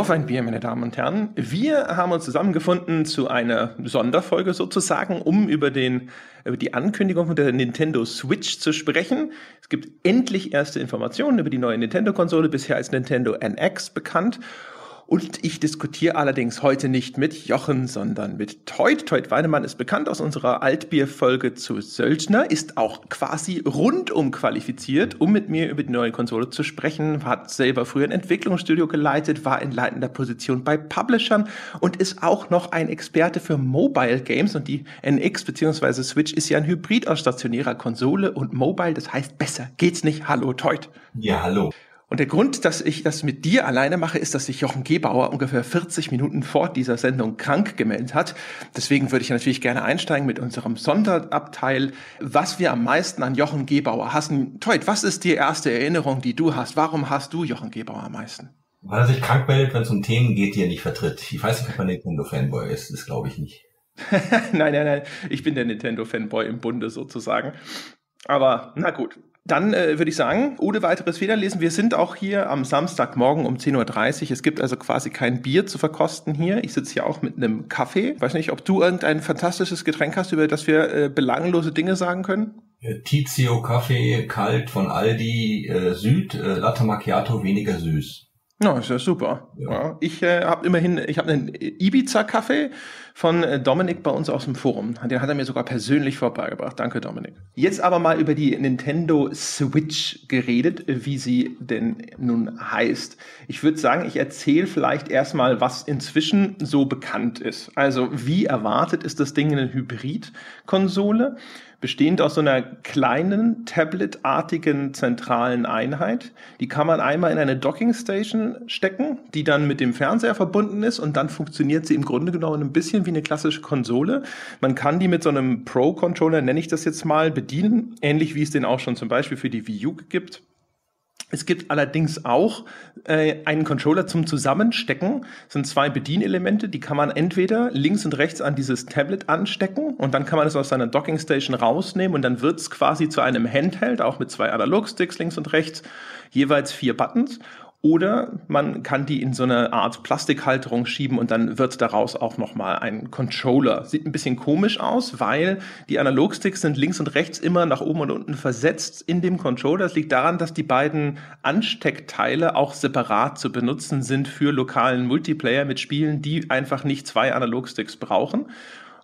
Auf ein Bier, meine Damen und Herren. Wir haben uns zusammengefunden zu einer Sonderfolge sozusagen, um über, den, über die Ankündigung von der Nintendo Switch zu sprechen. Es gibt endlich erste Informationen über die neue Nintendo-Konsole, bisher als Nintendo NX bekannt. Und ich diskutiere allerdings heute nicht mit Jochen, sondern mit Teut. Teut Weinemann ist bekannt aus unserer Altbier-Folge zu Söldner, ist auch quasi rundum qualifiziert, um mit mir über die neue Konsole zu sprechen, hat selber früher ein Entwicklungsstudio geleitet, war in leitender Position bei Publishern und ist auch noch ein Experte für Mobile Games und die NX bzw. Switch ist ja ein Hybrid aus stationärer Konsole und Mobile, das heißt besser geht's nicht. Hallo Teut. Ja, hallo. Und der Grund, dass ich das mit dir alleine mache, ist, dass sich Jochen Gebauer ungefähr 40 Minuten vor dieser Sendung krank gemeldet hat. Deswegen würde ich natürlich gerne einsteigen mit unserem Sonderabteil, was wir am meisten an Jochen Gebauer hassen. Teut, was ist die erste Erinnerung, die du hast? Warum hast du Jochen Gebauer am meisten? Weil er sich krank meldet, wenn es um Themen geht, die er nicht vertritt. Ich weiß nicht, ob er Nintendo-Fanboy ist. Das glaube ich nicht. nein, nein, nein. Ich bin der Nintendo-Fanboy im Bunde sozusagen. Aber na gut, dann äh, würde ich sagen, ohne weiteres Federlesen, wir sind auch hier am Samstagmorgen um 10.30 Uhr. Es gibt also quasi kein Bier zu verkosten hier. Ich sitze hier auch mit einem Kaffee. Weiß nicht, ob du irgendein fantastisches Getränk hast, über das wir äh, belanglose Dinge sagen können? Tizio Kaffee, kalt von Aldi äh, Süd, äh, Latte Macchiato, weniger süß. Ja, ist ja super. Ja. ja ich äh, habe immerhin, ich habe einen Ibiza-Kaffee von äh, Dominik bei uns aus dem Forum. Den hat er mir sogar persönlich vorbeigebracht. Danke, Dominik. Jetzt aber mal über die Nintendo Switch geredet, wie sie denn nun heißt. Ich würde sagen, ich erzähle vielleicht erstmal, was inzwischen so bekannt ist. Also, wie erwartet ist das Ding eine Hybrid-Konsole? Bestehend aus so einer kleinen tabletartigen zentralen Einheit. Die kann man einmal in eine Docking Station stecken, die dann mit dem Fernseher verbunden ist und dann funktioniert sie im Grunde genommen ein bisschen wie eine klassische Konsole. Man kann die mit so einem Pro-Controller, nenne ich das jetzt mal, bedienen, ähnlich wie es den auch schon zum Beispiel für die Wii U gibt. Es gibt allerdings auch äh, einen Controller zum Zusammenstecken. Das sind zwei Bedienelemente, die kann man entweder links und rechts an dieses Tablet anstecken und dann kann man es aus seiner Dockingstation rausnehmen und dann wird es quasi zu einem Handheld, auch mit zwei Analogsticks links und rechts, jeweils vier Buttons. Oder man kann die in so eine Art Plastikhalterung schieben und dann wird daraus auch nochmal ein Controller. Sieht ein bisschen komisch aus, weil die Analogsticks sind links und rechts immer nach oben und unten versetzt in dem Controller. Das liegt daran, dass die beiden Ansteckteile auch separat zu benutzen sind für lokalen Multiplayer mit Spielen, die einfach nicht zwei Analogsticks brauchen.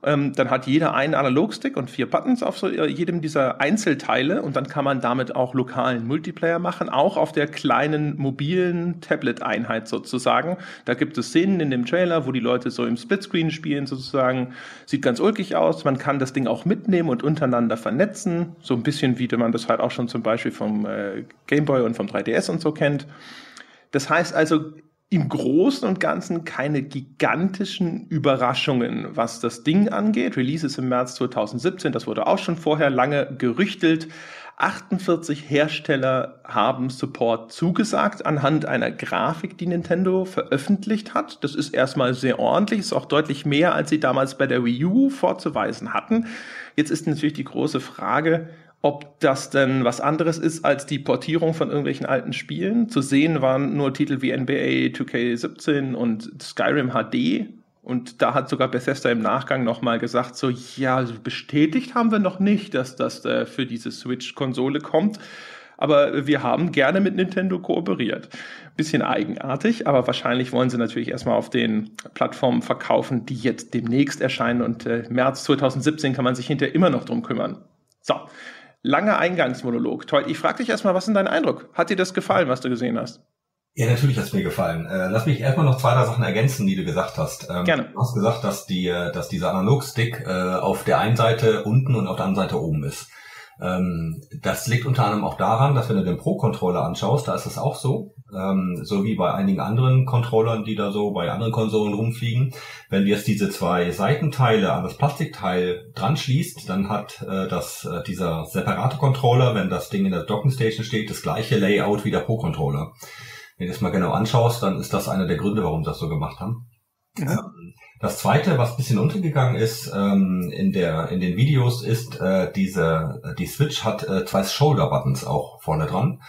Ähm, dann hat jeder einen Analogstick und vier Buttons auf so, äh, jedem dieser Einzelteile und dann kann man damit auch lokalen Multiplayer machen, auch auf der kleinen mobilen Tablet-Einheit sozusagen. Da gibt es Szenen in dem Trailer, wo die Leute so im Splitscreen spielen sozusagen. Sieht ganz ulkig aus. Man kann das Ding auch mitnehmen und untereinander vernetzen. So ein bisschen wie man das halt auch schon zum Beispiel vom äh, Gameboy und vom 3DS und so kennt. Das heißt also, im Großen und Ganzen keine gigantischen Überraschungen, was das Ding angeht. Release ist im März 2017, das wurde auch schon vorher lange gerüchtelt. 48 Hersteller haben Support zugesagt anhand einer Grafik, die Nintendo veröffentlicht hat. Das ist erstmal sehr ordentlich, ist auch deutlich mehr, als sie damals bei der Wii U vorzuweisen hatten. Jetzt ist natürlich die große Frage, ob das denn was anderes ist als die Portierung von irgendwelchen alten Spielen. Zu sehen waren nur Titel wie NBA 2K17 und Skyrim HD. Und da hat sogar Bethesda im Nachgang nochmal gesagt, so, ja, bestätigt haben wir noch nicht, dass das äh, für diese Switch-Konsole kommt. Aber wir haben gerne mit Nintendo kooperiert. Bisschen eigenartig, aber wahrscheinlich wollen sie natürlich erstmal auf den Plattformen verkaufen, die jetzt demnächst erscheinen. Und äh, März 2017 kann man sich hinterher immer noch drum kümmern. So, langer Eingangsmonolog. Toll. Ich frage dich erstmal, was ist dein Eindruck? Hat dir das gefallen, was du gesehen hast? Ja, natürlich hat es mir gefallen. Äh, lass mich erstmal noch zwei, drei Sachen ergänzen, die du gesagt hast. Ähm, Gerne. Du hast gesagt, dass, die, äh, dass dieser Analogstick äh, auf der einen Seite unten und auf der anderen Seite oben ist. Ähm, das liegt unter anderem auch daran, dass wenn du den Pro-Controller anschaust, da ist es auch so, ähm, so wie bei einigen anderen Controllern, die da so bei anderen Konsolen rumfliegen. Wenn du jetzt diese zwei Seitenteile an das Plastikteil dran schließt, dann hat äh, das, äh, dieser separate Controller, wenn das Ding in der Docking Station steht, das gleiche Layout wie der Pro-Controller. Wenn du es mal genau anschaust, dann ist das einer der Gründe, warum sie das so gemacht haben. Mhm. Ähm, das zweite, was bisschen untergegangen ist ähm, in der in den Videos, ist äh, diese die Switch hat äh, zwei Shoulder Buttons auch vorne dran.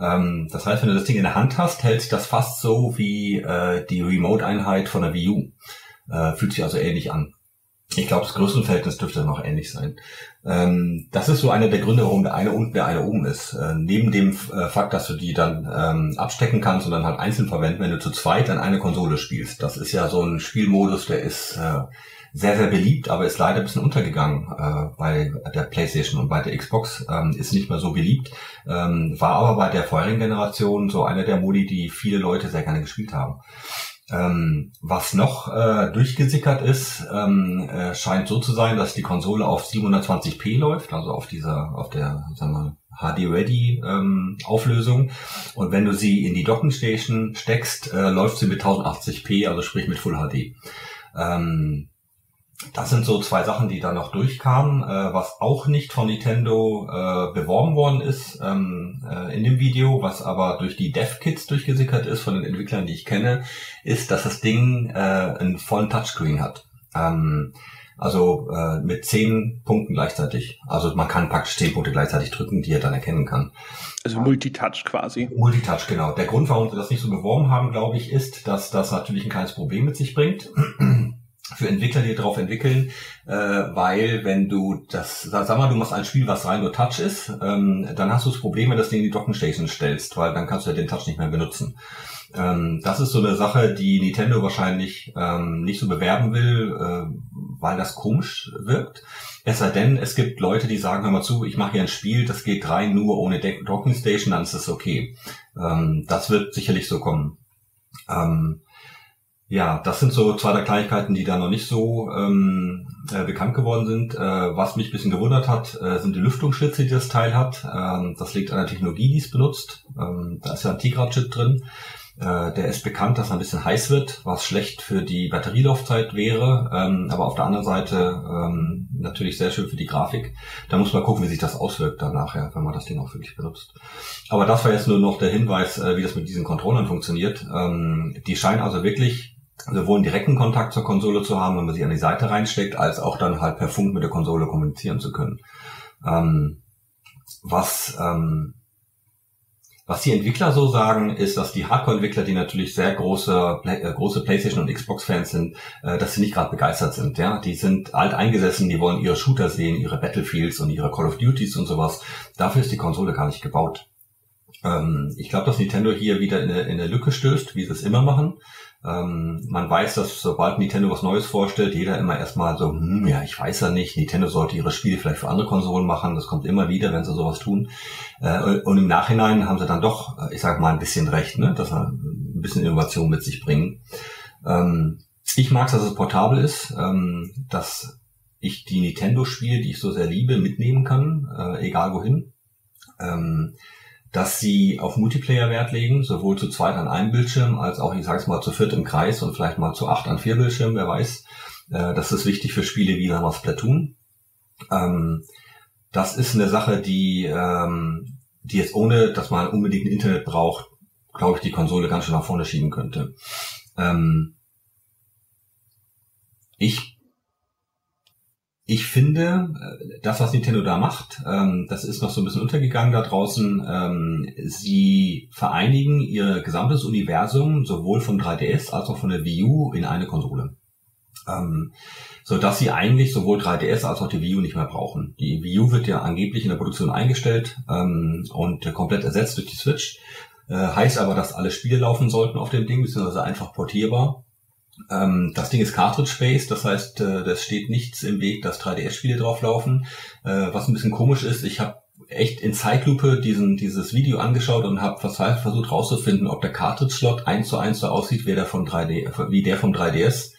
Ähm, das heißt, wenn du das Ding in der Hand hast, hält sich das fast so wie äh, die Remote-Einheit von der Wii U. Äh, fühlt sich also ähnlich an. Ich glaube, das Größenverhältnis dürfte noch ähnlich sein. Ähm, das ist so einer der Gründe, warum der eine unten, der eine oben ist. Äh, neben dem äh, Fakt, dass du die dann ähm, abstecken kannst und dann halt einzeln verwenden, wenn du zu zweit an eine Konsole spielst. Das ist ja so ein Spielmodus, der ist äh, sehr, sehr beliebt, aber ist leider ein bisschen untergegangen äh, bei der PlayStation und bei der Xbox. Ähm, ist nicht mehr so beliebt. Ähm, war aber bei der vorherigen Generation so einer der Modi, die viele Leute sehr gerne gespielt haben. Ähm, was noch äh, durchgesickert ist, ähm, äh, scheint so zu sein, dass die Konsole auf 720p läuft, also auf dieser, auf der, sagen wir, HD-Ready ähm, Auflösung. Und wenn du sie in die Docking Station steckst, äh, läuft sie mit 1080p, also sprich mit Full HD. Ähm, das sind so zwei Sachen, die da noch durchkamen. Äh, was auch nicht von Nintendo äh, beworben worden ist ähm, äh, in dem Video, was aber durch die Dev-Kits durchgesickert ist von den Entwicklern, die ich kenne, ist, dass das Ding äh, einen vollen Touchscreen hat. Ähm, also äh, mit zehn Punkten gleichzeitig. Also man kann praktisch zehn Punkte gleichzeitig drücken, die er dann erkennen kann. Also Multitouch quasi. Multitouch, genau. Der Grund, warum sie das nicht so beworben haben, glaube ich, ist, dass das natürlich ein kleines Problem mit sich bringt für Entwickler, die darauf entwickeln, äh, weil wenn du das, sag mal, du machst ein Spiel, was rein nur Touch ist, ähm, dann hast du das Problem, wenn das Ding in die Dockenstation stellst, weil dann kannst du ja den Touch nicht mehr benutzen. Ähm, das ist so eine Sache, die Nintendo wahrscheinlich ähm, nicht so bewerben will, äh, weil das komisch wirkt. Es sei denn, es gibt Leute, die sagen, hör mal zu, ich mache hier ein Spiel, das geht rein nur ohne Docking dann ist das okay. Ähm, das wird sicherlich so kommen. Ähm, ja, das sind so zwei der Kleinigkeiten, die da noch nicht so ähm, äh, bekannt geworden sind. Äh, was mich ein bisschen gewundert hat, äh, sind die Lüftungsschlitze, die das Teil hat. Ähm, das liegt an der Technologie, die es benutzt. Ähm, da ist ja ein Tigra-Chip drin. Äh, der ist bekannt, dass er ein bisschen heiß wird, was schlecht für die Batterielaufzeit wäre, ähm, aber auf der anderen Seite ähm, natürlich sehr schön für die Grafik. Da muss man gucken, wie sich das auswirkt dann nachher, wenn man das Ding auch wirklich benutzt. Aber das war jetzt nur noch der Hinweis, äh, wie das mit diesen Controllern funktioniert. Ähm, die scheinen also wirklich sowohl einen direkten Kontakt zur Konsole zu haben, wenn man sie an die Seite reinsteckt, als auch dann halt per Funk mit der Konsole kommunizieren zu können. Ähm, was, ähm, was die Entwickler so sagen, ist, dass die Hardcore-Entwickler, die natürlich sehr große, äh, große PlayStation und Xbox-Fans sind, äh, dass sie nicht gerade begeistert sind. Ja, die sind alt eingesessen, die wollen ihre Shooter sehen, ihre Battlefields und ihre Call of Duties und sowas. Dafür ist die Konsole gar nicht gebaut. Ähm, ich glaube, dass Nintendo hier wieder in eine, in eine Lücke stößt, wie sie es immer machen. Ähm, man weiß, dass sobald Nintendo was Neues vorstellt, jeder immer erstmal so, hm, ja, ich weiß ja nicht, Nintendo sollte ihre Spiele vielleicht für andere Konsolen machen, das kommt immer wieder, wenn sie sowas tun. Äh, und im Nachhinein haben sie dann doch, ich sag mal, ein bisschen recht, ne, dass sie ein bisschen Innovation mit sich bringen. Ähm, ich mag es, dass es portabel ist, ähm, dass ich die Nintendo-Spiele, die ich so sehr liebe, mitnehmen kann, äh, egal wohin. Ähm, dass sie auf Multiplayer Wert legen, sowohl zu zweit an einem Bildschirm als auch, ich sag's mal, zu viert im Kreis und vielleicht mal zu acht an vier Bildschirmen, wer weiß. Äh, das ist wichtig für Spiele wie sagen wir Splatoon. Ähm, das ist eine Sache, die, ähm, die jetzt ohne, dass man unbedingt ein Internet braucht, glaube ich, die Konsole ganz schön nach vorne schieben könnte. Ähm, ich ich finde, äh, das, was Nintendo da macht, ähm, das ist noch so ein bisschen untergegangen da draußen. Ähm, sie vereinigen ihr gesamtes Universum sowohl von 3DS als auch von der Wii U in eine Konsole. Ähm, so dass sie eigentlich sowohl 3DS als auch die Wii U nicht mehr brauchen. Die Wii U wird ja angeblich in der Produktion eingestellt und komplett ersetzt durch die Switch. Äh, heißt aber, dass alle Spiele laufen sollten auf dem Ding, beziehungsweise einfach portierbar. Ähm, das Ding ist Cartridge-based, das heißt, äh, das steht nichts im Weg, dass 3DS-Spiele drauflaufen. Äh, was ein bisschen komisch ist, ich habe echt in Zeitlupe diesen, dieses Video angeschaut und habe verzweifelt versucht rauszufinden, ob der Cartridge-Slot eins zu eins so aussieht wie der von 3D, wie der vom 3DS.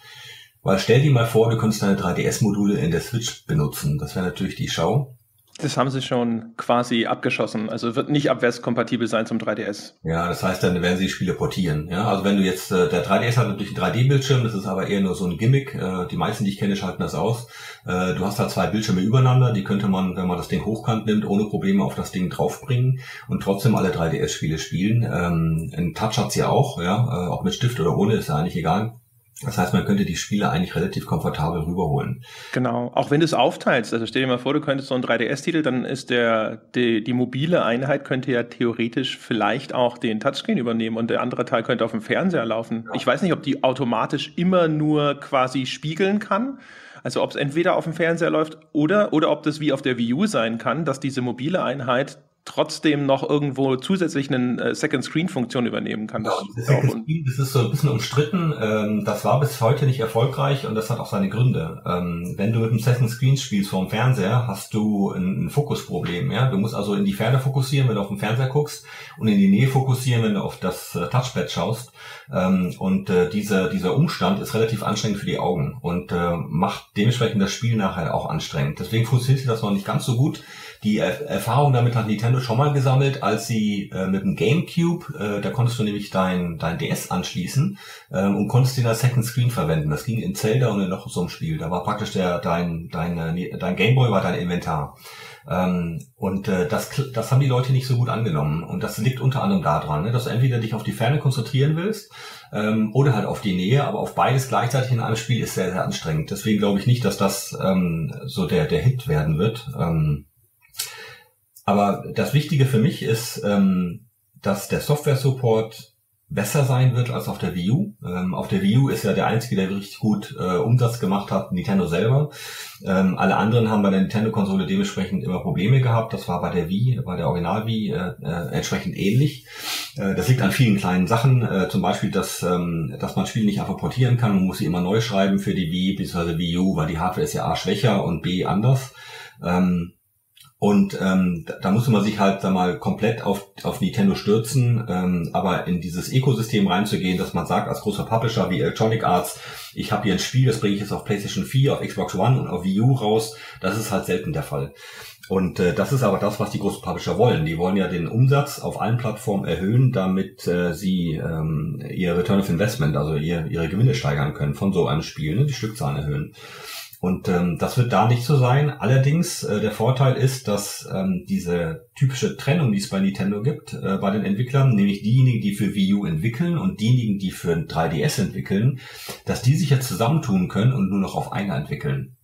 Weil stell dir mal vor, du könntest deine 3DS-Module in der Switch benutzen. Das wäre natürlich die Schau. Das haben sie schon quasi abgeschossen. Also wird nicht abwärtskompatibel sein zum 3DS. Ja, das heißt, dann werden sie Spiele portieren. Ja, also wenn du jetzt, äh, der 3DS hat natürlich einen 3D-Bildschirm, das ist aber eher nur so ein Gimmick. Äh, die meisten, die ich kenne, schalten das aus. Äh, du hast da zwei Bildschirme übereinander, die könnte man, wenn man das Ding hochkant nimmt, ohne Probleme auf das Ding draufbringen und trotzdem alle 3DS-Spiele spielen. Ähm, ein Touch hat's ja auch, ja, äh, ob mit Stift oder ohne, ist ja eigentlich egal. Das heißt, man könnte die Spiele eigentlich relativ komfortabel rüberholen. Genau, auch wenn du es aufteilst, also stell dir mal vor, du könntest so einen 3DS-Titel, dann ist der, die, die mobile Einheit könnte ja theoretisch vielleicht auch den Touchscreen übernehmen und der andere Teil könnte auf dem Fernseher laufen. Ja. Ich weiß nicht, ob die automatisch immer nur quasi spiegeln kann. Also ob es entweder auf dem Fernseher läuft oder, oder ob das wie auf der Wii U sein kann, dass diese mobile Einheit trotzdem noch irgendwo zusätzlich eine äh, Second Screen Funktion übernehmen kann. Das, das, Second Screen, das ist so ein bisschen umstritten. Ähm, das war bis heute nicht erfolgreich und das hat auch seine Gründe. Ähm, wenn du mit einem Second Screen spielst vor dem Fernseher, hast du ein, Fokusproblem. Ja? Du musst also in die Ferne fokussieren, wenn du auf den Fernseher guckst und in die Nähe fokussieren, wenn du auf das äh, Touchpad schaust. Ähm, und äh, dieser, dieser Umstand ist relativ anstrengend für die Augen und macht dementsprechend das Spiel nachher auch anstrengend. Deswegen funktioniert das noch nicht ganz so gut. Die Erfahrung damit hat Nintendo schon mal gesammelt, als sie äh, mit dem GameCube, äh, da konntest du nämlich dein, dein DS anschließen äh, und konntest den als Second Screen verwenden. Das ging in Zelda und in noch so einem Spiel. Da war praktisch der, dein, dein, äh, dein Gameboy war dein Inventar. Ähm, und äh, das, das haben die Leute nicht so gut angenommen. Und das liegt unter anderem daran, ne, dass du entweder dich auf die Ferne konzentrieren willst ähm, oder halt auf die Nähe, aber auf beides gleichzeitig in einem Spiel ist sehr, sehr anstrengend. Deswegen glaube ich nicht, dass das ähm, so der, der Hit werden wird. Ähm, aber das Wichtige für mich ist, ähm, dass der Software-Support besser sein wird als auf der Wii U. Ähm, auf der Wii U ist ja der einzige, der richtig gut äh, Umsatz gemacht hat, Nintendo selber. Ähm, alle anderen haben bei der Nintendo-Konsole dementsprechend immer Probleme gehabt. Das war bei der Wii, bei der Original-Wii äh, äh, entsprechend ähnlich. Äh, das liegt an vielen kleinen Sachen, äh, zum Beispiel, dass, ähm, dass man Spiele nicht einfach portieren kann. Man muss sie immer neu schreiben für die Wii bzw. Wii U, weil die Hardware ist ja A schwächer und B anders. Ähm, und ähm, da musste man sich halt sag mal komplett auf, auf Nintendo stürzen, ähm, aber in dieses Ökosystem reinzugehen, dass man sagt als großer Publisher wie Electronic Arts, ich habe hier ein Spiel, das bringe ich jetzt auf PlayStation 4, auf Xbox One und auf Wii U raus, das ist halt selten der Fall. Und äh, das ist aber das, was die großen Publisher wollen. Die wollen ja den Umsatz auf allen Plattformen erhöhen, damit äh, sie ähm, ihr Return of Investment, also ihr, ihre Gewinne steigern können von so einem Spiel, ne, die Stückzahlen erhöhen. Und ähm, das wird da nicht so sein. Allerdings, äh, der Vorteil ist, dass ähm, diese typische Trennung, die es bei Nintendo gibt, äh, bei den Entwicklern, nämlich diejenigen, die für Wii U entwickeln und diejenigen, die für 3DS entwickeln, dass die sich jetzt zusammentun können und nur noch auf einer entwickeln.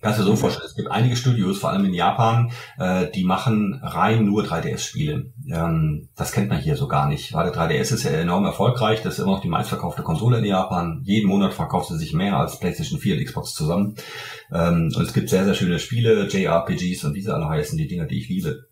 Kannst du dir so vorstellen, es gibt einige Studios, vor allem in Japan, äh, die machen rein nur 3DS-Spiele. Ähm, das kennt man hier so gar nicht, weil der 3DS ist ja enorm erfolgreich, das ist immer noch die meistverkaufte Konsole in Japan. Jeden Monat verkauft sie sich mehr als PlayStation 4 und Xbox zusammen. Ähm, und es gibt sehr, sehr schöne Spiele, JRPGs und wie sie alle heißen, die Dinger, die ich liebe.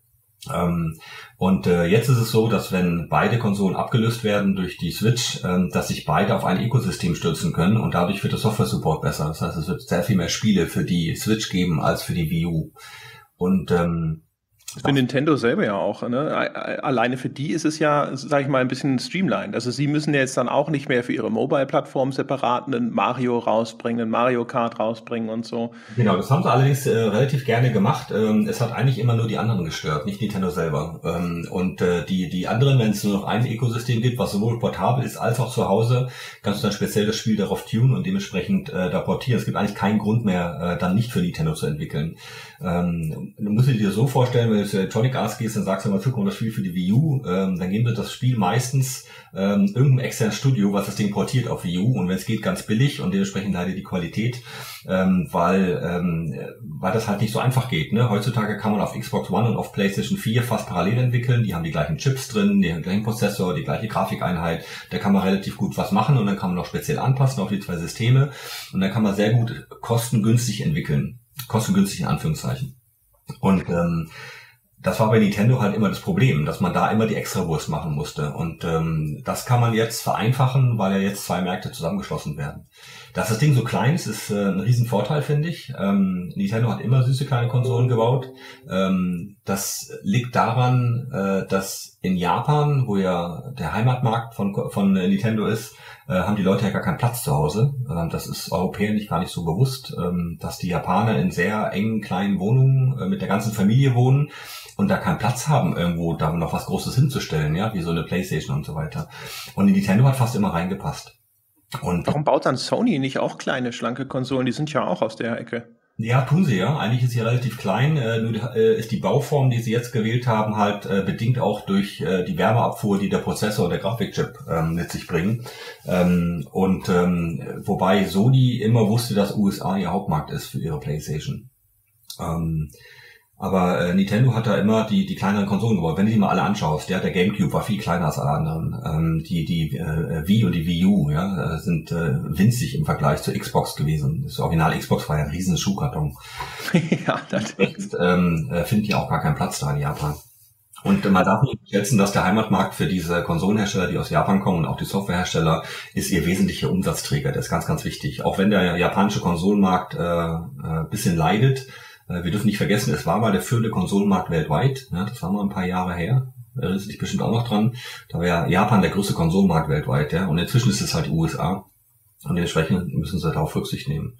Ähm, und äh, jetzt ist es so, dass wenn beide Konsolen abgelöst werden durch die Switch, ähm, dass sich beide auf ein Ökosystem stürzen können und dadurch wird der Software-Support besser. Das heißt, es wird sehr viel mehr Spiele für die Switch geben als für die Wii U. Und ähm, für Nintendo selber ja auch. Ne? Alleine für die ist es ja, sage ich mal, ein bisschen streamlined. Also sie müssen ja jetzt dann auch nicht mehr für ihre Mobile-Plattform separat einen Mario rausbringen, einen Mario Kart rausbringen und so. Genau, das haben sie allerdings äh, relativ gerne gemacht. Ähm, es hat eigentlich immer nur die anderen gestört, nicht Nintendo selber. Ähm, und äh, die, die anderen, wenn es nur noch ein Ökosystem gibt, was sowohl portabel ist als auch zu Hause, kannst du dann speziell das Spiel darauf tunen und dementsprechend äh, da portieren. Es gibt eigentlich keinen Grund mehr, äh, dann nicht für Nintendo zu entwickeln. Ähm, du musst dir so vorstellen, wenn du zu Electronic Arts gehst, dann sagst du mal, guck das Spiel für die Wii U, ähm, dann geben wir das Spiel meistens ähm, irgendein externes Studio, was das Ding portiert auf Wii U. Und wenn es geht, ganz billig und dementsprechend leider die Qualität, ähm, weil, ähm, weil das halt nicht so einfach geht. Ne? Heutzutage kann man auf Xbox One und auf PlayStation 4 fast parallel entwickeln, die haben die gleichen Chips drin, den gleichen Prozessor, die gleiche Grafikeinheit, da kann man relativ gut was machen und dann kann man auch speziell anpassen auf die zwei Systeme. Und dann kann man sehr gut kostengünstig entwickeln kostengünstig in Anführungszeichen. Und ähm, das war bei Nintendo halt immer das Problem, dass man da immer die Extrawurst machen musste. Und ähm, das kann man jetzt vereinfachen, weil ja jetzt zwei Märkte zusammengeschlossen werden. Dass das Ding so klein ist, ist äh, ein Riesenvorteil, finde ich. Ähm, Nintendo hat immer süße kleine Konsolen gebaut. Ähm, das liegt daran, äh, dass in Japan, wo ja der Heimatmarkt von, von Nintendo ist, äh, haben die Leute ja gar keinen Platz zu Hause. Ähm, das ist Europäern nicht gar nicht so bewusst, ähm, dass die Japaner in sehr engen kleinen Wohnungen äh, mit der ganzen Familie wohnen und da keinen Platz haben, irgendwo da noch was Großes hinzustellen, ja, wie so eine Playstation und so weiter. Und Nintendo hat fast immer reingepasst. Und Warum baut dann Sony nicht auch kleine, schlanke Konsolen? Die sind ja auch aus der Ecke. Ja, tun sie ja. Eigentlich ist sie relativ klein. Äh, nur äh, ist die Bauform, die sie jetzt gewählt haben, halt äh, bedingt auch durch äh, die Wärmeabfuhr, die der Prozessor und der Grafikchip ähm, mit sich bringen. Ähm, und ähm, wobei Sony immer wusste, dass USA ihr Hauptmarkt ist für ihre PlayStation. Ähm, aber äh, Nintendo hat da immer die, die kleineren Konsolen gebaut. Wenn du die mal alle anschaust, ja, der GameCube war viel kleiner als alle anderen. Ähm, die die äh, Wii und die Wii U ja, äh, sind äh, winzig im Vergleich zur Xbox gewesen. Das Original Xbox war ja ein riesen Schuhkarton. ja, natürlich. Ähm, äh, finden die auch gar keinen Platz da in Japan. Und man darf nicht schätzen, dass der Heimatmarkt für diese Konsolenhersteller, die aus Japan kommen und auch die Softwarehersteller, ist ihr wesentlicher Umsatzträger. Das ist ganz, ganz wichtig. Auch wenn der japanische Konsolenmarkt äh, äh, bisschen leidet, äh, wir dürfen nicht vergessen, es war mal der führende Konsolenmarkt weltweit. Ja, das war mal ein paar Jahre her. Erinnerst du dich bestimmt auch noch dran. Da war ja Japan der größte Konsolenmarkt weltweit. Und inzwischen ist es halt die USA. Und dementsprechend müssen sie darauf Rücksicht nehmen.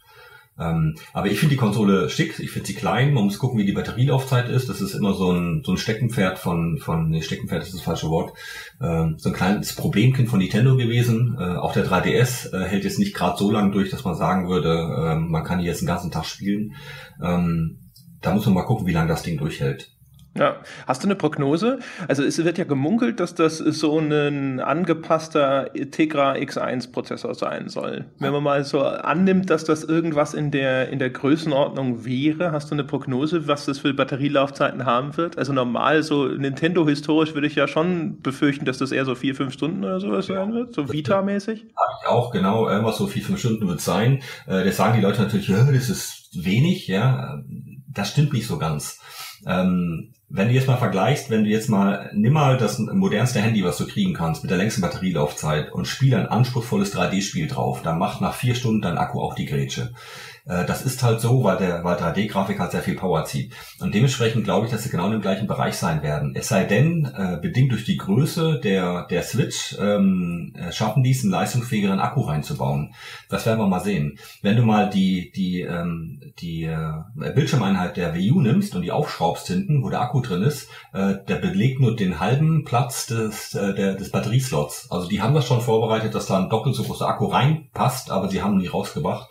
Ähm, aber ich finde die Konsole schick, ich finde sie klein, man muss gucken, wie die Batterielaufzeit ist. Das ist immer so ein, so ein Steckenpferd von, von, nee, Steckenpferd ist das falsche Wort, ähm, so ein kleines Problemkind von Nintendo gewesen. Äh, auch der 3DS äh, hält jetzt nicht gerade so lang durch, dass man sagen würde, äh, man kann die jetzt den ganzen Tag spielen. Ähm, da muss man mal gucken, wie lange das Ding durchhält. Ja, hast du eine Prognose? Also es wird ja gemunkelt, dass das so ein angepasster Tegra X1 Prozessor sein soll. Wenn man mal so annimmt, dass das irgendwas in der in der Größenordnung wäre, hast du eine Prognose, was das für Batterielaufzeiten haben wird? Also normal so Nintendo historisch würde ich ja schon befürchten, dass das eher so vier fünf Stunden oder sowas sein wird, so Vita-mäßig. Habe ich auch genau, irgendwas so vier fünf Stunden wird sein. Äh, das sagen die Leute natürlich, ja, das ist wenig, ja. Das stimmt nicht so ganz. Ähm, wenn du jetzt mal vergleichst, wenn du jetzt mal, nimm mal das modernste Handy, was du kriegen kannst, mit der längsten Batterielaufzeit und spiel ein anspruchsvolles 3D-Spiel drauf, dann macht nach vier Stunden dein Akku auch die Grätsche. Äh, das ist halt so, weil der weil 3D-Grafik halt sehr viel Power zieht. Und dementsprechend glaube ich, dass sie genau im gleichen Bereich sein werden. Es sei denn, äh, bedingt durch die Größe der, der Switch, ähm, äh, schaffen die es, einen leistungsfähigeren Akku reinzubauen. Das werden wir mal sehen. Wenn du mal die, die, ähm, die äh, Bildschirmeinheit der Wii U nimmst und die aufschraubst hinten, wo der Akku drin ist, äh, der belegt nur den halben Platz des, äh, des Batterieslots. Also die haben das schon vorbereitet, dass da ein doppelt so großer Akku reinpasst, aber sie haben ihn nie rausgebracht.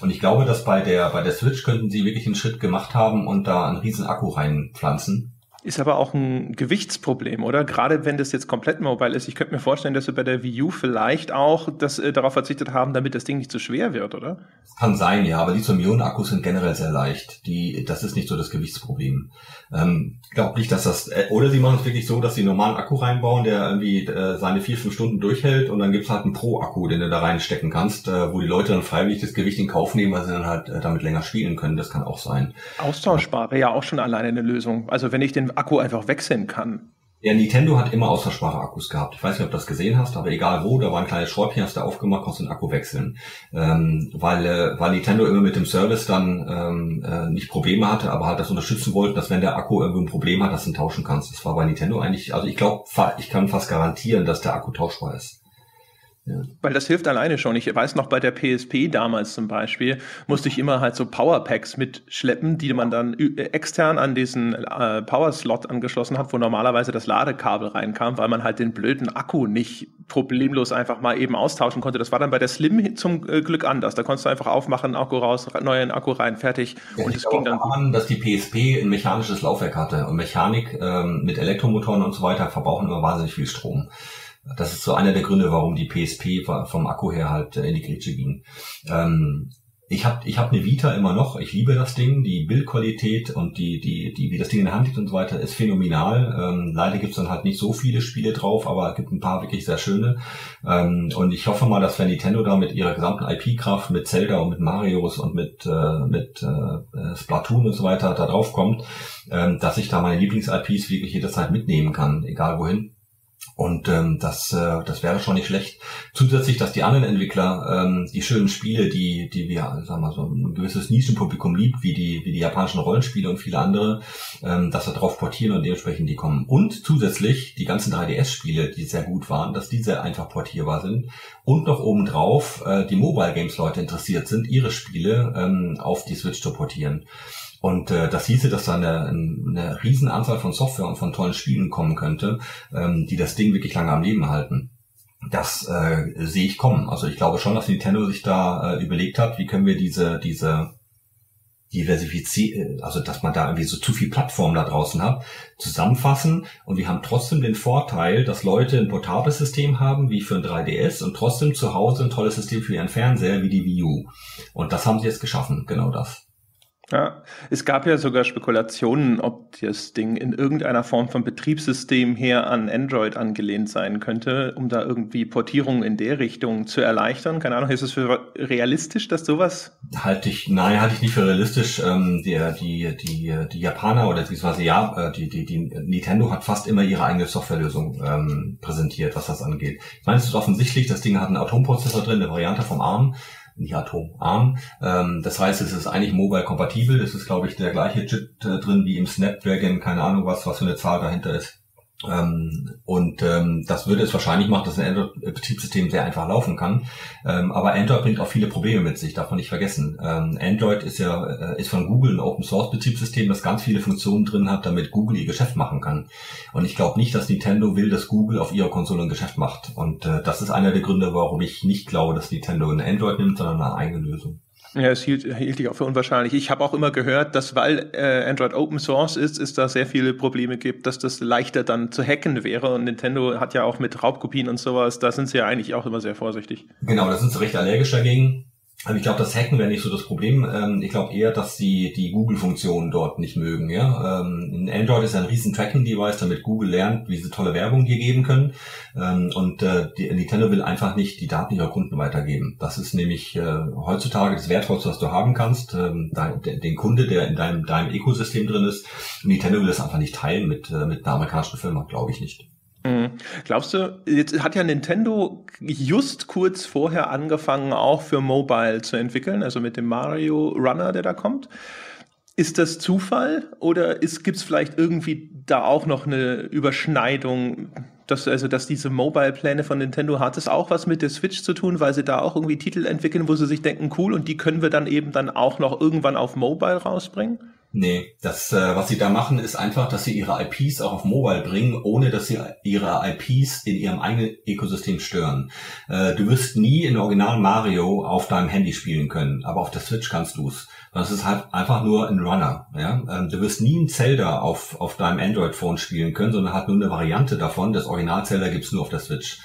Und ich glaube, dass bei der, bei der Switch könnten sie wirklich einen Schritt gemacht haben und da einen riesen Akku reinpflanzen. Ist aber auch ein Gewichtsproblem, oder? Gerade wenn das jetzt komplett mobile ist. Ich könnte mir vorstellen, dass wir bei der Wii U vielleicht auch das, äh, darauf verzichtet haben, damit das Ding nicht zu schwer wird, oder? Kann sein, ja. Aber die Lithium-Ionen-Akkus sind generell sehr leicht. Die, das ist nicht so das Gewichtsproblem. Ähm, glaube nicht, dass das, äh, oder sie machen es wirklich so, dass sie einen normalen Akku reinbauen, der irgendwie äh, seine vier, fünf Stunden durchhält und dann gibt's halt einen Pro-Akku, den du da reinstecken kannst, äh, wo die Leute dann freiwillig das Gewicht in Kauf nehmen, weil sie dann halt äh, damit länger spielen können. Das kann auch sein. Austauschbar wäre ja auch schon alleine eine Lösung. Also wenn ich den Akku einfach wechseln kann. Ja, Nintendo hat immer austauschbare Akkus gehabt. Ich weiß nicht, ob du das gesehen hast, aber egal wo, da war ein kleines Schräubchen, hast du aufgemacht, konntest den Akku wechseln. Ähm, weil, äh, weil Nintendo immer mit dem Service dann ähm, äh, nicht Probleme hatte, aber halt das unterstützen wollten, dass wenn der Akku irgendwie ein Problem hat, dass du ihn tauschen kannst. Das war bei Nintendo eigentlich, also ich glaube, ich kann fast garantieren, dass der Akku tauschbar ist. Ja. Weil das hilft alleine schon. Ich weiß noch, bei der PSP damals zum Beispiel, musste ich immer halt so Powerpacks mitschleppen, die man dann äh, extern an diesen äh, Power-Slot angeschlossen hat, wo normalerweise das Ladekabel reinkam, weil man halt den blöden Akku nicht problemlos einfach mal eben austauschen konnte. Das war dann bei der Slim zum äh, Glück anders. Da konntest du einfach aufmachen, Akku raus, neuen Akku rein, fertig. Ja, und es ging dann. An, dass die PSP ein mechanisches Laufwerk hatte und Mechanik ähm, mit Elektromotoren und so weiter verbrauchen immer wahnsinnig viel Strom. Das ist so einer der Gründe, warum die PSP vom Akku her halt äh, in die Grätsche ging. Ähm, ich habe ich hab eine Vita immer noch. Ich liebe das Ding. Die Bildqualität und die, die, die, wie das Ding in der Hand liegt und so weiter, ist phänomenal. Ähm, leider gibt's dann halt nicht so viele Spiele drauf, aber es gibt ein paar wirklich sehr schöne. Ähm, und ich hoffe mal, dass wenn Nintendo da mit ihrer gesamten IP-Kraft, mit Zelda und mit Marios und mit, äh, mit äh, Splatoon und so weiter da drauf kommt, ähm, dass ich da meine Lieblings-IPs wirklich jederzeit mitnehmen kann, egal wohin. Und ähm, das, äh, das wäre schon nicht schlecht. Zusätzlich, dass die anderen Entwickler ähm, die schönen Spiele, die, die wir, sagen wir so, ein gewisses Nischenpublikum liebt, wie die, wie die japanischen Rollenspiele und viele andere, ähm, dass wir drauf portieren und dementsprechend die kommen. Und zusätzlich die ganzen 3DS-Spiele, die sehr gut waren, dass die sehr einfach portierbar sind. Und noch obendrauf äh, die Mobile Games Leute interessiert sind, ihre Spiele ähm, auf die Switch zu portieren. Und äh, das hieße, dass da eine, eine riesen Anzahl von Software und von tollen Spielen kommen könnte, ähm, die das Ding wirklich lange am Leben halten. Das äh, sehe ich kommen. Also ich glaube schon, dass Nintendo sich da äh, überlegt hat, wie können wir diese, diese diversifizieren, also dass man da irgendwie so zu viel Plattform da draußen hat, zusammenfassen und wir haben trotzdem den Vorteil, dass Leute ein portables System haben, wie für ein 3DS und trotzdem zu Hause ein tolles System für ihren Fernseher, wie die Wii U. Und das haben sie jetzt geschaffen, genau das. Ja, es gab ja sogar Spekulationen, ob das Ding in irgendeiner Form vom Betriebssystem her an Android angelehnt sein könnte, um da irgendwie Portierungen in der Richtung zu erleichtern. Keine Ahnung, ist es für realistisch, dass sowas? Halte ich, nein, halte ich nicht für realistisch. Ähm, der, die, die, die Japaner oder beziehungsweise ja, äh, die, die, die Nintendo hat fast immer ihre eigene Softwarelösung ähm, präsentiert, was das angeht. Ich meine, es ist offensichtlich, das Ding hat einen Atomprozessor drin, eine Variante vom ARM nicht atomarm. Ähm, das heißt, es ist eigentlich mobile-kompatibel. Es ist, glaube ich, der gleiche Chip äh, drin wie im Snapdragon. Keine Ahnung, was, was für eine Zahl dahinter ist. Ähm, und ähm, das würde es wahrscheinlich machen, dass ein Android-Betriebssystem sehr einfach laufen kann. Ähm, aber Android bringt auch viele Probleme mit sich, darf man nicht vergessen. Ähm, Android ist ja äh, ist von Google ein Open-Source-Betriebssystem, das ganz viele Funktionen drin hat, damit Google ihr Geschäft machen kann. Und ich glaube nicht, dass Nintendo will, dass Google auf ihrer Konsole ein Geschäft macht. Und äh, das ist einer der Gründe, warum ich nicht glaube, dass Nintendo ein Android nimmt, sondern eine eigene Lösung. Ja, es hielt, hielt ich auch für unwahrscheinlich. Ich habe auch immer gehört, dass weil äh, Android Open Source ist, es da sehr viele Probleme gibt, dass das leichter dann zu hacken wäre. Und Nintendo hat ja auch mit Raubkopien und sowas, da sind sie ja eigentlich auch immer sehr vorsichtig. Genau, da sind sie recht allergisch dagegen. Also ich glaube, das Hacken wäre nicht so das Problem. Ähm, ich glaube eher, dass sie die Google-Funktionen dort nicht mögen. Ja? Ähm, Android ist ein riesen Tracking-Device, damit Google lernt, wie sie tolle Werbung hier geben können. Ähm, und äh, die, Nintendo will einfach nicht die Daten ihrer Kunden weitergeben. Das ist nämlich äh, heutzutage das Wertvollste, was du haben kannst. Ähm, dein, den Kunde, der in deinem, deinem Ökosystem drin ist. Nintendo will das einfach nicht teilen mit, äh, mit einer amerikanischen Firma, glaube ich nicht. Mhm. Glaubst du, jetzt hat ja Nintendo just kurz vorher angefangen, auch für Mobile zu entwickeln, also mit dem Mario Runner, der da kommt. Ist das Zufall oder gibt es vielleicht irgendwie da auch noch eine Überschneidung, dass, also, dass diese Mobile-Pläne von Nintendo hat es auch was mit der Switch zu tun, weil sie da auch irgendwie Titel entwickeln, wo sie sich denken, cool, und die können wir dann eben dann auch noch irgendwann auf Mobile rausbringen? Nee, das, äh, was sie da machen, ist einfach, dass sie ihre IPs auch auf Mobile bringen, ohne dass sie ihre IPs in ihrem eigenen Ökosystem stören. Äh, du wirst nie in Original Mario auf deinem Handy spielen können, aber auf der Switch kannst du's. Das ist halt einfach nur ein Runner. Ja? Ähm, du wirst nie ein Zelda auf, auf deinem Android-Phone spielen können, sondern halt nur eine Variante davon. Das Original Zelda gibt's nur auf der Switch.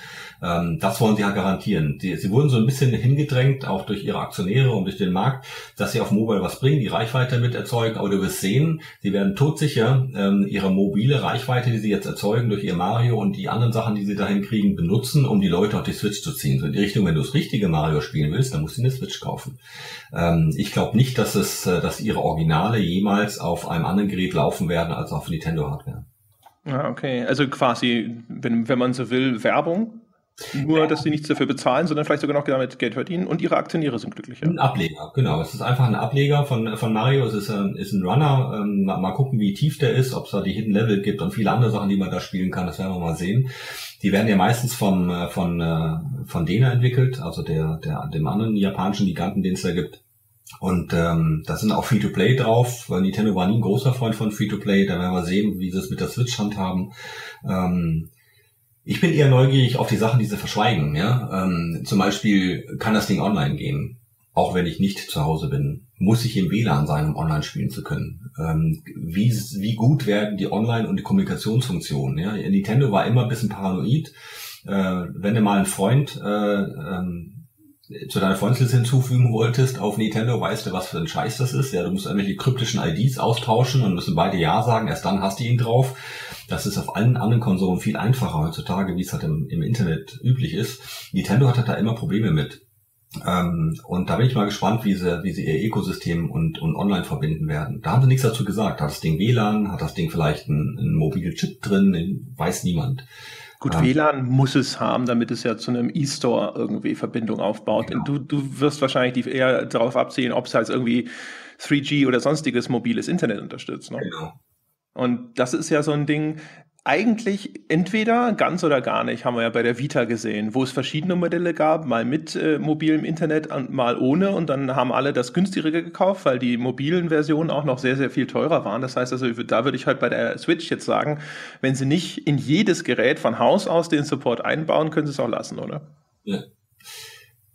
Ähm, das wollen sie ja garantieren. Die, sie wurden so ein bisschen hingedrängt, auch durch ihre Aktionäre und durch den Markt, dass sie auf Mobile was bringen, die Reichweite mit erzeugen. Aber du wirst sehen, sie werden todsicher ähm, ihre mobile Reichweite, die sie jetzt erzeugen durch ihr Mario und die anderen Sachen, die sie dahin kriegen, benutzen, um die Leute auf die Switch zu ziehen. So in die Richtung, wenn du das richtige Mario spielen willst, dann musst du eine Switch kaufen. Ähm, ich glaube nicht, dass es, äh, dass ihre Originale jemals auf einem anderen Gerät laufen werden als auf Nintendo Hardware. Ja, okay. Also quasi, wenn, wenn man so will, Werbung nur, ja. dass sie nichts dafür bezahlen, sondern vielleicht sogar noch damit Geld verdienen und ihre Aktionäre sind glücklicher. Ein Ableger, genau. Es ist einfach ein Ableger von, von Mario. Es ist ein, ist ein Runner. Ähm, mal gucken, wie tief der ist, ob es da die Hidden Level gibt und viele andere Sachen, die man da spielen kann. Das werden wir mal sehen. Die werden ja meistens vom, äh, von, äh, von Dena entwickelt, also der, der, dem anderen japanischen Giganten, den es da gibt. Und ähm, da sind auch Free-to-Play drauf, Nintendo war nie ein großer Freund von Free-to-Play. Da werden wir sehen, wie sie es mit der Switch handhaben. Ähm, ich bin eher neugierig auf die Sachen, die sie verschweigen. Ja? Ähm, zum Beispiel kann das Ding online gehen, auch wenn ich nicht zu Hause bin. Muss ich im WLAN sein, um online spielen zu können? Ähm, wie, wie gut werden die Online- und die Kommunikationsfunktionen? Ja? Nintendo war immer ein bisschen paranoid. Äh, wenn du mal einen Freund äh, ähm, zu deiner Freundesliste hinzufügen wolltest auf Nintendo, weißt du, was für ein Scheiß das ist. Ja, du musst irgendwelche kryptischen IDs austauschen und müssen beide Ja sagen, erst dann hast du ihn drauf. Das ist auf allen anderen Konsolen viel einfacher heutzutage, wie es halt im, im Internet üblich ist. Nintendo hat halt da immer Probleme mit. Ähm, und da bin ich mal gespannt, wie sie, wie sie ihr Ökosystem und, und online verbinden werden. Da haben sie nichts dazu gesagt. Hat das Ding WLAN? Hat das Ding vielleicht einen, einen mobilen Chip drin? Weiß niemand. Gut, ja. WLAN muss es haben, damit es ja zu einem E-Store irgendwie Verbindung aufbaut. Genau. Du, du wirst wahrscheinlich eher darauf abzielen, ob es halt irgendwie 3G oder sonstiges mobiles Internet unterstützt. Ne? Genau. Und das ist ja so ein Ding, eigentlich entweder ganz oder gar nicht, haben wir ja bei der Vita gesehen, wo es verschiedene Modelle gab, mal mit äh, mobilem Internet und mal ohne. Und dann haben alle das günstigere gekauft, weil die mobilen Versionen auch noch sehr, sehr viel teurer waren. Das heißt also, da würde ich halt bei der Switch jetzt sagen, wenn sie nicht in jedes Gerät von Haus aus den Support einbauen, können sie es auch lassen, oder? Ja.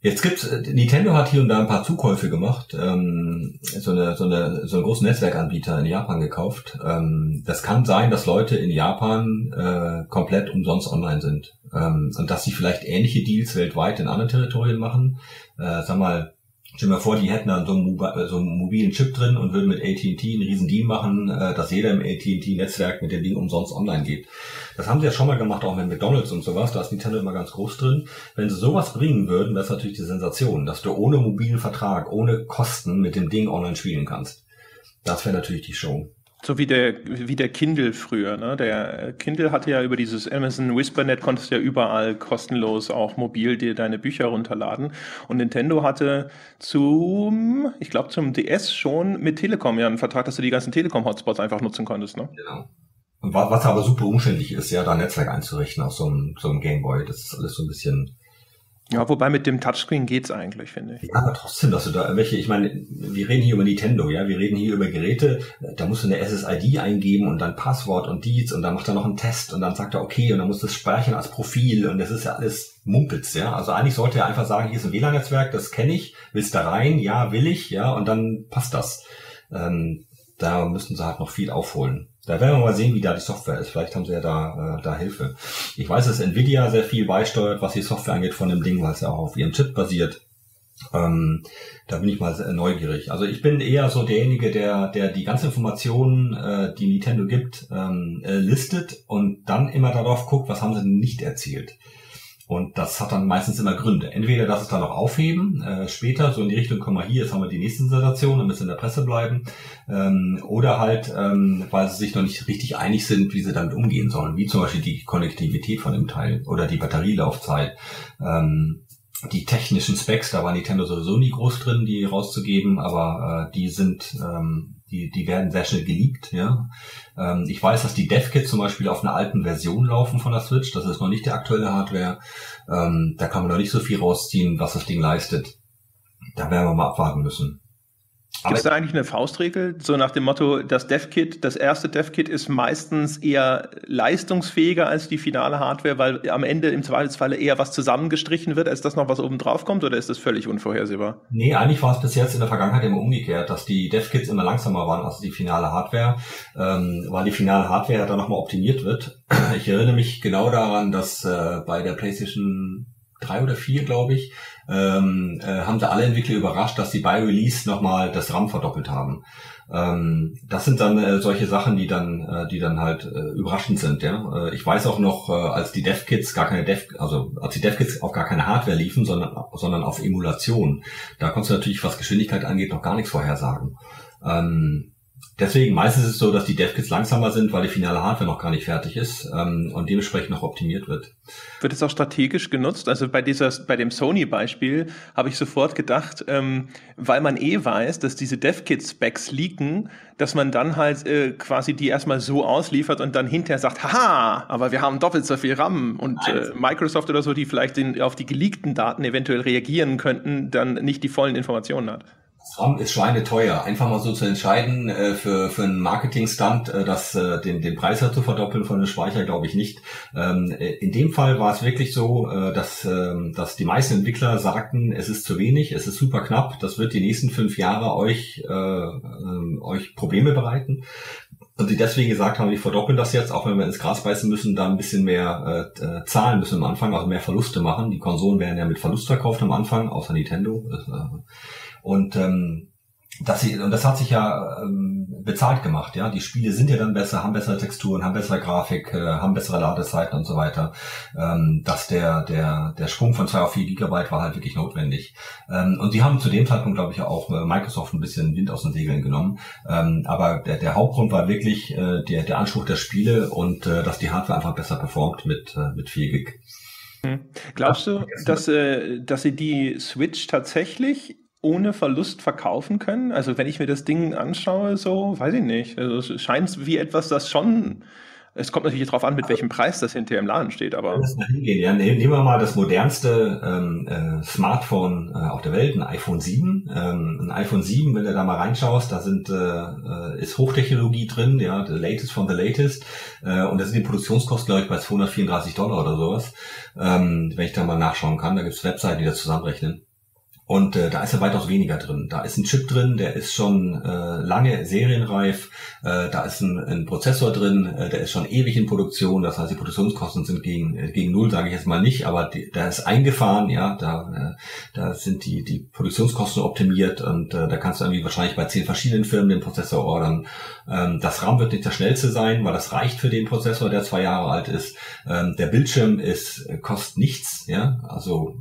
Jetzt gibt's, äh, Nintendo hat hier und da ein paar Zukäufe gemacht, ähm, so, eine, so, eine, so einen großen Netzwerkanbieter in Japan gekauft. Ähm, das kann sein, dass Leute in Japan äh, komplett umsonst online sind ähm, und dass sie vielleicht ähnliche Deals weltweit in anderen Territorien machen. Äh, sag mal, Stell dir mal vor, die hätten dann so einen, so einen, mobilen Chip drin und würden mit AT&T einen riesen Deal machen, äh, dass jeder im AT&T-Netzwerk mit dem Ding umsonst online geht. Das haben sie ja schon mal gemacht, auch mit McDonalds und sowas. Da ist Nintendo immer ganz groß drin. Wenn sie sowas bringen würden, wäre es natürlich die Sensation, dass du ohne mobilen Vertrag, ohne Kosten mit dem Ding online spielen kannst. Das wäre natürlich die Show. So wie der, wie der Kindle früher. Ne? Der Kindle hatte ja über dieses Amazon WhisperNet konntest ja überall kostenlos auch mobil dir deine Bücher runterladen. Und Nintendo hatte zum, ich glaube zum DS schon mit Telekom ja einen Vertrag, dass du die ganzen Telekom-Hotspots einfach nutzen konntest. Ne? Genau. Was aber super umständlich ist, ja, da Netzwerk einzurichten auf so einem, so einem Gameboy. Das ist alles so ein bisschen ja, wobei mit dem Touchscreen geht's eigentlich, finde ich. Ja, aber trotzdem, dass du da welche, ich meine, wir reden hier über Nintendo, ja, wir reden hier über Geräte, da musst du eine SSID eingeben und dann Passwort und dies und dann macht er noch einen Test und dann sagt er okay und dann musst du es speichern als Profil und das ist ja alles Mumpels, ja. Also eigentlich sollte er einfach sagen, hier ist ein WLAN-Netzwerk, das kenne ich, willst da rein, ja, will ich, ja, und dann passt das. Ähm, da müssen sie halt noch viel aufholen. Da werden wir mal sehen, wie da die Software ist. Vielleicht haben sie ja da, äh, da Hilfe. Ich weiß, dass Nvidia sehr viel beisteuert, was die Software angeht von dem Ding, weil es ja auch auf ihrem Chip basiert. Ähm, da bin ich mal sehr neugierig. Also ich bin eher so derjenige, der, der die ganzen Informationen, äh, die Nintendo gibt, ähm, äh, listet und dann immer darauf guckt, was haben sie denn nicht erzählt. Und das hat dann meistens immer Gründe. Entweder, dass es dann noch aufheben, äh, später, so in die Richtung, komm mal hier, jetzt haben wir die nächste Sensation und müssen in der Presse bleiben. Ähm, oder halt, ähm, weil sie sich noch nicht richtig einig sind, wie sie damit umgehen sollen, wie zum Beispiel die Konnektivität von dem Teil oder die Batterielaufzeit. Ähm, die technischen Specs, da war Nintendo sowieso nie groß drin, die rauszugeben, aber äh, die sind ähm, die, die werden sehr schnell geleakt, ja. Ähm, ich weiß, dass die DevKits zum Beispiel auf einer alten Version laufen von der Switch. Das ist noch nicht die aktuelle Hardware. Ähm, da kann man noch nicht so viel rausziehen, was das Ding leistet. Da werden wir mal abwarten müssen. Gibt es da eigentlich eine Faustregel, so nach dem Motto, das Dev-Kit, das erste Dev-Kit ist meistens eher leistungsfähiger als die finale Hardware, weil am Ende im Zweifelsfalle eher was zusammengestrichen wird, als dass noch was oben drauf kommt, oder ist das völlig unvorhersehbar? Nee, eigentlich war es bis jetzt in der Vergangenheit immer umgekehrt, dass die Dev-Kits immer langsamer waren als die finale Hardware, ähm, weil die finale Hardware dann nochmal optimiert wird. Ich erinnere mich genau daran, dass äh, bei der PlayStation drei oder vier, glaube ich, ähm, äh, haben sie alle Entwickler überrascht, dass sie bei Release nochmal das RAM verdoppelt haben. Ähm, das sind dann äh, solche Sachen, die dann, äh, die dann halt äh, überraschend sind. Ja, äh, ich weiß auch noch, äh, als die Dev-Kits gar keine Dev, also als die Dev-Kits auf gar keine Hardware liefen, sondern sondern auf Emulation. Da konntest du natürlich, was Geschwindigkeit angeht, noch gar nichts vorhersagen. Ähm, Deswegen meistens ist es so, dass die Dev-Kits langsamer sind, weil die finale Hardware noch gar nicht fertig ist ähm, und dementsprechend noch optimiert wird. Wird es auch strategisch genutzt? Also bei dieser, bei dem Sony-Beispiel habe ich sofort gedacht, ähm, weil man eh weiß, dass diese Dev-Kit-Specs leaken, dass man dann halt äh, quasi die erstmal so ausliefert und dann hinterher sagt, haha, aber wir haben doppelt so viel RAM und äh, Microsoft oder so, die vielleicht den, auf die geleakten Daten eventuell reagieren könnten, dann nicht die vollen Informationen hat. RAM ist schweineteuer. Einfach mal so zu entscheiden äh, für, für einen Marketing-Stunt, äh, äh, den, den Preis zu verdoppeln von dem Speicher, glaube ich nicht. Ähm, äh, in dem Fall war es wirklich so, äh, dass, äh, dass die meisten Entwickler sagten, es ist zu wenig, es ist super knapp, das wird die nächsten fünf Jahre euch, äh, äh, euch Probleme bereiten. Und die deswegen gesagt haben, wir verdoppeln das jetzt, auch wenn wir ins Gras beißen müssen, da ein bisschen mehr äh, äh, zahlen müssen am Anfang, also mehr Verluste machen. Die Konsolen werden ja mit Verlust verkauft am Anfang, außer Nintendo. Äh, und ähm, das, und das hat sich ja ähm, bezahlt gemacht, ja. Die Spiele sind ja dann besser, haben bessere Texturen, haben bessere Grafik, äh, haben bessere Ladezeiten und so weiter. Ähm, dass der, der, der Sprung von zwei auf vier Gigabyte war halt wirklich notwendig. Ähm, und sie haben zu dem Zeitpunkt, glaube ich, auch äh, Microsoft ein bisschen Wind aus den Segeln genommen. Ähm, aber der, der Hauptgrund war wirklich äh, der, der Anspruch der Spiele und äh, dass die Hardware einfach besser performt mit, äh, mit 4 Gig. Hm. Glaubst du, dass, äh, dass sie die Switch tatsächlich ohne Verlust verkaufen können? Also wenn ich mir das Ding anschaue, so, weiß ich nicht. Also es scheint wie etwas, das schon, es kommt natürlich darauf an, mit welchem Preis das hinterher im Laden steht, aber. Ja, nehmen wir mal das modernste ähm, äh, Smartphone äh, auf der Welt, ein iPhone 7. Ähm, ein iPhone 7, wenn du da mal reinschaust, da sind, äh, äh, ist Hochtechnologie drin, ja, the latest from the latest. Äh, und da sind die Produktionskosten, glaube ich, bei 234 Dollar oder sowas. Ähm, wenn ich da mal nachschauen kann, da gibt's Webseiten, die das zusammenrechnen. Und äh, da ist ja weitaus weniger drin. Da ist ein Chip drin, der ist schon äh, lange serienreif. Äh, da ist ein, ein Prozessor drin, äh, der ist schon ewig in Produktion. Das heißt, die Produktionskosten sind gegen, äh, gegen null, sage ich jetzt mal nicht, aber die, da ist eingefahren, ja, da, äh, da sind die, die Produktionskosten optimiert und äh, da kannst du irgendwie wahrscheinlich bei zehn verschiedenen Firmen den Prozessor ordern. Ähm, das RAM wird nicht der schnellste sein, weil das reicht für den Prozessor, der zwei Jahre alt ist. Ähm, der Bildschirm ist, äh, kostet nichts, ja, also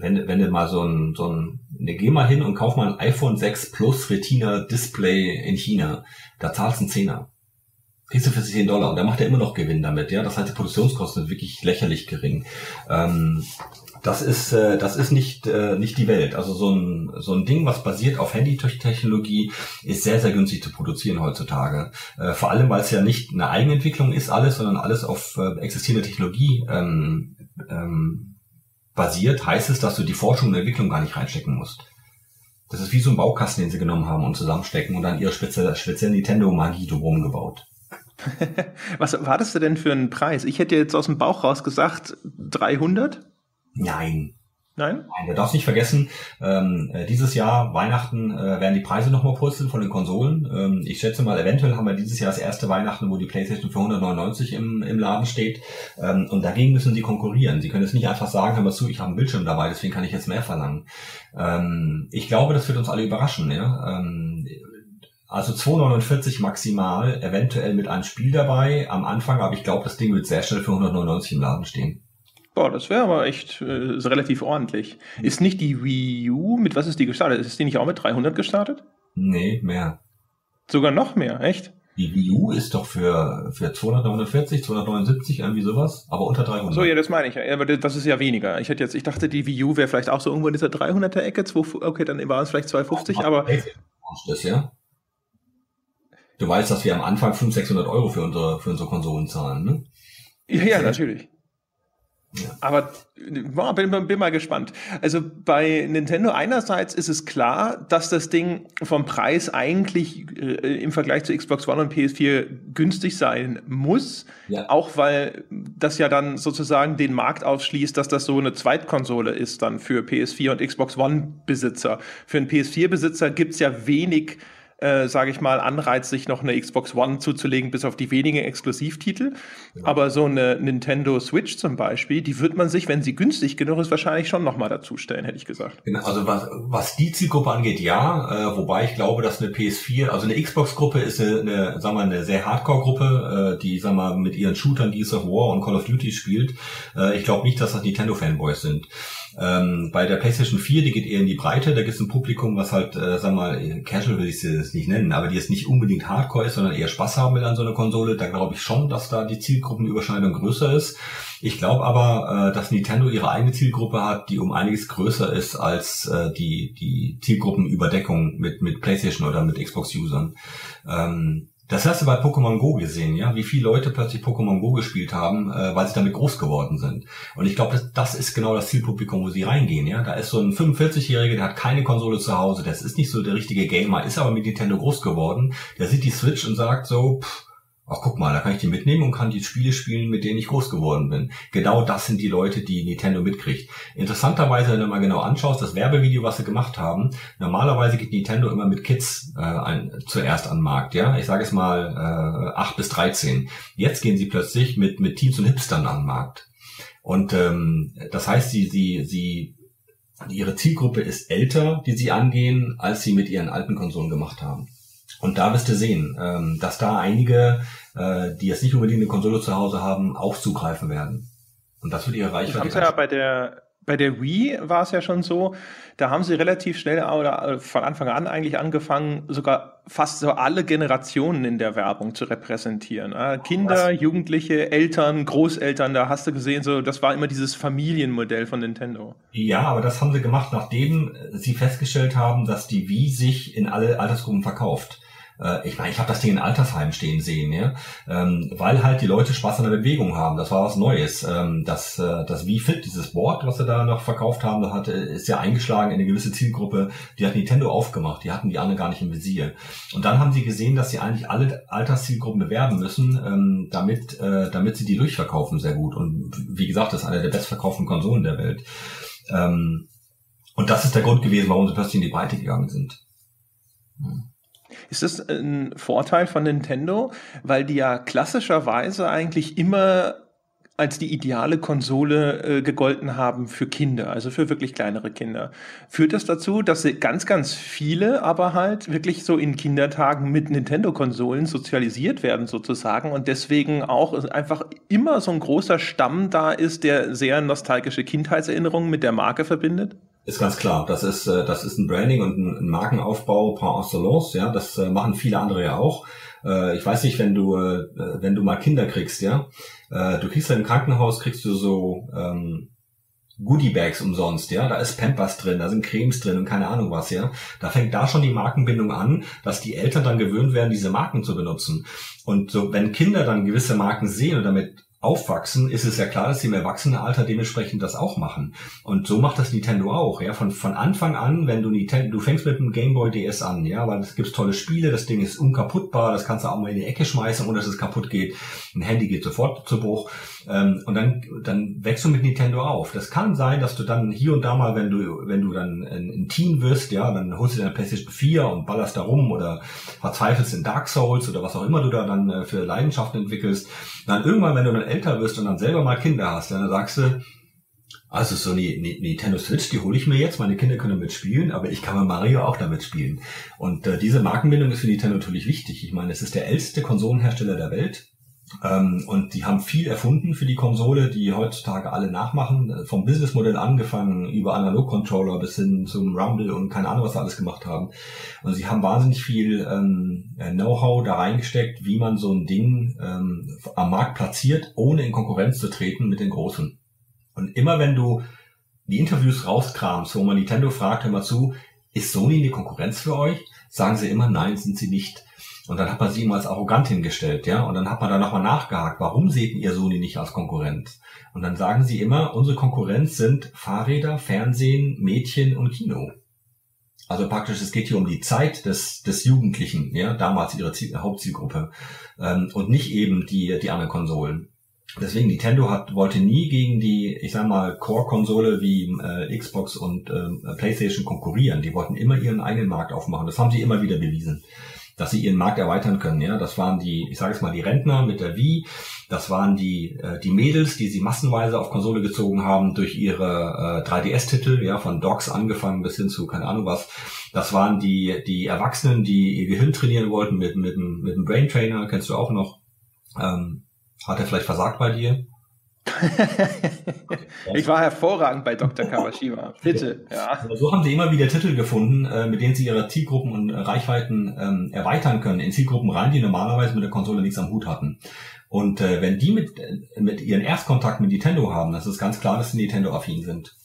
wenn, wenn du mal so ein, so ein, ne, geh mal hin und kauf mal ein iPhone 6 Plus Retina Display in China. Da zahlst du einen Zehner. Kriegst du für 10 Dollar und da macht er immer noch Gewinn damit, ja. Das heißt, die Produktionskosten sind wirklich lächerlich gering. Ähm, das ist, äh, das ist nicht, äh, nicht die Welt. Also so ein, so ein Ding, was basiert auf Handy-Technologie, ist sehr, sehr günstig zu produzieren heutzutage. Äh, vor allem, weil es ja nicht eine Eigenentwicklung ist alles, sondern alles auf existierende Technologie ähm, ähm, basiert, heißt es, dass du die Forschung und Entwicklung gar nicht reinstecken musst. Das ist wie so ein Baukasten, den sie genommen haben und zusammenstecken und dann ihre spezielle, spezielle Nintendo-Magie drumherum gebaut. Was wartest du denn für einen Preis? Ich hätte jetzt aus dem Bauch raus gesagt 300? Nein, Nein? Nein, du darfst nicht vergessen, ähm, äh, dieses Jahr Weihnachten äh, werden die Preise nochmal purzeln von den Konsolen. Ähm, ich schätze mal, eventuell haben wir dieses Jahr das erste Weihnachten, wo die PlayStation für 199 im, im Laden steht. Ähm, und dagegen müssen sie konkurrieren. Sie können jetzt nicht einfach sagen, hör mal zu, ich habe einen Bildschirm dabei, deswegen kann ich jetzt mehr verlangen. Ähm, ich glaube, das wird uns alle überraschen. Ja? Ähm, also 249 maximal, eventuell mit einem Spiel dabei am Anfang, aber ich glaube, das Ding wird sehr schnell für 199 im Laden stehen. Boah, das wäre aber echt äh, relativ ordentlich. Ist nicht die Wii U, mit was ist die gestartet? Ist die nicht auch mit 300 gestartet? Nee, mehr. Sogar noch mehr, echt? Die Wii U ist doch für, für 249, 279, irgendwie sowas, aber unter 300. So, ja, das meine ich. Aber das ist ja weniger. Ich hätte jetzt, ich dachte, die Wii U wäre vielleicht auch so irgendwo in dieser 300er Ecke. Okay, dann war es vielleicht 250, aber. Das, ja? Du weißt, dass wir am Anfang 500, 600 Euro für unsere, für unsere Konsolen zahlen, ne? Ja, ja, natürlich. Aber bin, bin mal gespannt. Also bei Nintendo einerseits ist es klar, dass das Ding vom Preis eigentlich äh, im Vergleich zu Xbox One und PS4 günstig sein muss. Ja. Auch weil das ja dann sozusagen den Markt ausschließt, dass das so eine Zweitkonsole ist dann für PS4 und Xbox One Besitzer. Für einen PS4 Besitzer gibt's ja wenig äh, sage ich mal, Anreiz, sich noch eine Xbox One zuzulegen, bis auf die wenigen Exklusivtitel. Ja. Aber so eine Nintendo Switch zum Beispiel, die wird man sich, wenn sie günstig genug ist, wahrscheinlich schon nochmal dazustellen, hätte ich gesagt. Genau, also was, was die Zielgruppe angeht, ja. Äh, wobei ich glaube, dass eine PS4, also eine Xbox-Gruppe ist eine, eine, sagen wir, eine sehr Hardcore-Gruppe, äh, die, sagen wir, mit ihren Shootern Gears of War und Call of Duty spielt. Äh, ich glaube nicht, dass das Nintendo-Fanboys sind. Ähm, bei der PlayStation 4, die geht eher in die Breite, da gibt es ein Publikum, was halt, äh, sag mal, casual will ich es nicht nennen, aber die jetzt nicht unbedingt Hardcore ist, sondern eher Spaß haben mit an so einer Konsole. Da glaube ich schon, dass da die Zielgruppenüberschneidung größer ist. Ich glaube aber, äh, dass Nintendo ihre eigene Zielgruppe hat, die um einiges größer ist als äh, die, die Zielgruppenüberdeckung mit, mit PlayStation oder mit Xbox-Usern. Ähm, das hast du bei Pokémon Go gesehen, ja, wie viele Leute plötzlich Pokémon Go gespielt haben, äh, weil sie damit groß geworden sind. Und ich glaube, das, das ist genau das Zielpublikum, wo sie reingehen, ja. Da ist so ein 45-Jähriger, der hat keine Konsole zu Hause, das ist nicht so der richtige Gamer, ist aber mit Nintendo groß geworden. Der sieht die Switch und sagt so, pff, ach guck mal, da kann ich die mitnehmen und kann die Spiele spielen, mit denen ich groß geworden bin. Genau das sind die Leute, die Nintendo mitkriegt. Interessanterweise, wenn du mal genau anschaust, das Werbevideo, was sie gemacht haben, normalerweise geht Nintendo immer mit Kids äh, ein, zuerst an den Markt, ja. Ich sage es mal äh, 8 bis 13. Jetzt gehen sie plötzlich mit, mit Teens und Hipstern an den Markt. Und ähm, das heißt, sie, sie, sie ihre Zielgruppe ist älter, die sie angehen, als sie mit ihren alten Konsolen gemacht haben. Und da wirst du sehen, ähm, dass da einige, äh, die jetzt nicht unbedingt eine Konsole zu Hause haben, auch zugreifen werden. Und das wird ihre Reichweite. Das ja bei der bei der Wii war es ja schon so, da haben sie relativ schnell oder von Anfang an eigentlich angefangen, sogar fast so alle Generationen in der Werbung zu repräsentieren. Kinder, Was? Jugendliche, Eltern, Großeltern, da hast du gesehen, so das war immer dieses Familienmodell von Nintendo. Ja, aber das haben sie gemacht, nachdem sie festgestellt haben, dass die Wii sich in alle Altersgruppen verkauft. Äh, ich meine, ich habe das Ding in Altersheim stehen sehen, ja, ähm, weil halt die Leute Spaß an der Bewegung haben. Das war was Neues. Ähm, das, äh, das Wii Fit, dieses Board, was sie da noch verkauft haben, hat, ist ja eingeschlagen in eine gewisse Zielgruppe. Die hat Nintendo aufgemacht. Die hatten die anderen gar nicht im Visier. Und dann haben sie gesehen, dass sie eigentlich alle Alterszielgruppen bewerben müssen, ähm, damit, äh, damit sie die durchverkaufen sehr gut. Und wie gesagt, das ist eine der bestverkauften Konsolen der Welt. Ähm, Und das ist der Grund gewesen, warum sie plötzlich in die Breite gegangen sind. Hm. Ist das ein Vorteil von Nintendo, weil die ja klassischerweise eigentlich immer als die ideale Konsole äh, gegolten haben für Kinder, also für wirklich kleinere Kinder. Führt das dazu, dass ganz, ganz viele aber halt wirklich so in Kindertagen mit Nintendo-Konsolen sozialisiert werden sozusagen und deswegen auch einfach immer so ein großer Stamm da ist, der sehr nostalgische Kindheitserinnerungen mit der Marke verbindet? Ist ganz klar. Das ist, äh, das ist ein Branding und ein Markenaufbau par excellence, ja. Das äh, machen viele andere ja auch. Äh, ich weiß nicht, wenn du, wenn du mal Kinder kriegst, ja. Du kriegst ja im Krankenhaus, kriegst du so, ähm, Goodie-Bags umsonst, ja, da ist Pampers drin, da sind Cremes drin und keine Ahnung was, ja. Da fängt da schon die Markenbindung an, dass die Eltern dann gewöhnt werden, diese Marken zu benutzen. Und so, wenn Kinder dann gewisse Marken sehen und damit aufwachsen, ist es ja klar, dass sie im Erwachsenenalter dementsprechend das auch machen. Und so macht das Nintendo auch, ja. Von, von Anfang an, wenn du Nintendo, du fängst mit dem Game Boy DS an, ja, weil es gibt tolle Spiele, das Ding ist unkaputtbar, das kannst du auch mal in die Ecke schmeißen, ohne dass es kaputt geht. Ein Handy geht sofort zu Bruch. Ähm, und dann, dann wächst du mit Nintendo auf. Das kann sein, dass du dann hier und da mal, wenn du, wenn du dann ein, ein Teen wirst, ja, dann holst du deine PlayStation 4 und ballerst da rum oder verzweifelst in Dark Souls oder was auch immer du da dann äh, für Leidenschaften entwickelst. Dann irgendwann, wenn du dann älter wirst und dann selber mal Kinder hast, dann sagst du, also so eine Nintendo Switch, die hole ich mir jetzt. Meine Kinder können damit spielen, aber ich kann mit Mario auch damit spielen. Und äh, diese Markenbindung ist für Nintendo natürlich wichtig. Ich meine, es ist der älteste Konsolenhersteller der Welt. Ähm, und die haben viel erfunden für die Konsole, die heutzutage alle nachmachen. Äh, vom Businessmodell angefangen, über Analog-Controller bis hin zum Rumble und keine Ahnung, was sie alles gemacht haben. Und sie haben wahnsinnig viel ähm, äh, Know-how da reingesteckt, wie man so ein Ding ähm, am Markt platziert, ohne in Konkurrenz zu treten mit den Großen. Und immer wenn du die Interviews rauskramst, wo man Nintendo fragt, hör mal zu, ist Sony eine Konkurrenz für euch? Sagen sie immer, nein, sind sie nicht. Und dann hat man sie ihm als arrogant hingestellt, ja. Und dann hat man da nochmal nachgehakt, warum seht ihr Sony nicht als Konkurrenz? Und dann sagen sie immer, unsere Konkurrenz sind Fahrräder, Fernsehen, Mädchen und Kino. Also praktisch, es geht hier um die Zeit des, des Jugendlichen, ja, damals ihre Ziel, Hauptzielgruppe, ähm, und nicht eben die, die anderen Konsolen. Deswegen, Nintendo hat, wollte nie gegen die, ich sag mal, Core-Konsole wie äh, Xbox und äh, PlayStation konkurrieren. Die wollten immer ihren eigenen Markt aufmachen. Das haben sie immer wieder bewiesen dass sie ihren Markt erweitern können. Ja, das waren die, ich sage jetzt mal die Rentner mit der Wii, das waren die äh, die Mädels, die sie massenweise auf Konsole gezogen haben durch ihre äh, 3DS-Titel, ja, von Dogs angefangen bis hin zu keine Ahnung was. Das waren die die Erwachsenen, die ihr Gehirn trainieren wollten mit mit mit dem Brain Trainer, kennst du auch noch. Ähm, hat er vielleicht versagt bei dir? ich war hervorragend bei Dr. Kawashima. Bitte, ja. So haben sie immer wieder Titel gefunden, äh, mit denen sie ihre Zielgruppen und Reichweiten ähm, erweitern können. In Zielgruppen rein, die normalerweise mit der Konsole nichts am Hut hatten. Und äh, wenn die mit, mit ihren Erstkontakt mit Nintendo haben, das ist ganz klar, dass sie Nintendo-affin sind.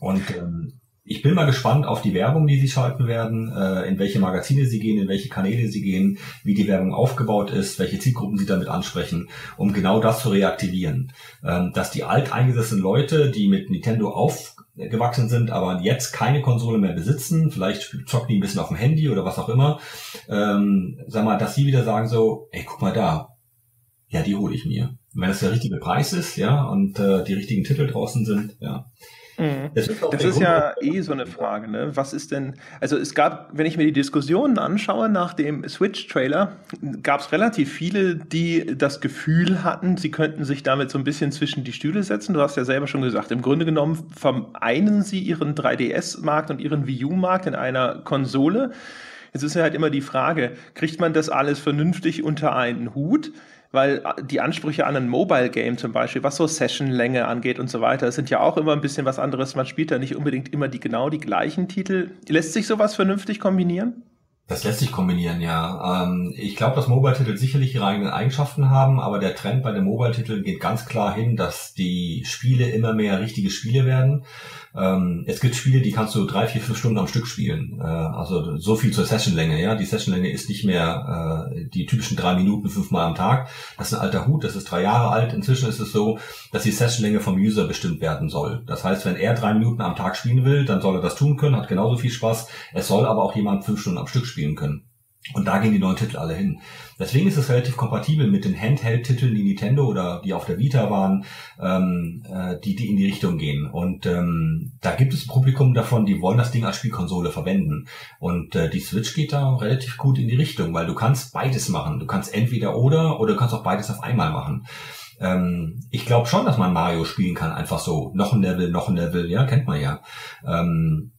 Und ähm, ich bin mal gespannt auf die Werbung, die sie schalten werden, äh, in welche Magazine sie gehen, in welche Kanäle sie gehen, wie die Werbung aufgebaut ist, welche Zielgruppen sie damit ansprechen, um genau das zu reaktivieren. Ähm, dass die alteingesessenen Leute, die mit Nintendo aufgewachsen sind, aber jetzt keine Konsole mehr besitzen, vielleicht zocken die ein bisschen auf dem Handy oder was auch immer, ähm, sag mal, dass sie wieder sagen so, ey, guck mal da, ja, die hole ich mir. Wenn das der richtige Preis ist, ja, und äh, die richtigen Titel draußen sind, ja. Mhm. Das ist, das ist ja eh so eine Frage, ne? Was ist denn, also es gab, wenn ich mir die Diskussionen anschaue nach dem Switch-Trailer, gab es relativ viele, die das Gefühl hatten, sie könnten sich damit so ein bisschen zwischen die Stühle setzen. Du hast ja selber schon gesagt, im Grunde genommen vereinen sie ihren 3DS-Markt und ihren Wii U-Markt in einer Konsole. Jetzt ist ja halt immer die Frage, kriegt man das alles vernünftig unter einen Hut? Weil äh, die Ansprüche an ein Mobile Game zum Beispiel, was so Sessionlänge angeht und so weiter, sind ja auch immer ein bisschen was anderes. Man spielt da nicht unbedingt immer die genau die gleichen Titel. Lässt sich sowas vernünftig kombinieren? Das lässt sich kombinieren, ja. Ähm, ich glaube, dass Mobile-Titel sicherlich ihre eigenen Eigenschaften haben, aber der Trend bei den Mobile-Titeln geht ganz klar hin, dass die Spiele immer mehr richtige Spiele werden. Ähm, es gibt Spiele, die kannst du drei, vier, fünf Stunden am Stück spielen. Äh, also so viel zur Sessionlänge, ja. Die Sessionlänge ist nicht mehr äh, die typischen drei Minuten fünfmal am Tag. Das ist ein alter Hut, das ist drei Jahre alt. Inzwischen ist es so, dass die Sessionlänge vom User bestimmt werden soll. Das heißt, wenn er drei Minuten am Tag spielen will, dann soll er das tun können, hat genauso viel Spaß. Es soll aber auch jemand fünf Stunden am Stück spielen können. Und da gehen die neuen Titel alle hin. Deswegen ist es relativ kompatibel mit den Handheld-Titeln, die Nintendo oder die auf der Vita waren, ähm, äh, die, die in die Richtung gehen. Und ähm, da gibt es ein Publikum davon, die wollen das Ding als Spielkonsole verwenden. Und äh, die Switch geht da relativ gut in die Richtung, weil du kannst beides machen. Du kannst entweder oder oder du kannst auch beides auf einmal machen. Ähm, ich glaube schon, dass man Mario spielen kann, einfach so. Noch ein Level, noch ein Level, ja, kennt man ja. Ähm,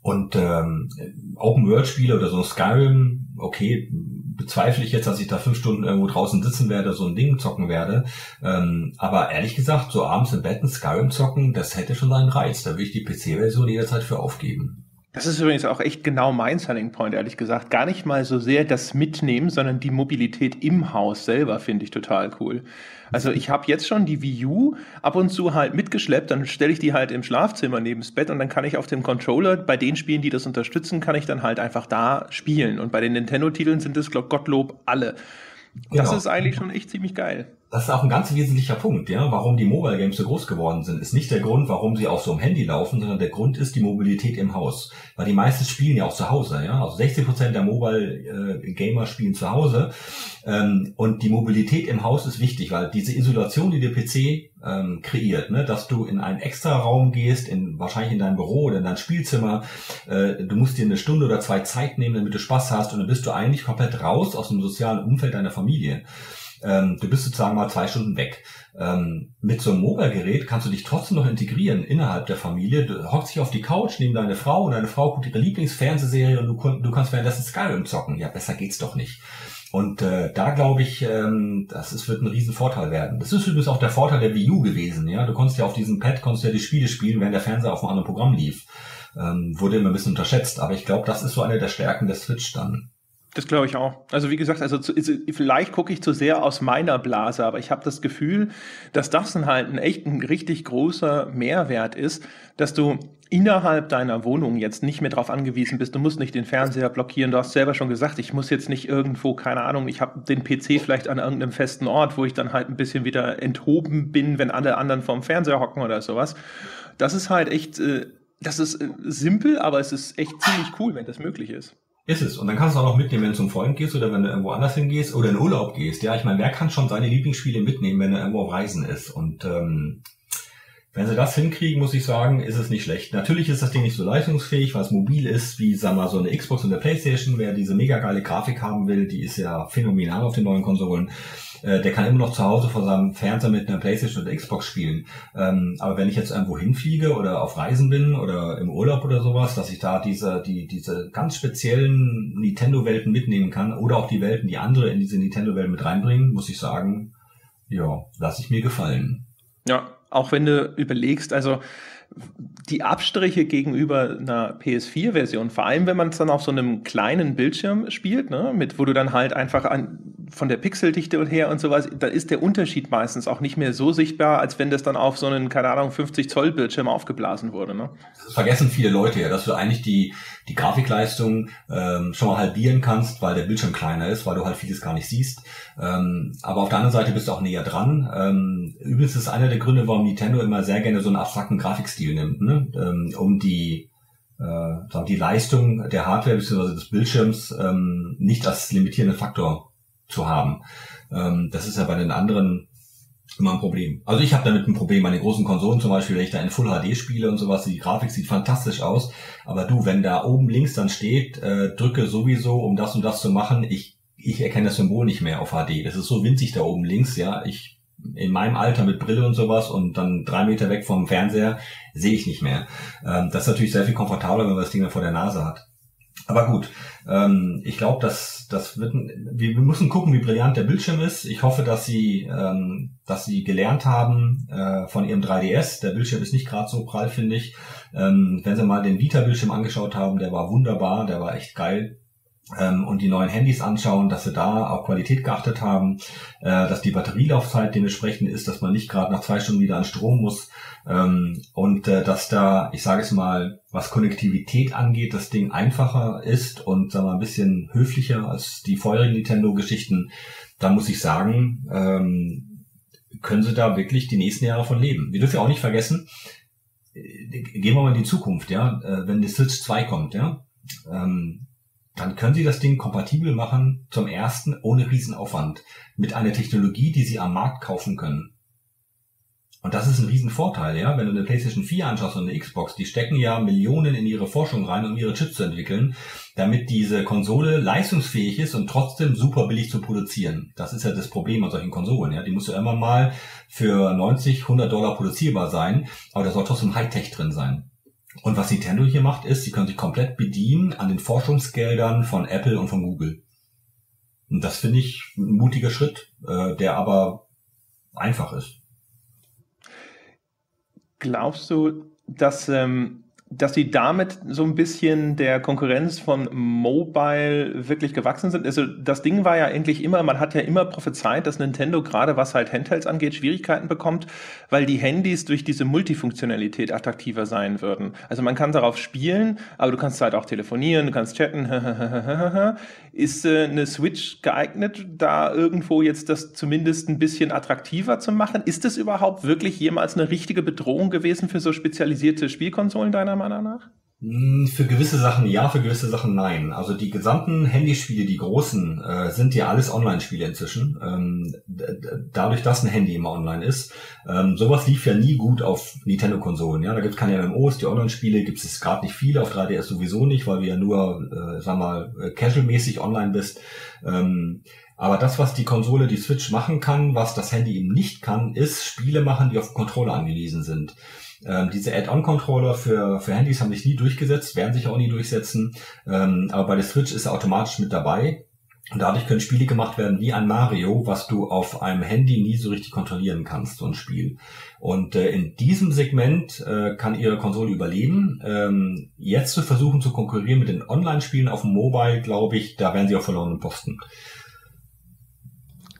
und ähm, Open-World-Spiele oder so Skyrim, okay, bezweifle ich jetzt, dass ich da fünf Stunden irgendwo draußen sitzen werde, so ein Ding zocken werde. Ähm, aber ehrlich gesagt, so abends im Bett ein Skyrim zocken, das hätte schon seinen Reiz. Da würde ich die PC-Version jederzeit für aufgeben. Das ist übrigens auch echt genau mein Selling Point, ehrlich gesagt. Gar nicht mal so sehr das Mitnehmen, sondern die Mobilität im Haus selber finde ich total cool. Also ich habe jetzt schon die Wii U ab und zu halt mitgeschleppt, dann stelle ich die halt im Schlafzimmer neben das Bett und dann kann ich auf dem Controller, bei den Spielen, die das unterstützen, kann ich dann halt einfach da spielen. Und bei den Nintendo-Titeln sind es, glaub, Gottlob alle. Genau. Das ist eigentlich schon echt ziemlich geil das ist auch ein ganz wesentlicher Punkt, ja, warum die Mobile Games so groß geworden sind. Ist nicht der Grund, warum sie auf so einem Handy laufen, sondern der Grund ist die Mobilität im Haus. Weil die meisten spielen ja auch zu Hause, ja. Also 60 Prozent der Mobile äh, Gamer spielen zu Hause. Ähm, und die Mobilität im Haus ist wichtig, weil diese Isolation, die der PC ähm, kreiert, ne, dass du in einen extra Raum gehst, in wahrscheinlich in dein Büro oder in dein Spielzimmer, äh, du musst dir eine Stunde oder zwei Zeit nehmen, damit du Spaß hast, und dann bist du eigentlich komplett raus aus dem sozialen Umfeld deiner Familie. Ähm, du bist sozusagen mal zwei Stunden weg. Ähm, mit so einem Mobile-Gerät kannst du dich trotzdem noch integrieren innerhalb der Familie. Du hockst dich auf die Couch neben deine Frau und deine Frau guckt ihre Lieblingsfernsehserie und du, du kannst währenddessen Skyrim zocken. Ja, besser geht's doch nicht. Und äh, da glaube ich, ähm, das ist, wird ein Riesenvorteil werden. Das ist übrigens auch der Vorteil der Wii U gewesen. Ja, du konntest ja auf diesem Pad konntest ja die Spiele spielen, während der Fernseher auf einem anderen Programm lief. Ähm, wurde immer ein bisschen unterschätzt, aber ich glaube, das ist so eine der Stärken der Switch dann. Das glaube ich auch. Also wie gesagt, also zu, vielleicht gucke ich zu sehr aus meiner Blase, aber ich habe das Gefühl, dass das dann halt ein echt ein richtig großer Mehrwert ist, dass du innerhalb deiner Wohnung jetzt nicht mehr darauf angewiesen bist. Du musst nicht den Fernseher blockieren. Du hast selber schon gesagt, ich muss jetzt nicht irgendwo, keine Ahnung, ich habe den PC vielleicht an irgendeinem festen Ort, wo ich dann halt ein bisschen wieder enthoben bin, wenn alle anderen vorm Fernseher hocken oder sowas. Das ist halt echt, äh, das ist äh, simpel, aber es ist echt ziemlich cool, wenn das möglich ist. Ist es. Und dann kannst du auch noch mitnehmen, wenn du zum Freund gehst oder wenn du irgendwo anders hingehst oder in Urlaub gehst. Ja, ich meine, wer kann schon seine Lieblingsspiele mitnehmen, wenn er irgendwo auf Reisen ist? Und ähm, wenn sie das hinkriegen, muss ich sagen, ist es nicht schlecht. Natürlich ist das Ding nicht so leistungsfähig, weil es mobil ist, wie, wir mal, so eine Xbox und eine Playstation. Wer diese mega geile Grafik haben will, die ist ja phänomenal auf den neuen Konsolen. Äh, der kann immer noch zu Hause vor seinem Fernseher mit einer Playstation oder Xbox spielen. Ähm, aber wenn ich jetzt irgendwo hinfliege oder auf Reisen bin oder im Urlaub oder sowas, dass ich da diese, die, diese ganz speziellen Nintendo-Welten mitnehmen kann oder auch die Welten, die andere in diese Nintendo-Welt mit reinbringen, muss ich sagen, ja, lasse ich mir gefallen. Ja, auch wenn du überlegst, also die Abstriche gegenüber einer PS4-Version, vor allem wenn man es dann auf so einem kleinen Bildschirm spielt, ne, mit wo du dann halt einfach an, von der Pixeldichte her und sowas, da ist der Unterschied meistens auch nicht mehr so sichtbar, als wenn das dann auf so einen, keine Ahnung, 50 Zoll Bildschirm aufgeblasen wurde. Ne? Das vergessen viele Leute ja, dass du eigentlich die, die Grafikleistung ähm, schon mal halbieren kannst, weil der Bildschirm kleiner ist, weil du halt vieles gar nicht siehst. Ähm, aber auf der anderen Seite bist du auch näher dran. Ähm, übrigens ist einer der Gründe, warum Nintendo immer sehr gerne so einen abstrakten Grafikstil nimmt, ne? ähm, um die äh, die Leistung der Hardware bzw. des Bildschirms ähm, nicht als limitierenden Faktor zu haben. Ähm, das ist ja bei den anderen immer ein Problem. Also ich habe damit ein Problem. Meine großen Konsolen zum Beispiel, wenn ich da in Full HD spiele und sowas, die Grafik sieht fantastisch aus. Aber du, wenn da oben links dann steht, äh, drücke sowieso, um das und das zu machen, ich, ich erkenne das Symbol nicht mehr auf HD. Das ist so winzig da oben links, ja. Ich in meinem Alter mit Brille und sowas und dann drei Meter weg vom Fernseher sehe ich nicht mehr. Ähm, das ist natürlich sehr viel komfortabler, wenn man das Ding dann vor der Nase hat. Aber gut, ähm, ich glaube, dass das wird. Wir, wir müssen gucken, wie brillant der Bildschirm ist. Ich hoffe, dass sie, ähm, dass sie gelernt haben äh, von ihrem 3DS. Der Bildschirm ist nicht gerade so prall, finde ich. Ähm, wenn sie mal den Vita-Bildschirm angeschaut haben, der war wunderbar, der war echt geil ähm, und die neuen Handys anschauen, dass sie da auf Qualität geachtet haben, äh, dass die Batterielaufzeit dementsprechend ist, dass man nicht gerade nach zwei Stunden wieder an Strom muss ähm, und äh, dass da, ich sage es mal, was Konnektivität angeht, das Ding einfacher ist und sagen wir, ein bisschen höflicher als die vorherigen Nintendo-Geschichten. Da muss ich sagen, ähm, können sie da wirklich die nächsten Jahre von leben. Wir dürfen ja auch nicht vergessen, äh, gehen wir mal in die Zukunft, ja, äh, wenn die Switch 2 kommt, ja, ähm, dann können Sie das Ding kompatibel machen zum ersten ohne Riesenaufwand mit einer Technologie, die Sie am Markt kaufen können. Und das ist ein Riesenvorteil, ja. Wenn du eine PlayStation 4 anschaust und eine Xbox, die stecken ja Millionen in ihre Forschung rein, um ihre Chips zu entwickeln, damit diese Konsole leistungsfähig ist und trotzdem super billig zu produzieren. Das ist ja das Problem an solchen Konsolen, ja. Die musst du immer mal für 90, 100 Dollar produzierbar sein, aber da soll trotzdem Hightech drin sein. Und was Nintendo hier macht, ist, sie können sich komplett bedienen an den Forschungsgeldern von Apple und von Google. Und das finde ich ein mutiger Schritt, äh, der aber einfach ist. Glaubst du, dass ähm, dass sie damit so ein bisschen der Konkurrenz von Mobile wirklich gewachsen sind. Also das Ding war ja eigentlich immer, man hat ja immer prophezeit, dass Nintendo gerade was halt Handhelds angeht, Schwierigkeiten bekommt, weil die Handys durch diese Multifunktionalität attraktiver sein würden. Also man kann darauf spielen, aber du kannst halt auch telefonieren, du kannst chatten. Ist äh, eine Switch geeignet, da irgendwo jetzt das zumindest ein bisschen attraktiver zu machen? Ist es überhaupt wirklich jemals eine richtige Bedrohung gewesen für so spezialisierte Spielkonsolen deiner Meinung nach? Hm, für gewisse Sachen ja, für gewisse Sachen nein. Also die gesamten Handyspiele, die großen, äh, sind ja alles Online-Spiele inzwischen. Ähm, dadurch, dass ein Handy immer online ist. Ähm, sowas lief ja nie gut auf Nintendo-Konsolen. Ja, da gibt es keine MMOs, die Online-Spiele gibt es gerade nicht viele, auf 3DS sowieso nicht, weil wir ja nur, äh, sag mal, äh, casual-mäßig online bist. Ähm, aber das, was die Konsole, die Switch machen kann, was das Handy eben nicht kann, ist Spiele machen, die auf Controller angewiesen sind. Ähm, diese Add-on-Controller für, für Handys haben sich nie durchgesetzt, werden sich auch nie durchsetzen. Ähm, aber bei der Switch ist er automatisch mit dabei. Und dadurch können Spiele gemacht werden wie ein Mario, was du auf einem Handy nie so richtig kontrollieren kannst, so ein Spiel. Und äh, in diesem Segment äh, kann ihre Konsole überleben. Ähm, jetzt zu versuchen zu konkurrieren mit den Online-Spielen auf dem Mobile, glaube ich, da werden sie auf verlorenen Posten.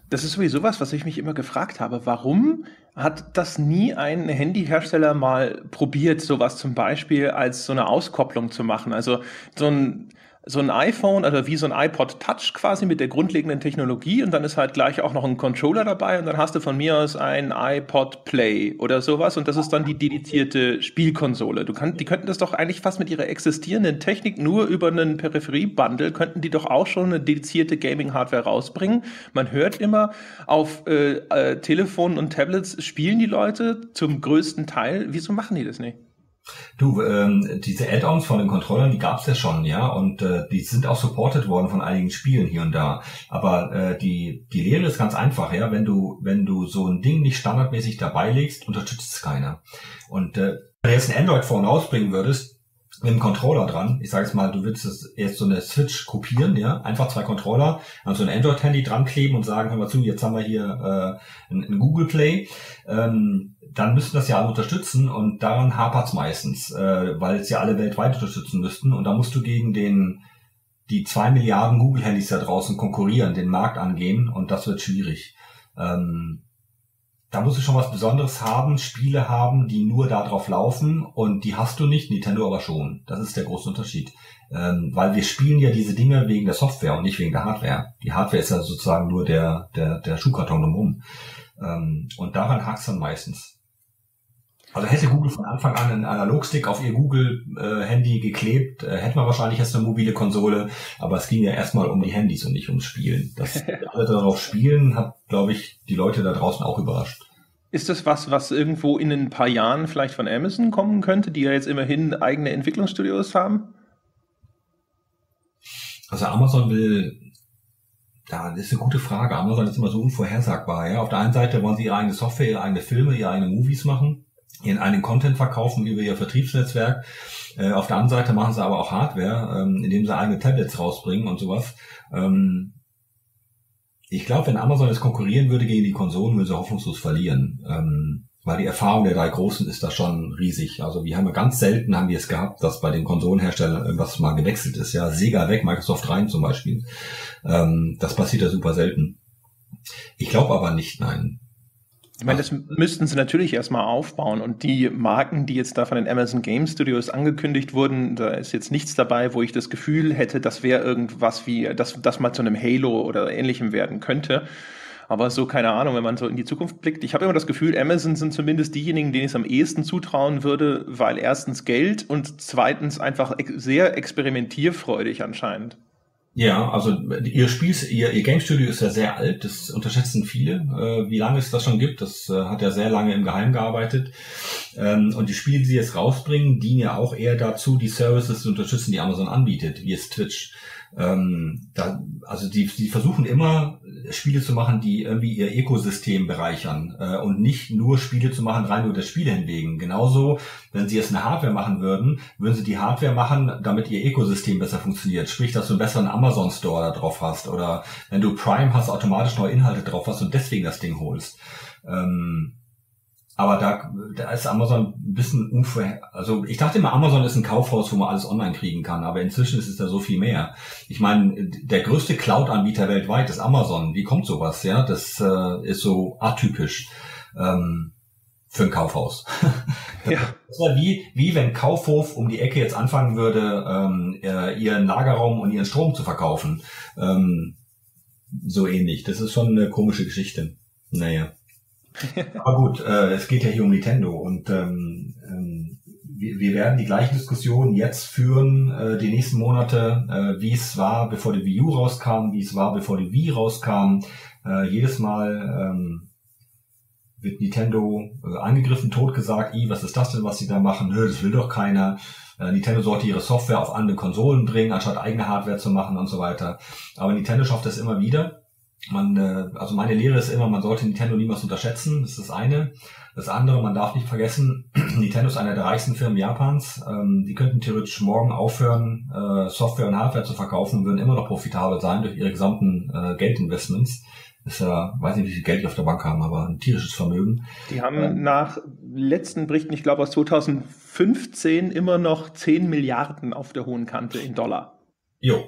Das ist sowieso was, was ich mich immer gefragt habe. Warum hat das nie ein Handyhersteller mal probiert, sowas zum Beispiel als so eine Auskopplung zu machen? Also so ein so ein iPhone, also wie so ein iPod Touch quasi mit der grundlegenden Technologie und dann ist halt gleich auch noch ein Controller dabei und dann hast du von mir aus ein iPod Play oder sowas und das ist dann die dedizierte Spielkonsole. Du kannst, die könnten das doch eigentlich fast mit ihrer existierenden Technik nur über einen Peripherie-Bundle könnten die doch auch schon eine dedizierte Gaming-Hardware rausbringen. Man hört immer auf äh, äh, Telefonen und Tablets spielen die Leute zum größten Teil. Wieso machen die das nicht? Du, ähm, diese Add-ons von den Controllern, die gab's ja schon, ja, und äh, die sind auch supported worden von einigen Spielen hier und da. Aber äh, die die Lehre ist ganz einfach, ja, wenn du wenn du so ein Ding nicht standardmäßig dabei legst, unterstützt es keiner. Und äh, wenn du jetzt ein Android-Phone rausbringen würdest, mit dem Controller dran. Ich sage jetzt mal, du willst jetzt so eine Switch kopieren, ja, einfach zwei Controller an so ein Android-Handy dran kleben und sagen, hör mal zu, jetzt haben wir hier äh, ein, ein Google Play. Ähm, dann müssten das ja alle unterstützen und daran hapert's meistens, äh, weil es ja alle weltweit unterstützen müssten und da musst du gegen den die zwei Milliarden Google-Handys da draußen konkurrieren, den Markt angehen und das wird schwierig. Ähm, da musst du schon was Besonderes haben, Spiele haben, die nur darauf laufen und die hast du nicht, Nintendo aber schon. Das ist der große Unterschied. Ähm, weil wir spielen ja diese Dinge wegen der Software und nicht wegen der Hardware. Die Hardware ist ja sozusagen nur der, der, der Schuhkarton drumherum. Ähm, und daran hakt dann meistens. Also hätte Google von Anfang an einen Analogstick auf ihr Google-Handy äh, geklebt, äh, hätten wir wahrscheinlich jetzt eine mobile Konsole, aber es ging ja erstmal um die Handys und nicht ums Spielen. Dass alle darauf spielen, hat, glaube ich, die Leute da draußen auch überrascht. Ist das was, was irgendwo in ein paar Jahren vielleicht von Amazon kommen könnte, die ja jetzt immerhin eigene Entwicklungsstudios haben? Also Amazon will, ja, das ist eine gute Frage. Amazon ist immer so unvorhersagbar. Ja? Auf der einen Seite wollen sie ihre eigene Software, ihre eigene Filme, ihre eigene Movies machen ihren einen Content verkaufen über ihr Vertriebsnetzwerk. Äh, auf der anderen Seite machen sie aber auch Hardware, ähm, indem sie eigene Tablets rausbringen und sowas. Ähm, ich glaube, wenn Amazon jetzt konkurrieren würde gegen die Konsolen, würde sie hoffnungslos verlieren. Ähm, weil die Erfahrung der drei Großen ist da schon riesig. Also wir haben ganz selten haben wir es gehabt, dass bei den Konsolenherstellern irgendwas mal gewechselt ist. Ja, Sega weg, Microsoft rein zum Beispiel. Das passiert ja super selten. Ich glaube aber nicht, nein. Ich meine, das müssten sie natürlich erstmal aufbauen. Und die Marken, die jetzt da von den Amazon Game Studios angekündigt wurden, da ist jetzt nichts dabei, wo ich das Gefühl hätte, das wäre irgendwas wie, dass das mal zu einem Halo oder ähnlichem werden könnte. Aber so, keine Ahnung, wenn man so in die Zukunft blickt. Ich habe immer das Gefühl, Amazon sind zumindest diejenigen, denen ich es am ehesten zutrauen würde, weil erstens Geld und zweitens einfach sehr experimentierfreudig anscheinend. Ja, also ihr Spiel, ihr, ihr Game Studio ist ja sehr alt, das unterschätzen viele, äh, wie lange es das schon gibt. Das äh, hat ja sehr lange im Geheim gearbeitet. Ähm, und die Spiele, die sie jetzt rausbringen, dienen ja auch eher dazu, die Services zu unterstützen, die Amazon anbietet, wie es Twitch. Ähm, da, also die, die versuchen immer Spiele zu machen, die irgendwie ihr Ökosystem bereichern äh, und nicht nur Spiele zu machen, rein nur das Spiel hinwegen. Genauso, wenn sie jetzt eine Hardware machen würden, würden sie die Hardware machen, damit ihr Ökosystem besser funktioniert. Sprich, dass du einen besseren Amazon Store da drauf hast oder wenn du Prime hast, automatisch neue Inhalte drauf hast und deswegen das Ding holst. Ähm, aber da, da ist Amazon ein bisschen unvorher. Also ich dachte immer, Amazon ist ein Kaufhaus, wo man alles online kriegen kann, aber inzwischen ist es da so viel mehr. Ich meine, der größte Cloud-Anbieter weltweit ist Amazon. Wie kommt sowas? Ja, das äh, ist so atypisch ähm, für ein Kaufhaus. ja. Das wäre wie, wie wenn Kaufhof um die Ecke jetzt anfangen würde, ähm, äh, ihren Lagerraum und ihren Strom zu verkaufen. Ähm, so ähnlich. Das ist schon eine komische Geschichte. Naja. Aber gut, äh, es geht ja hier um Nintendo und ähm, ähm, wir, wir werden die gleichen Diskussionen jetzt führen, äh, die nächsten Monate, äh, wie es war, bevor die Wii U rauskam, wie es war, bevor die Wii rauskam. Äh, jedes Mal ähm, wird Nintendo äh, angegriffen, totgesagt, i, was ist das denn, was sie da machen? Nö, das will doch keiner. Äh, Nintendo sollte ihre Software auf andere Konsolen bringen, anstatt eigene Hardware zu machen und so weiter. Aber Nintendo schafft das immer wieder man, äh, also meine Lehre ist immer, man sollte Nintendo niemals unterschätzen. Das ist das eine. Das andere, man darf nicht vergessen, Nintendo ist einer der reichsten Firmen Japans. Ähm, die könnten theoretisch morgen aufhören, äh, Software und Hardware zu verkaufen und würden immer noch profitabel sein durch ihre gesamten äh, Geldinvestments. ist ja, weiß nicht, wie viel Geld die auf der Bank haben, aber ein tierisches Vermögen. Die haben äh, nach letzten Berichten, ich glaube aus 2015, immer noch 10 Milliarden auf der hohen Kante in Dollar. Jo,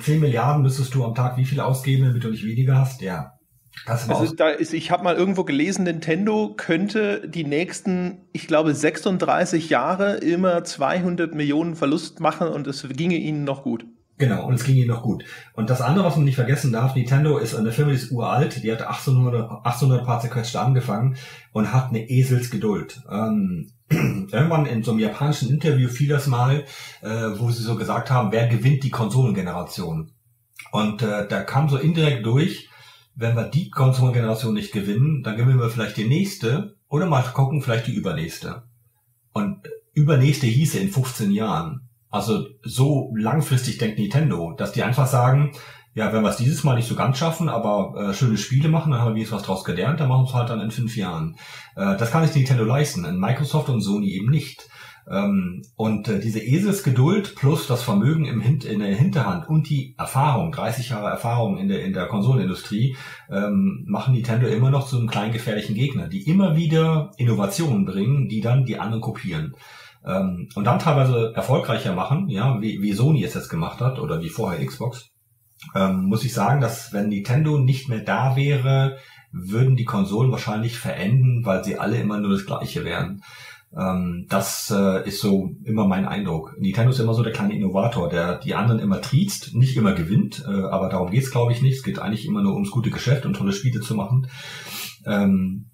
10 Milliarden müsstest du am Tag wie viel ausgeben, damit du nicht weniger hast? Ja. Das also da ist, ich habe mal irgendwo gelesen, Nintendo könnte die nächsten, ich glaube, 36 Jahre immer 200 Millionen Verlust machen und es ginge ihnen noch gut. Genau, und es ging ihnen noch gut. Und das andere, was man nicht vergessen darf, Nintendo ist eine Firma, die ist uralt, die hat 1800, 1800 paar zerquetschte angefangen und hat eine Eselsgeduld. Ähm, irgendwann in so einem japanischen Interview fiel das mal, äh, wo sie so gesagt haben, wer gewinnt die Konsolengeneration? Und äh, da kam so indirekt durch, wenn wir die Konsolengeneration nicht gewinnen, dann gewinnen wir vielleicht die nächste oder mal gucken, vielleicht die übernächste. Und übernächste hieße in 15 Jahren. Also so langfristig denkt Nintendo, dass die einfach sagen, ja, wenn wir es dieses Mal nicht so ganz schaffen, aber äh, schöne Spiele machen, dann haben wir jetzt was draus gelernt, dann machen wir es halt dann in fünf Jahren. Äh, das kann sich Nintendo leisten, in Microsoft und Sony eben nicht. Ähm, und äh, diese Eselsgeduld plus das Vermögen im Hint in der Hinterhand und die Erfahrung, 30 Jahre Erfahrung in der, in der Konsolenindustrie, ähm, machen Nintendo immer noch zu einem kleinen gefährlichen Gegner, die immer wieder Innovationen bringen, die dann die anderen kopieren. Ähm, und dann teilweise erfolgreicher machen, ja, wie, wie Sony es jetzt gemacht hat oder wie vorher Xbox ähm, muss ich sagen, dass wenn Nintendo nicht mehr da wäre, würden die Konsolen wahrscheinlich verenden, weil sie alle immer nur das gleiche wären. Ähm, das äh, ist so immer mein Eindruck. Nintendo ist immer so der kleine Innovator, der die anderen immer triezt, nicht immer gewinnt, äh, aber darum geht's glaube ich nicht. Es geht eigentlich immer nur ums gute Geschäft und tolle Spiele zu machen. Ähm,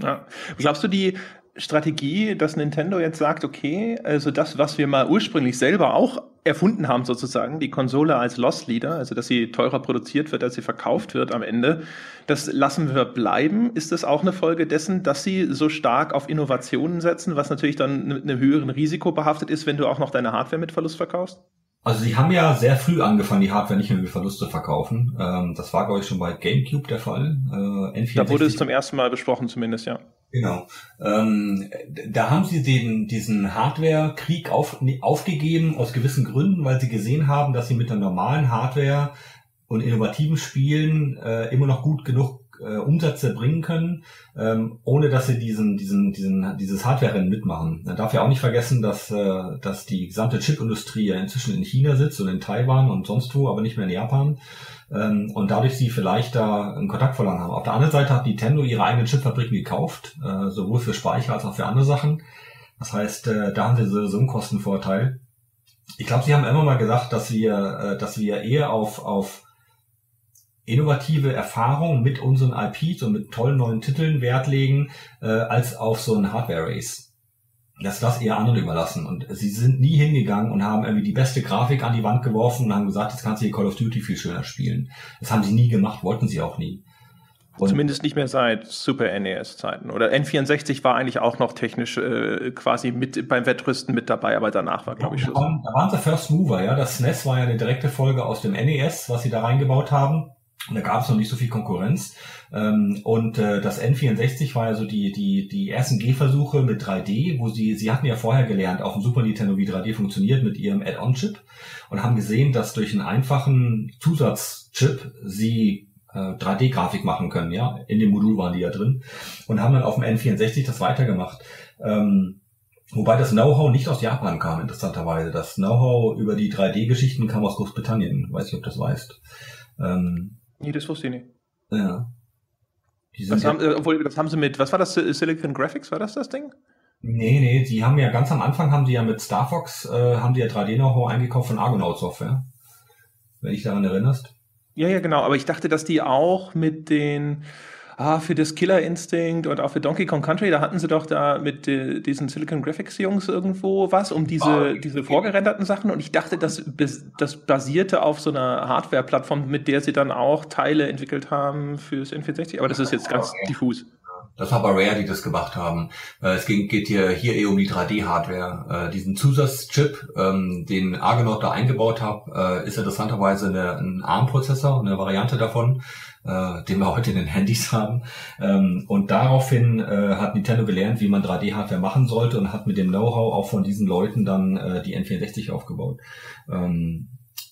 ja. Glaubst du, die Strategie, dass Nintendo jetzt sagt, okay, also das, was wir mal ursprünglich selber auch erfunden haben sozusagen, die Konsole als Loss Leader, also dass sie teurer produziert wird, als sie verkauft wird am Ende, das lassen wir bleiben. Ist das auch eine Folge dessen, dass sie so stark auf Innovationen setzen, was natürlich dann mit einem höheren Risiko behaftet ist, wenn du auch noch deine Hardware mit Verlust verkaufst? Also sie haben ja sehr früh angefangen, die Hardware nicht mehr mit Verlust zu verkaufen. Ähm, das war, glaube ich, schon bei GameCube der Fall. Äh, N64 da wurde es zum ersten Mal besprochen zumindest, ja. Genau. Ähm, da haben sie den, diesen Hardware-Krieg auf, aufgegeben aus gewissen Gründen, weil sie gesehen haben, dass sie mit der normalen Hardware und innovativen Spielen äh, immer noch gut genug äh, Umsätze bringen können, ähm, ohne dass sie diesen, diesen, diesen, dieses Hardware-Rennen mitmachen. Man darf ja auch nicht vergessen, dass, äh, dass die gesamte Chip-Industrie ja inzwischen in China sitzt und in Taiwan und sonst wo, aber nicht mehr in Japan ähm, und dadurch sie vielleicht da einen Kontakt verloren haben. Auf der anderen Seite hat Nintendo ihre eigenen Chipfabriken gekauft, äh, sowohl für Speicher als auch für andere Sachen. Das heißt, äh, da haben sie so einen Kostenvorteil. Ich glaube, sie haben immer mal gesagt, dass wir, äh, dass wir eher auf, auf innovative Erfahrung mit unseren IPs und mit tollen neuen Titeln Wert legen, äh, als auf so ein Hardware-Race. dass das eher anderen überlassen. Und sie sind nie hingegangen und haben irgendwie die beste Grafik an die Wand geworfen und haben gesagt, jetzt kannst du hier Call of Duty viel schöner spielen. Das haben sie nie gemacht, wollten sie auch nie. Und Zumindest nicht mehr seit Super NES-Zeiten. Oder N64 war eigentlich auch noch technisch äh, quasi mit beim Wettrüsten mit dabei, aber danach war, glaube ich, Schluss. Da waren sie First Mover, ja. Das SNES war ja eine direkte Folge aus dem NES, was sie da reingebaut haben. Und da gab es noch nicht so viel Konkurrenz. Ähm, und äh, das N64 war ja so die, die, die ersten Gehversuche mit 3D, wo sie, sie hatten ja vorher gelernt, auf dem Super Nintendo, wie 3D funktioniert mit ihrem Add-on-Chip und haben gesehen, dass durch einen einfachen Zusatzchip sie äh, 3D-Grafik machen können, ja. In dem Modul waren die ja drin. Und haben dann auf dem N64 das weitergemacht. Ähm, Wobei das Know-how nicht aus Japan kam, interessanterweise. Das Know-how über die 3D-Geschichten kam aus Großbritannien. Weiß ich, ob das weißt. Ähm, nee, das wusste ich nicht. Ja. Das haben, äh, obwohl, das haben sie mit, was war das, Silicon Graphics, war das das Ding? Nee, nee, die haben ja ganz am Anfang haben die ja mit Star Fox, äh, haben die ja 3D-Know-how eingekauft von Argonaut Software. Wenn dich daran erinnerst. Ja, ja, genau, aber ich dachte, dass die auch mit den, ah, für das Killer Instinct und auch für Donkey Kong Country, da hatten sie doch da mit äh, diesen Silicon Graphics Jungs irgendwo was, um diese, oh, diese vorgerenderten Sachen. Und ich dachte, das, das basierte auf so einer Hardware-Plattform, mit der sie dann auch Teile entwickelt haben fürs N64. Aber das ist jetzt ganz okay. diffus. Das war aber Rare, die das gemacht haben. Äh, es geht hier, hier eh um die 3D-Hardware. Äh, diesen Zusatzchip, ähm, den Argonaut da eingebaut hat, äh, ist interessanterweise eine, ein ARM-Prozessor, eine Variante davon, den wir heute in den Handys haben. Ähm, und daraufhin hat Nintendo gelernt, wie man 3D-Hardware machen sollte und hat mit dem Know-how auch von diesen Leuten dann die N64 aufgebaut. Ähm,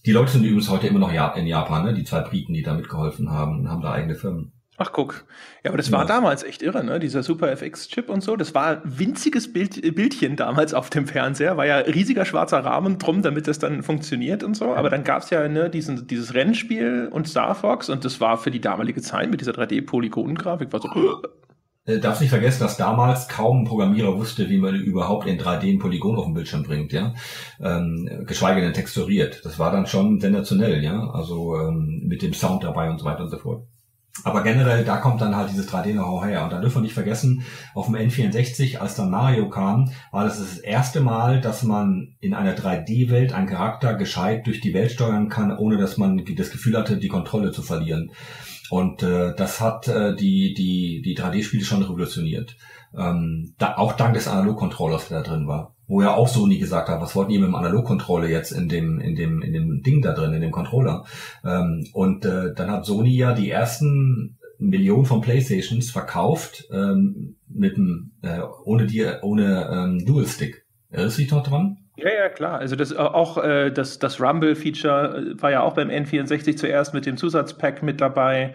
die Leute sind übrigens heute immer noch in Japan, ne? die zwei Briten, die da mitgeholfen haben und haben da eigene Firmen. Ach guck. Ja, aber das ja. war damals echt irre, ne? Dieser Super FX-Chip und so. Das war ein winziges Bild, Bildchen damals auf dem Fernseher. War ja riesiger schwarzer Rahmen drum, damit das dann funktioniert und so. Aber dann gab es ja ne, diesen, dieses Rennspiel und Star Fox und das war für die damalige Zeit mit dieser 3D-Polygon-Grafik war so. Äh, darfst nicht vergessen, dass damals kaum ein Programmierer wusste, wie man überhaupt in 3D ein Polygon auf den Bildschirm bringt, ja. Ähm, geschweige denn texturiert. Das war dann schon sensationell, ja. Also ähm, mit dem Sound dabei und so weiter und so fort. Aber generell, da kommt dann halt dieses 3D-Know-how her. Und da dürfen wir nicht vergessen, auf dem N64, als dann Mario kam, war das das erste Mal, dass man in einer 3D-Welt einen Charakter gescheit durch die Welt steuern kann, ohne dass man das Gefühl hatte, die Kontrolle zu verlieren. Und äh, das hat äh, die, die, die 3D-Spiele schon revolutioniert. Ähm, da, auch dank des Analog-Controllers, der da drin war wo ja auch Sony gesagt hat, was wollten ihr mit dem Analogkontrolle jetzt in dem, in dem, in dem Ding da drin, in dem Controller. Ähm, und äh, dann hat Sony ja die ersten Millionen von Playstations verkauft ähm, mit dem, äh, ohne die, ohne ähm, Dual Stick. Erinnerst du dich noch dran? Ja, ja, klar. Also das auch äh, das, das Rumble-Feature war ja auch beim N64 zuerst mit dem Zusatzpack mit dabei.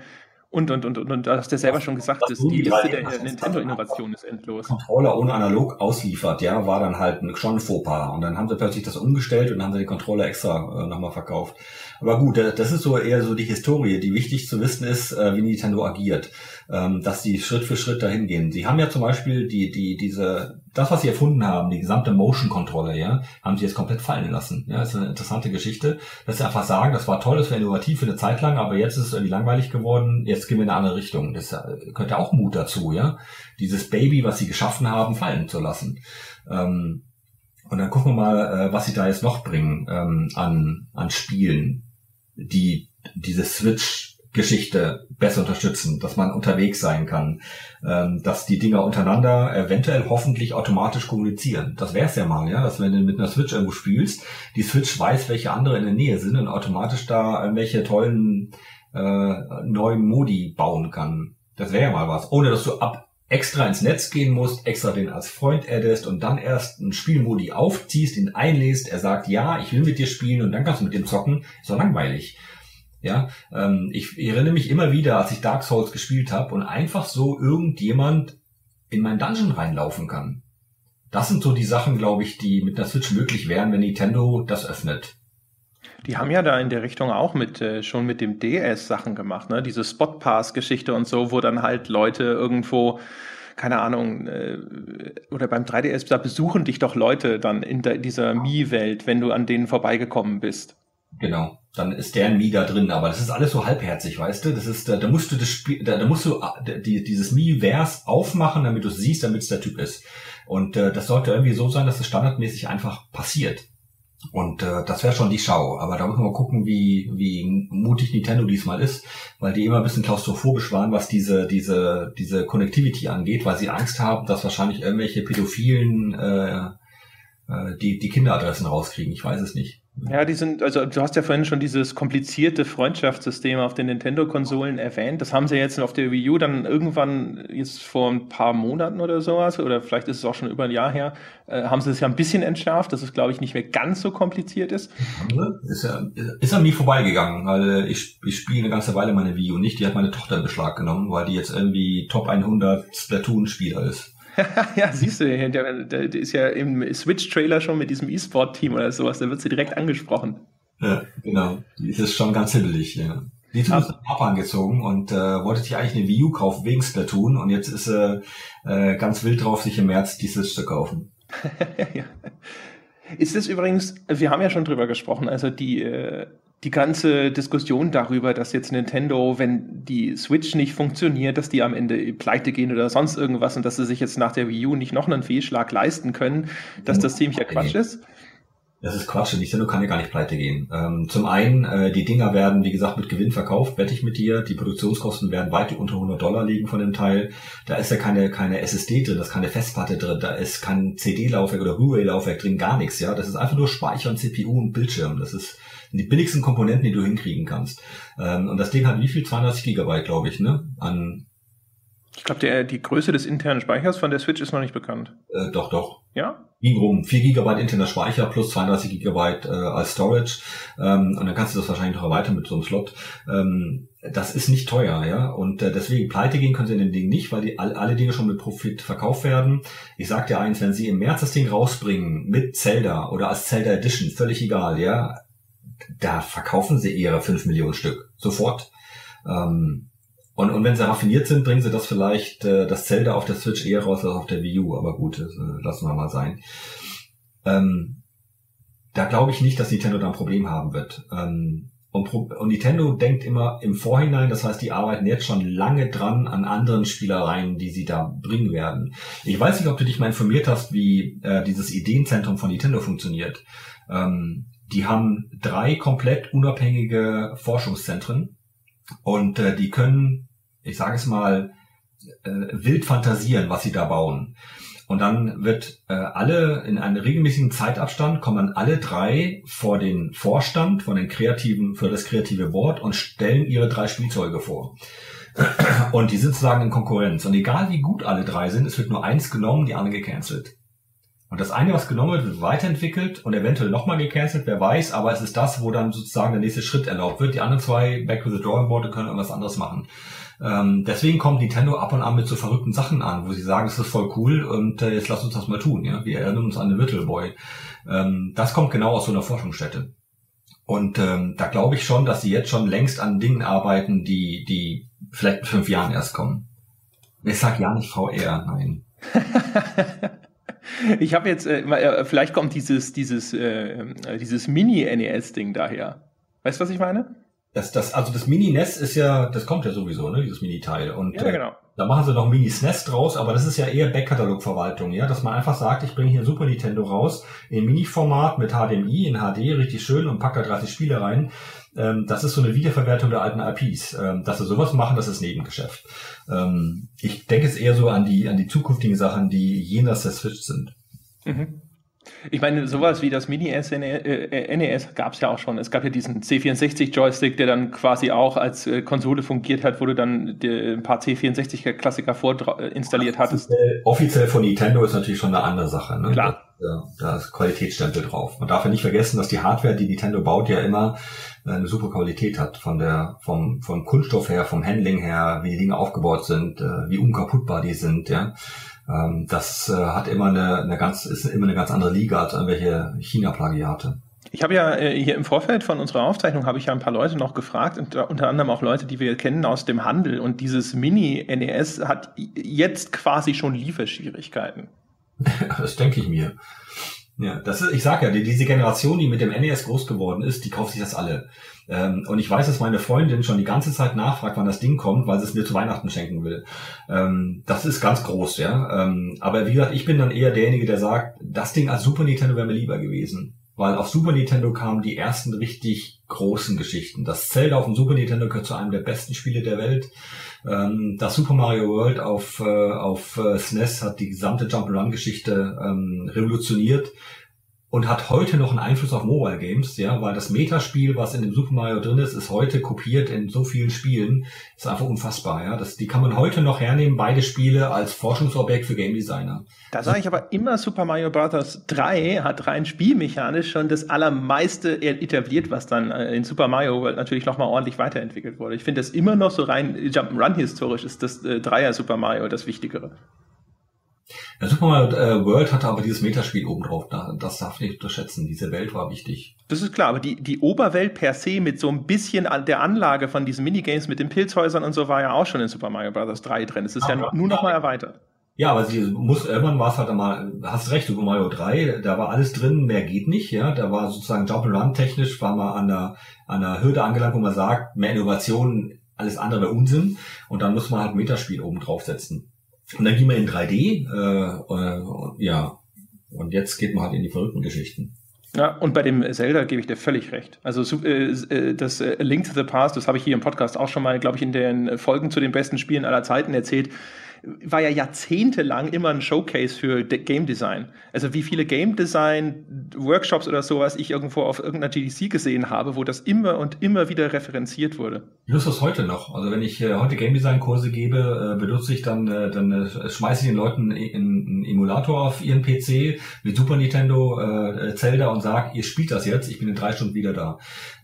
Und, und, und, und, und da hast du selber schon gesagt, dass die Liste der Nintendo-Innovation ist endlos. Controller ohne Analog ausliefert, ja, war dann halt schon ein Fauxpas. Und dann haben sie plötzlich das umgestellt und dann haben sie die Controller extra äh, nochmal verkauft. Aber gut, das ist so eher so die Historie, die wichtig zu wissen ist, äh, wie Nintendo agiert, ähm, dass die Schritt für Schritt dahin gehen. Sie haben ja zum Beispiel die, die, diese, das, was sie erfunden haben, die gesamte Motion-Kontrolle, ja, haben sie jetzt komplett fallen lassen. Ja, ist eine interessante Geschichte, dass sie einfach sagen, das war toll, das war innovativ für eine Zeit lang, aber jetzt ist es irgendwie langweilig geworden, jetzt gehen wir in eine andere Richtung. Das gehört ja auch Mut dazu, ja, dieses Baby, was sie geschaffen haben, fallen zu lassen. Ähm, und dann gucken wir mal, äh, was sie da jetzt noch bringen ähm, an, an Spielen die diese Switch-Geschichte besser unterstützen, dass man unterwegs sein kann, ähm, dass die Dinger untereinander eventuell hoffentlich automatisch kommunizieren. Das wär's ja mal, ja, dass wenn du mit einer Switch irgendwo spielst, die Switch weiß, welche andere in der Nähe sind und automatisch da irgendwelche tollen äh, neuen Modi bauen kann. Das wäre ja mal was, ohne dass du ab extra ins Netz gehen musst, extra den als Freund addest und dann erst einen Spielmodi aufziehst, ihn einlässt, er sagt, ja, ich will mit dir spielen und dann kannst du mit dem zocken, ist doch langweilig. Ja, ähm, ich erinnere mich immer wieder, als ich Dark Souls gespielt habe und einfach so irgendjemand in mein Dungeon reinlaufen kann. Das sind so die Sachen, glaube ich, die mit der Switch möglich wären, wenn Nintendo das öffnet. Die haben ja da in der Richtung auch mit äh, schon mit dem DS Sachen gemacht, ne? Diese Spotpass-Geschichte und so, wo dann halt Leute irgendwo keine Ahnung, äh, oder beim 3DS, da besuchen dich doch Leute dann in der, dieser Mii-Welt, wenn du an denen vorbeigekommen bist. Genau. Dann ist der Mi da drin, aber das ist alles so halbherzig, weißt du? Das ist, da, da musst du das Spiel, da, da musst du die, dieses Mi-Vers aufmachen, damit du siehst, damit es der Typ ist. Und äh, das sollte irgendwie so sein, dass es standardmäßig einfach passiert. Und äh, das wäre schon die Schau. Aber da man mal gucken, wie, wie mutig Nintendo diesmal ist, weil die immer ein bisschen klaustrophobisch waren, was diese, diese, diese Connectivity angeht, weil sie Angst haben, dass wahrscheinlich irgendwelche Pädophilen äh, äh, die, die Kinderadressen rauskriegen. Ich weiß es nicht. Ja, die sind, also du hast ja vorhin schon dieses komplizierte Freundschaftssystem auf den Nintendo-Konsolen erwähnt. Das haben sie jetzt auf der Wii U dann irgendwann jetzt vor ein paar Monaten oder sowas, oder vielleicht ist es auch schon über ein Jahr her, äh, haben sie es ja ein bisschen entschärft, dass es, glaube ich, nicht mehr ganz so kompliziert ist. Ist ja, ist ja nie vorbeigegangen, weil ich, ich spiele eine ganze Weile meine Wii U nicht. Die hat meine Tochter in Beschlag genommen, weil die jetzt irgendwie Top 100 Splatoon-Spieler ist. ja, siehst du, der, der, der ist ja im Switch-Trailer schon mit diesem E-Sport-Team oder sowas, da wird sie direkt angesprochen. Ja, genau. Die ist schon ganz hibbelig, ja. Die ist nach Japan gezogen und äh, wollte sich eigentlich eine Wii U kaufen wegen Splatoon und jetzt ist sie äh, ganz wild drauf, sich im März die Switch zu kaufen. ja. Ist es übrigens, wir haben ja schon drüber gesprochen, also die, äh, die ganze Diskussion darüber, dass jetzt Nintendo, wenn die Switch nicht funktioniert, dass die am Ende pleite gehen oder sonst irgendwas und dass sie sich jetzt nach der Wii U nicht noch einen Fehlschlag leisten können, dass das ziemlicher Quatsch ist? Das ist Quatsch. Nintendo kann ja gar nicht pleite gehen. Ähm, zum einen, äh, die Dinger werden, wie gesagt, mit Gewinn verkauft, wette ich mit dir. Die Produktionskosten werden weit unter 100 Dollar liegen von dem Teil. Da ist ja keine, keine SSD drin, da ist keine Festplatte drin, da ist kein CD-Laufwerk oder Blu-ray-Laufwerk drin, gar nichts. Ja, Das ist einfach nur Speicher und CPU und Bildschirm. Das ist die billigsten Komponenten, die du hinkriegen kannst. Ähm, und das Ding hat wie viel? 32 Gigabyte, glaube ich, ne? An ich glaube, die Größe des internen Speichers von der Switch ist noch nicht bekannt. Äh, doch, doch. Ja? Ging rum. 4 Gigabyte interner Speicher plus 32 Gigabyte äh, als Storage. Ähm, und dann kannst du das wahrscheinlich noch erweitern mit so einem Slot. Ähm, das ist nicht teuer, ja. Und äh, deswegen pleite gehen können sie in den Dingen nicht, weil die all, alle Dinge schon mit Profit verkauft werden. Ich sag dir eins, wenn sie im März das Ding rausbringen mit Zelda oder als Zelda Edition, völlig egal, ja, da verkaufen sie ihre 5 Millionen Stück. Sofort. Ähm, und, und wenn sie raffiniert sind, bringen sie das vielleicht, äh, das Zelda auf der Switch eher raus als auf der Wii U. Aber gut, das, äh, lassen wir mal sein. Ähm, da glaube ich nicht, dass Nintendo da ein Problem haben wird. Ähm, und, und Nintendo denkt immer im Vorhinein, das heißt, die arbeiten jetzt schon lange dran an anderen Spielereien, die sie da bringen werden. Ich weiß nicht, ob du dich mal informiert hast, wie äh, dieses Ideenzentrum von Nintendo funktioniert. Ähm, die haben drei komplett unabhängige Forschungszentren und äh, die können, ich sage es mal, äh, wild fantasieren, was sie da bauen. Und dann wird äh, alle in einem regelmäßigen Zeitabstand kommen alle drei vor den Vorstand, von den kreativen, für das kreative Wort und stellen ihre drei Spielzeuge vor. Und die sind sozusagen in Konkurrenz. Und egal wie gut alle drei sind, es wird nur eins genommen, die andere gecancelt. Und das eine, was genommen wird, wird weiterentwickelt und eventuell nochmal gecancelt, wer weiß, aber es ist das, wo dann sozusagen der nächste Schritt erlaubt wird. Die anderen zwei Back to the Drawing Board können irgendwas anderes machen. Ähm, deswegen kommt Nintendo ab und an mit so verrückten Sachen an, wo sie sagen, es ist voll cool und äh, jetzt lass uns das mal tun. Ja? Wir erinnern uns an den Little Boy. Ähm, das kommt genau aus so einer Forschungsstätte. Und ähm, da glaube ich schon, dass sie jetzt schon längst an Dingen arbeiten, die, die vielleicht in fünf Jahren erst kommen. Ich sag ja nicht VR, nein. Ich habe jetzt, äh, äh, vielleicht kommt dieses, dieses, äh, dieses Mini-NES-Ding daher. Weißt du, was ich meine? Das, das, also das Mini-NES ist ja, das kommt ja sowieso, ne, dieses Mini-Teil. Und ja, genau. Äh, da machen sie noch Mini-SNES draus, aber das ist ja eher Backkatalogverwaltung, ja, dass man einfach sagt, ich bringe hier Super Nintendo raus in Mini-Format mit HDMI in HD, richtig schön und pack da 30 Spiele rein. Ähm, das ist so eine Wiederverwertung der alten IPs. Ähm, dass sie sowas machen, das ist Nebengeschäft. Ähm, ich denke es eher so an die, an die zukünftigen Sachen, die jenseits der Switch sind. Mhm. Ich meine, sowas wie das Mini-NES äh, gab es ja auch schon. Es gab ja diesen C64-Joystick, der dann quasi auch als äh, Konsole fungiert hat, wo du dann ein paar C64-Klassiker vorinstalliert hattest. Offiziell von Nintendo ist natürlich schon eine andere Sache. Ne? Klar. Da, ist Qualitätsstempel drauf. Man darf ja nicht vergessen, dass die Hardware, die Nintendo baut, ja immer äh, eine super Qualität hat. Von der, vom, vom Kunststoff her, vom Handling her, wie die Dinge aufgebaut sind, wie unkaputtbar die sind, ja ähm, das äh, hat immer eine, eine ganz, ist immer eine ganz andere Liga als irgendwelche China-Plagiate. Ich habe ja äh, hier im Vorfeld von unserer Aufzeichnung habe ich ja ein paar Leute noch gefragt, unter anderem auch Leute, die wir kennen aus dem Handel. Und dieses Mini-NES hat jetzt quasi schon Lieferschwierigkeiten. das denke ich mir. Ja, das ist, ich sag ja, die, diese Generation, die mit dem NES groß geworden ist, die kauft sich das alle. Ähm, und ich weiß, dass meine Freundin schon die ganze Zeit nachfragt, wann das Ding kommt, weil sie es mir zu Weihnachten schenken will. Ähm, das ist ganz groß, ja. Ähm, aber wie gesagt, ich bin dann eher derjenige, der sagt, das Ding als Super Nintendo wäre mir lieber gewesen. Weil auf Super Nintendo kamen die ersten richtig großen Geschichten. Das Zelda auf dem Super Nintendo gehört zu einem der besten Spiele der Welt. Ähm, das Super Mario World auf, äh, auf äh, SNES hat die gesamte Jump-Run-Geschichte ähm, revolutioniert und hat heute noch einen Einfluss auf Mobile Games, ja, weil das Metaspiel, was in dem Super Mario drin ist, ist heute kopiert in so vielen Spielen, ist einfach unfassbar, ja. Das, die kann man heute noch hernehmen, beide Spiele als Forschungsobjekt für Game Designer. Da sage ich aber immer, Super Mario Bros. 3 hat rein spielmechanisch schon das allermeiste etabliert, was dann äh, in Super Mario World natürlich nochmal ordentlich weiterentwickelt wurde. Ich finde das immer noch so rein Jump'n'Run historisch ist das äh, Dreier Super Mario das Wichtigere. Ja, Super Mario äh, World hatte aber dieses Metaspiel oben drauf. Das darf nicht unterschätzen. Diese Welt war wichtig. Das ist klar, aber die, die Oberwelt per se mit so ein bisschen an der Anlage von diesen Minigames mit den Pilzhäusern und so war ja auch schon in Super Mario Bros. 3 drin. Es ist aber, ja nur noch mal erweitert. Ja, aber sie muss, irgendwann war es halt einmal, hast recht, Super Mario 3, da war alles drin, mehr geht nicht, ja. Da war sozusagen Jump'n'Run technisch, war man an der, an der Hürde angelangt, wo man sagt, mehr Innovation, alles andere wäre Unsinn. Und dann muss man halt ein Metaspiel oben draufsetzen. Und dann ging man in 3D, äh, äh, ja, und jetzt geht man halt in die verrückten Geschichten. Ja, und bei dem Zelda gebe ich dir völlig recht. Also äh, äh das äh, Link to the Past, das habe ich hier im Podcast auch schon mal, glaube ich, in den Folgen zu den besten Spielen aller Zeiten erzählt war ja jahrzehntelang immer ein Showcase für De Game Design. Also wie viele Game Design Workshops oder sowas ich irgendwo auf irgendeiner GDC gesehen habe, wo das immer und immer wieder referenziert wurde. Ich nutze das heute noch. Also wenn ich äh, heute Game Design Kurse gebe, äh, benutze ich dann, äh, dann äh, schmeiße ich den Leuten einen Emulator auf ihren PC mit Super Nintendo, äh, Zelda und sage, ihr spielt das jetzt, ich bin in drei Stunden wieder da.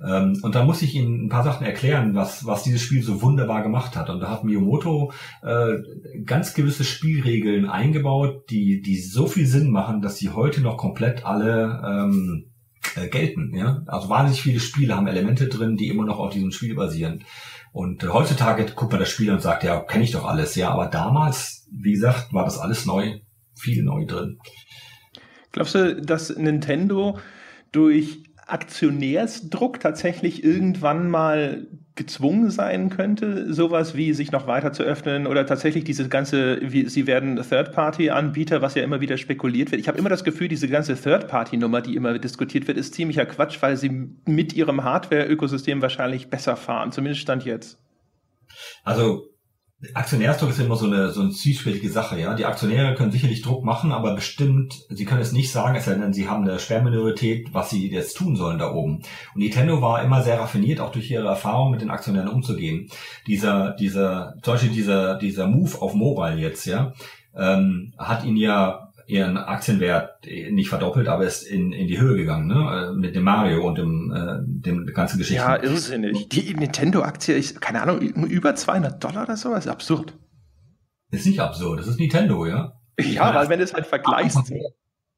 Ähm, und da muss ich ihnen ein paar Sachen erklären, was, was dieses Spiel so wunderbar gemacht hat. Und da hat Miyamoto äh, ganz gewisse Spielregeln eingebaut, die, die so viel Sinn machen, dass sie heute noch komplett alle ähm, äh, gelten. Ja? Also wahnsinnig viele Spiele haben Elemente drin, die immer noch auf diesem Spiel basieren. Und äh, heutzutage guckt man das Spiel und sagt, ja, kenne ich doch alles. Ja, aber damals, wie gesagt, war das alles neu, viel neu drin. Glaubst du, dass Nintendo durch Aktionärsdruck tatsächlich irgendwann mal gezwungen sein könnte, sowas wie sich noch weiter zu öffnen oder tatsächlich diese ganze, wie, sie werden Third-Party-Anbieter, was ja immer wieder spekuliert wird. Ich habe immer das Gefühl, diese ganze Third-Party-Nummer, die immer diskutiert wird, ist ziemlicher Quatsch, weil sie mit ihrem Hardware-Ökosystem wahrscheinlich besser fahren, zumindest stand jetzt. Also Aktionärsdruck ist immer so eine, so eine zwiespältige Sache, ja. Die Aktionäre können sicherlich Druck machen, aber bestimmt, sie können es nicht sagen, es sei denn, sie haben eine Sperrminorität, was sie jetzt tun sollen da oben. Und Nintendo war immer sehr raffiniert, auch durch ihre Erfahrung mit den Aktionären umzugehen. Dieser, dieser, zum Beispiel dieser, dieser Move auf Mobile jetzt, ja, ähm, hat ihn ja ihren Aktienwert nicht verdoppelt, aber ist in, in die Höhe gegangen, ne? Äh, mit dem Mario und dem, äh, dem ganzen Geschichten. Ja, irrsinnig. Die Nintendo-Aktie ist, keine Ahnung, über 200 Dollar oder so, das ist absurd. ist nicht absurd, das ist Nintendo, ja? Ja, weil wenn du es halt vergleichst.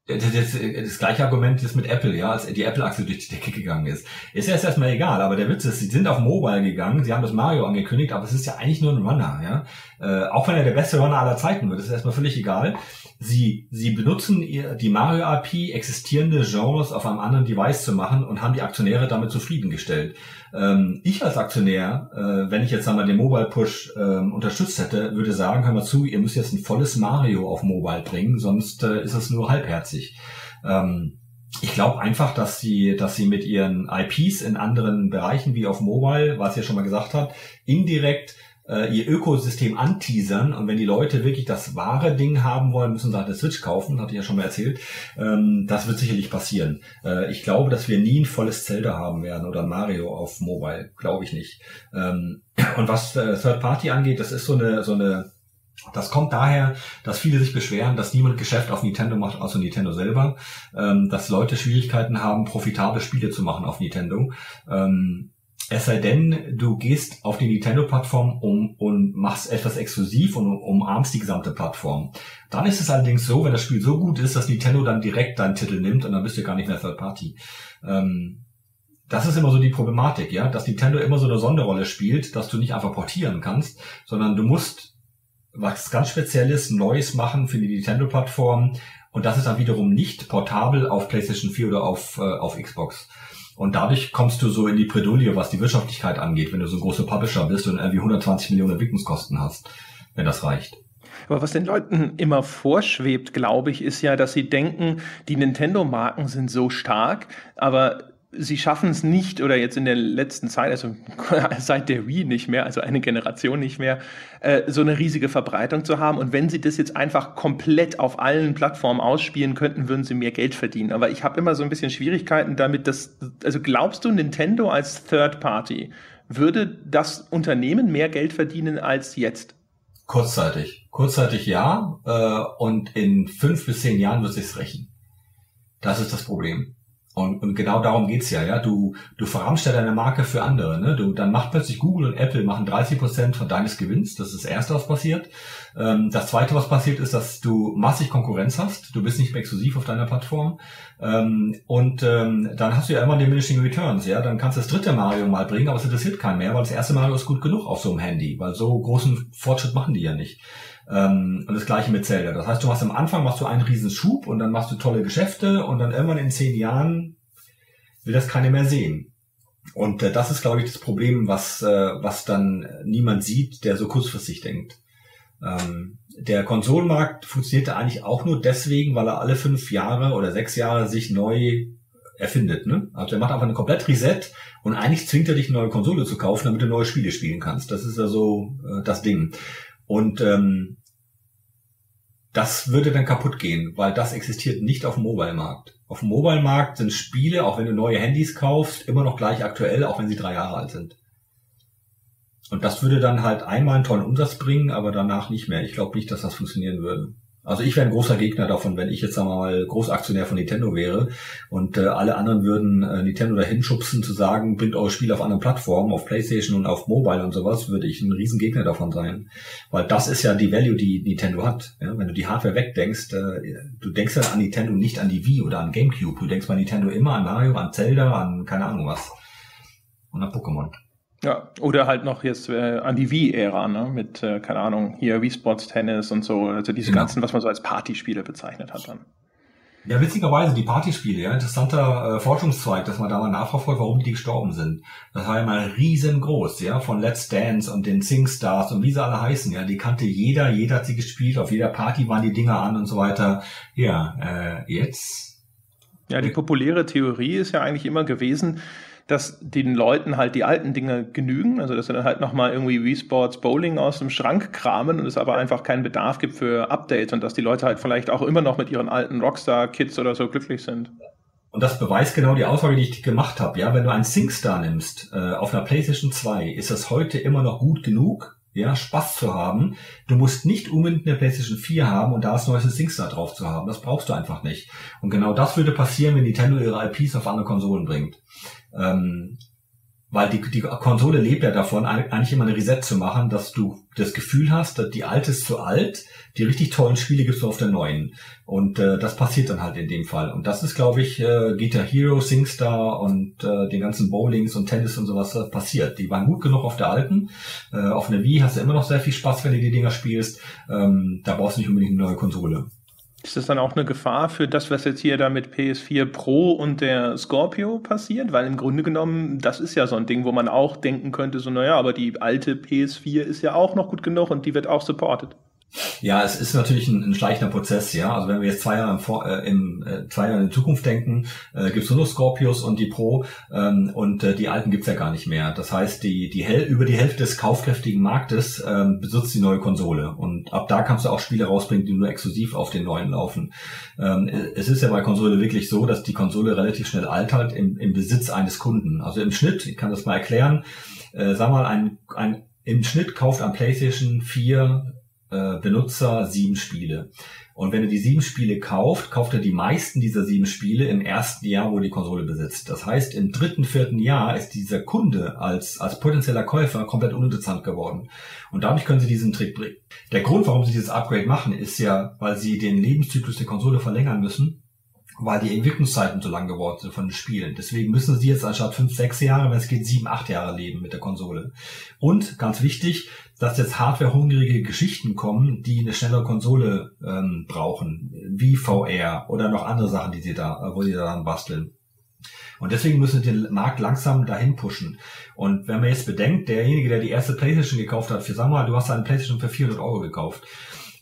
Das, das, das, gleiche Argument ist mit Apple, ja, als die Apple-Aktie durch die Decke gegangen ist. Ist ja erstmal egal, aber der Witz ist, sie sind auf Mobile gegangen, sie haben das Mario angekündigt, aber es ist ja eigentlich nur ein Runner, ja. Äh, auch wenn er der beste Runner aller Zeiten wird, ist erstmal völlig egal. Sie, sie benutzen ihr, die Mario IP, existierende Genres auf einem anderen Device zu machen und haben die Aktionäre damit zufriedengestellt. Ähm, ich als Aktionär, äh, wenn ich jetzt einmal den Mobile Push ähm, unterstützt hätte, würde sagen, hör mal zu, ihr müsst jetzt ein volles Mario auf Mobile bringen, sonst äh, ist es nur halbherzig. Ähm, ich glaube einfach, dass sie, dass sie mit ihren IPs in anderen Bereichen wie auf Mobile, was ihr schon mal gesagt habt, indirekt äh, ihr Ökosystem anteasern und wenn die Leute wirklich das wahre Ding haben wollen, müssen sie halt eine Switch kaufen, hatte ich ja schon mal erzählt. Ähm, das wird sicherlich passieren. Äh, ich glaube, dass wir nie ein volles Zelda haben werden oder Mario auf Mobile, glaube ich nicht. Ähm, und was äh, Third Party angeht, das ist so eine so eine das kommt daher, dass viele sich beschweren, dass niemand Geschäft auf Nintendo macht, außer Nintendo selber, ähm, dass Leute Schwierigkeiten haben, profitable Spiele zu machen auf Nintendo. Ähm, es sei denn, du gehst auf die Nintendo-Plattform um, und machst etwas exklusiv und umarmst die gesamte Plattform. Dann ist es allerdings so, wenn das Spiel so gut ist, dass Nintendo dann direkt deinen Titel nimmt und dann bist du gar nicht mehr Third Party. Ähm, das ist immer so die Problematik, ja, dass Nintendo immer so eine Sonderrolle spielt, dass du nicht einfach portieren kannst, sondern du musst was ganz Spezielles, Neues machen für die Nintendo-Plattform. Und das ist dann wiederum nicht portabel auf PlayStation 4 oder auf, äh, auf Xbox. Und dadurch kommst du so in die Predulie, was die Wirtschaftlichkeit angeht, wenn du so ein großer Publisher bist und irgendwie 120 Millionen Entwicklungskosten hast, wenn das reicht. Aber was den Leuten immer vorschwebt, glaube ich, ist ja, dass sie denken, die Nintendo-Marken sind so stark, aber sie schaffen es nicht oder jetzt in der letzten Zeit, also seit der Wii nicht mehr, also eine Generation nicht mehr, äh, so eine riesige Verbreitung zu haben. Und wenn sie das jetzt einfach komplett auf allen Plattformen ausspielen könnten, würden sie mehr Geld verdienen. Aber ich habe immer so ein bisschen Schwierigkeiten damit, dass, also glaubst du, Nintendo als Third Party würde das Unternehmen mehr Geld verdienen als jetzt? Kurzzeitig. Kurzzeitig ja. Äh, und in fünf bis zehn Jahren wird sich's rächen. Das ist das Problem. Und, und genau darum geht's ja, ja. Du, du verramst ja deine Marke für andere, ne? Du, dann macht plötzlich Google und Apple machen 30 Prozent von deines Gewinns. Das ist das erste, was passiert. Ähm, das zweite, was passiert, ist, dass du massig Konkurrenz hast. Du bist nicht mehr exklusiv auf deiner Plattform. Ähm, und ähm, dann hast du ja immer diminishing returns, ja. Dann kannst du das dritte Mario mal bringen, aber es interessiert keinen mehr, weil das erste Mario ist gut genug auf so einem Handy, weil so großen Fortschritt machen die ja nicht. Ähm, und das gleiche mit Zelda. Das heißt, du machst am Anfang machst du einen riesen Schub und dann machst du tolle Geschäfte und dann irgendwann in zehn Jahren will das keiner mehr sehen. Und äh, das ist, glaube ich, das Problem, was, äh, was dann niemand sieht, der so kurzfristig denkt. Ähm, der Konsolenmarkt funktionierte eigentlich auch nur deswegen, weil er alle fünf Jahre oder sechs Jahre sich neu erfindet. Ne? Also er macht einfach eine komplett Reset und eigentlich zwingt er dich eine neue Konsole zu kaufen, damit du neue Spiele spielen kannst. Das ist also äh, das Ding. Und ähm, das würde dann kaputt gehen, weil das existiert nicht auf dem Mobile-Markt. Auf dem Mobile-Markt sind Spiele, auch wenn du neue Handys kaufst, immer noch gleich aktuell, auch wenn sie drei Jahre alt sind. Und das würde dann halt einmal einen tollen Umsatz bringen, aber danach nicht mehr. Ich glaube nicht, dass das funktionieren würde. Also ich wäre ein großer Gegner davon, wenn ich jetzt sagen wir mal Großaktionär von Nintendo wäre und äh, alle anderen würden äh, Nintendo dahin schubsen zu sagen, bringt eure Spiele auf anderen Plattformen, auf Playstation und auf Mobile und sowas, würde ich ein riesen Gegner davon sein. Weil das ist ja die Value, die Nintendo hat. Ja? Wenn du die Hardware wegdenkst, äh, du denkst ja an Nintendo nicht an die Wii oder an Gamecube. Du denkst bei Nintendo immer an Mario, an Zelda, an keine Ahnung was. Und an Pokémon. Ja, oder halt noch jetzt äh, an die Wii-Ära, ne? Mit, äh, keine Ahnung, hier Wii Sports Tennis und so, also diese genau. ganzen, was man so als Partyspiele bezeichnet hat dann. Ja, witzigerweise die Partyspiele, ja, interessanter äh, Forschungszweig, dass man da mal nachverfolgt, warum die gestorben sind. Das war ja mal riesengroß, ja, von Let's Dance und den Singstars und wie sie alle heißen, ja, die kannte jeder, jeder hat sie gespielt, auf jeder Party waren die Dinger an und so weiter. Ja, äh, jetzt. Ja, die populäre Theorie ist ja eigentlich immer gewesen, dass den Leuten halt die alten Dinge genügen, also dass sie dann halt nochmal irgendwie Wii Sports Bowling aus dem Schrank kramen und es aber einfach keinen Bedarf gibt für Updates und dass die Leute halt vielleicht auch immer noch mit ihren alten Rockstar-Kids oder so glücklich sind. Und das beweist genau die Aussage, die ich gemacht habe. Ja, wenn du einen SingStar nimmst äh, auf einer PlayStation 2, ist das heute immer noch gut genug, ja, Spaß zu haben. Du musst nicht unbedingt eine PlayStation 4 haben und da das neueste SingStar drauf zu haben. Das brauchst du einfach nicht. Und genau das würde passieren, wenn Nintendo ihre IPs auf andere Konsolen bringt. Ähm, weil die, die Konsole lebt ja davon, eigentlich immer eine Reset zu machen, dass du das Gefühl hast, dass die alte ist zu alt, die richtig tollen Spiele gibst du auf der neuen. Und äh, das passiert dann halt in dem Fall. Und das ist, glaube ich, äh, Guitar Hero, SingStar und äh, den ganzen Bowlings und Tennis und sowas äh, passiert. Die waren gut genug auf der alten. Äh, auf einer Wii hast du immer noch sehr viel Spaß, wenn du die Dinger spielst. Ähm, da brauchst du nicht unbedingt eine neue Konsole. Ist das dann auch eine Gefahr für das, was jetzt hier da mit PS4 Pro und der Scorpio passiert? Weil im Grunde genommen, das ist ja so ein Ding, wo man auch denken könnte, so, naja, aber die alte PS4 ist ja auch noch gut genug und die wird auch supported. Ja, es ist natürlich ein, ein schleichender Prozess, ja. Also wenn wir jetzt zwei Jahre, im, Vor äh, im, äh, zwei Jahre in Zukunft denken, äh, gibt nur noch Scorpius und die Pro ähm, und äh, die alten gibt's ja gar nicht mehr. Das heißt, die, die Hel über die Hälfte des kaufkräftigen Marktes ähm, besitzt die neue Konsole. Und ab da kannst du auch Spiele rausbringen, die nur exklusiv auf den neuen laufen. Ähm, es ist ja bei Konsole wirklich so, dass die Konsole relativ schnell altert im, im Besitz eines Kunden. Also im Schnitt, ich kann das mal erklären, äh, sag mal, ein, ein im Schnitt kauft ein PlayStation 4 äh, Benutzer sieben Spiele. Und wenn er die sieben Spiele kauft, kauft er die meisten dieser sieben Spiele im ersten Jahr, wo er die Konsole besitzt. Das heißt, im dritten, vierten Jahr ist dieser Kunde als, als potenzieller Käufer komplett uninteressant geworden. Und dadurch können sie diesen Trick bringen. Der Grund, warum sie dieses Upgrade machen, ist ja, weil sie den Lebenszyklus der Konsole verlängern müssen weil die Entwicklungszeiten so lang geworden sind von den Spielen. Deswegen müssen sie jetzt anstatt fünf, sechs Jahre, wenn es geht, sieben, acht Jahre leben mit der Konsole. Und ganz wichtig, dass jetzt hardwarehungrige Geschichten kommen, die eine schnellere Konsole ähm, brauchen, wie VR oder noch andere Sachen, die sie da, wo sie daran basteln. Und deswegen müssen wir den Markt langsam dahin pushen. Und wenn man jetzt bedenkt, derjenige, der die erste PlayStation gekauft hat, für sag mal, du hast eine PlayStation für 400 Euro gekauft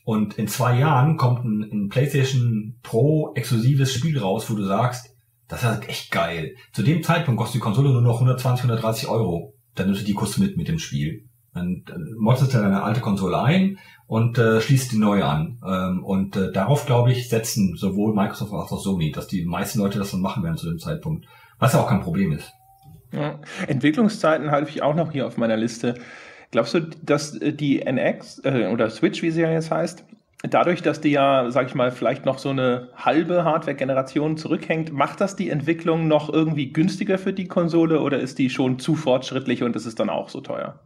und in zwei Jahren kommt ein, ein PlayStation Pro exklusives Spiel raus, wo du sagst, das ist echt geil. Zu dem Zeitpunkt kostet die Konsole nur noch 120, 130 Euro. Dann nimmst du die Kosten mit mit dem Spiel. Dann, dann moddest du deine alte Konsole ein und äh, schließt die neue an. Ähm, und äh, darauf, glaube ich, setzen sowohl Microsoft als auch Sony, dass die meisten Leute das dann machen werden zu dem Zeitpunkt. Was ja auch kein Problem ist. Ja. Entwicklungszeiten halte ich auch noch hier auf meiner Liste. Glaubst du, dass äh, die NX äh, oder Switch, wie sie ja jetzt heißt, dadurch, dass die ja, sag ich mal, vielleicht noch so eine halbe Hardware-Generation zurückhängt, macht das die Entwicklung noch irgendwie günstiger für die Konsole oder ist die schon zu fortschrittlich und ist es dann auch so teuer?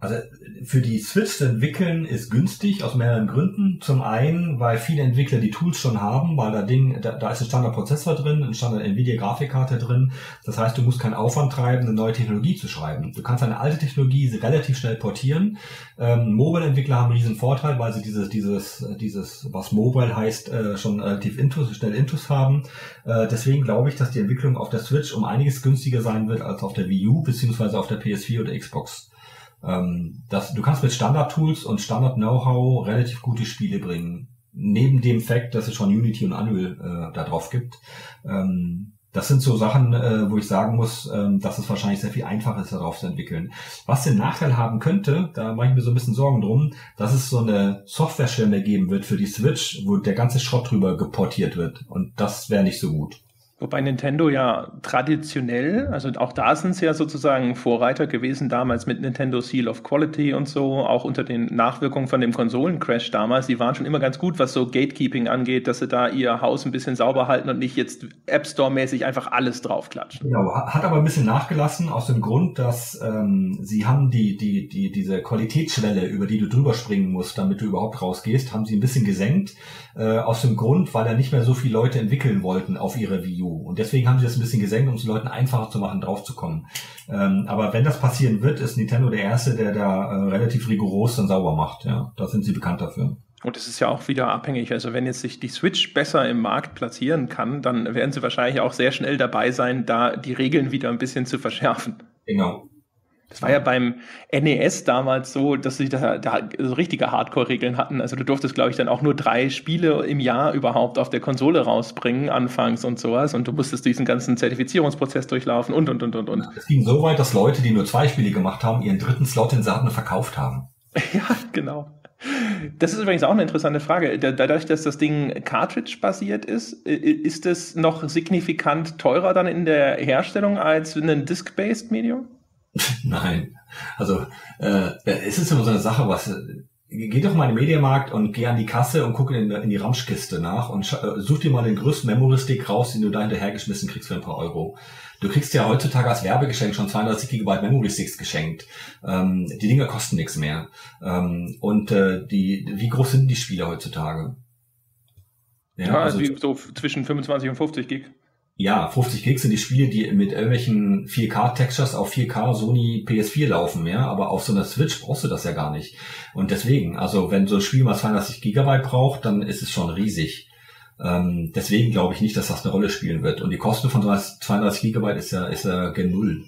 Also für die Switch zu entwickeln ist günstig aus mehreren Gründen. Zum einen, weil viele Entwickler die Tools schon haben, weil da Ding, da, da ist ein Standardprozessor drin, ein Standard Nvidia Grafikkarte drin. Das heißt, du musst keinen Aufwand treiben, eine neue Technologie zu schreiben. Du kannst eine alte Technologie relativ schnell portieren. Ähm, Mobile-Entwickler haben einen riesen Vorteil, weil sie dieses, dieses, dieses, was Mobile heißt, äh, schon relativ intus, schnell intus haben. Äh, deswegen glaube ich, dass die Entwicklung auf der Switch um einiges günstiger sein wird als auf der Wii U beziehungsweise auf der PS4 oder Xbox. Ähm, das, du kannst mit Standard-Tools und Standard-Know-how relativ gute Spiele bringen. Neben dem Fakt, dass es schon Unity und Unreal äh, da drauf gibt. Ähm, das sind so Sachen, äh, wo ich sagen muss, ähm, dass es wahrscheinlich sehr viel einfacher ist, darauf zu entwickeln. Was den Nachteil haben könnte, da mache ich mir so ein bisschen Sorgen drum, dass es so eine Software-Schwemme geben wird für die Switch, wo der ganze Schrott drüber geportiert wird. Und das wäre nicht so gut. Wobei Nintendo ja traditionell, also auch da sind sie ja sozusagen Vorreiter gewesen damals mit Nintendo Seal of Quality und so, auch unter den Nachwirkungen von dem Konsolencrash damals. Die waren schon immer ganz gut, was so Gatekeeping angeht, dass sie da ihr Haus ein bisschen sauber halten und nicht jetzt App Store-mäßig einfach alles draufklatschen. Genau, hat aber ein bisschen nachgelassen aus dem Grund, dass ähm, sie haben die, die, die, diese Qualitätsschwelle, über die du drüber springen musst, damit du überhaupt rausgehst, haben sie ein bisschen gesenkt. Äh, aus dem Grund, weil da nicht mehr so viele Leute entwickeln wollten auf ihre Wii U. Und deswegen haben sie das ein bisschen gesenkt, um es den Leuten einfacher zu machen, draufzukommen. Ähm, aber wenn das passieren wird, ist Nintendo der Erste, der da äh, relativ rigoros dann sauber macht. Ja, da sind sie bekannt dafür. Und es ist ja auch wieder abhängig. Also wenn jetzt sich die Switch besser im Markt platzieren kann, dann werden sie wahrscheinlich auch sehr schnell dabei sein, da die Regeln wieder ein bisschen zu verschärfen. Genau. Das war ja beim NES damals so, dass sie da, da so richtige Hardcore-Regeln hatten. Also du durftest, glaube ich, dann auch nur drei Spiele im Jahr überhaupt auf der Konsole rausbringen, anfangs und sowas. Und du musstest diesen ganzen Zertifizierungsprozess durchlaufen und, und, und, und, und. Es ging so weit, dass Leute, die nur zwei Spiele gemacht haben, ihren dritten Slot in Saaten verkauft haben. ja, genau. Das ist übrigens auch eine interessante Frage. Dadurch, dass das Ding Cartridge-basiert ist, ist es noch signifikant teurer dann in der Herstellung als ein Disk-based Medium? Nein. Also äh, es ist immer so eine Sache, was geh doch mal in den Mediamarkt und geh an die Kasse und guck in, in die Ramschkiste nach und äh, such dir mal den größten Memory-Stick raus, den du da hinterhergeschmissen kriegst für ein paar Euro. Du kriegst ja heutzutage als Werbegeschenk schon 32 GB Memory-Sticks geschenkt. Ähm, die Dinger kosten nichts mehr. Ähm, und äh, die, wie groß sind die Spiele heutzutage? Ja, ja also, also so zwischen 25 und 50 Gig. Ja, 50 Gig sind die Spiele, die mit irgendwelchen 4K-Textures auf 4K Sony PS4 laufen, ja, aber auf so einer Switch brauchst du das ja gar nicht. Und deswegen, also wenn so ein Spiel mal 32 Gigabyte braucht, dann ist es schon riesig. Ähm, deswegen glaube ich nicht, dass das eine Rolle spielen wird. Und die Kosten von 32 Gigabyte ist ja, ist ja gen Null.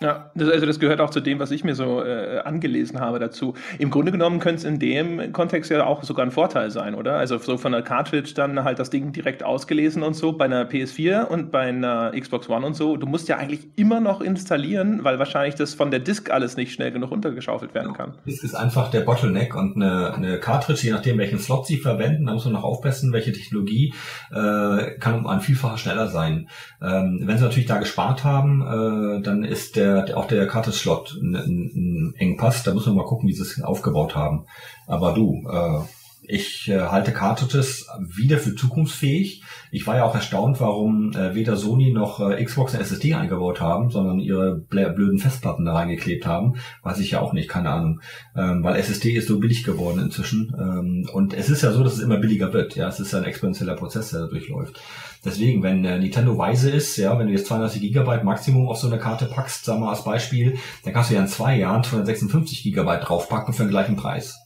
Ja, das, also das gehört auch zu dem, was ich mir so äh, angelesen habe dazu. Im Grunde genommen könnte es in dem Kontext ja auch sogar ein Vorteil sein, oder? Also so von der Cartridge dann halt das Ding direkt ausgelesen und so bei einer PS4 und bei einer Xbox One und so. Du musst ja eigentlich immer noch installieren, weil wahrscheinlich das von der Disk alles nicht schnell genug runtergeschaufelt werden kann. Disk ist einfach der Bottleneck und eine, eine Cartridge, je nachdem welchen Slot sie verwenden, da muss man noch aufpassen, welche Technologie, äh, kann um ein Vielfaches schneller sein. Ähm, wenn sie natürlich da gespart haben, äh, dann ist der der, auch der Cartridge-Slot ein, Engpass. Da muss man mal gucken, wie sie es aufgebaut haben. Aber du, äh, ich äh, halte Cartridges wieder für zukunftsfähig. Ich war ja auch erstaunt, warum äh, weder Sony noch äh, Xbox eine SSD eingebaut haben, sondern ihre blöden Festplatten da reingeklebt haben. Weiß ich ja auch nicht, keine Ahnung. Ähm, weil SSD ist so billig geworden inzwischen. Ähm, und es ist ja so, dass es immer billiger wird. Ja, es ist ja ein exponentieller Prozess, der da durchläuft. Deswegen, wenn äh, Nintendo weise ist, ja, wenn du jetzt 32 Gigabyte Maximum auf so eine Karte packst, sagen wir als Beispiel, dann kannst du ja in zwei Jahren 256 Gigabyte draufpacken für den gleichen Preis.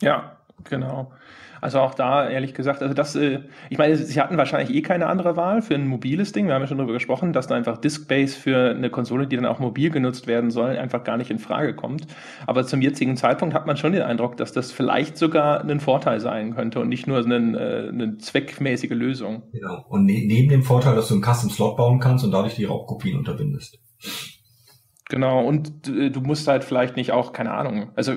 Ja, genau. Also auch da, ehrlich gesagt, also das, äh, ich meine, sie hatten wahrscheinlich eh keine andere Wahl für ein mobiles Ding. Wir haben ja schon darüber gesprochen, dass da einfach Diskbase für eine Konsole, die dann auch mobil genutzt werden soll, einfach gar nicht in Frage kommt. Aber zum jetzigen Zeitpunkt hat man schon den Eindruck, dass das vielleicht sogar ein Vorteil sein könnte und nicht nur eine, äh, eine zweckmäßige Lösung. Genau. Und ne neben dem Vorteil, dass du einen Custom Slot bauen kannst und dadurch die Raubkopien unterbindest. Genau, und äh, du musst halt vielleicht nicht auch, keine Ahnung, also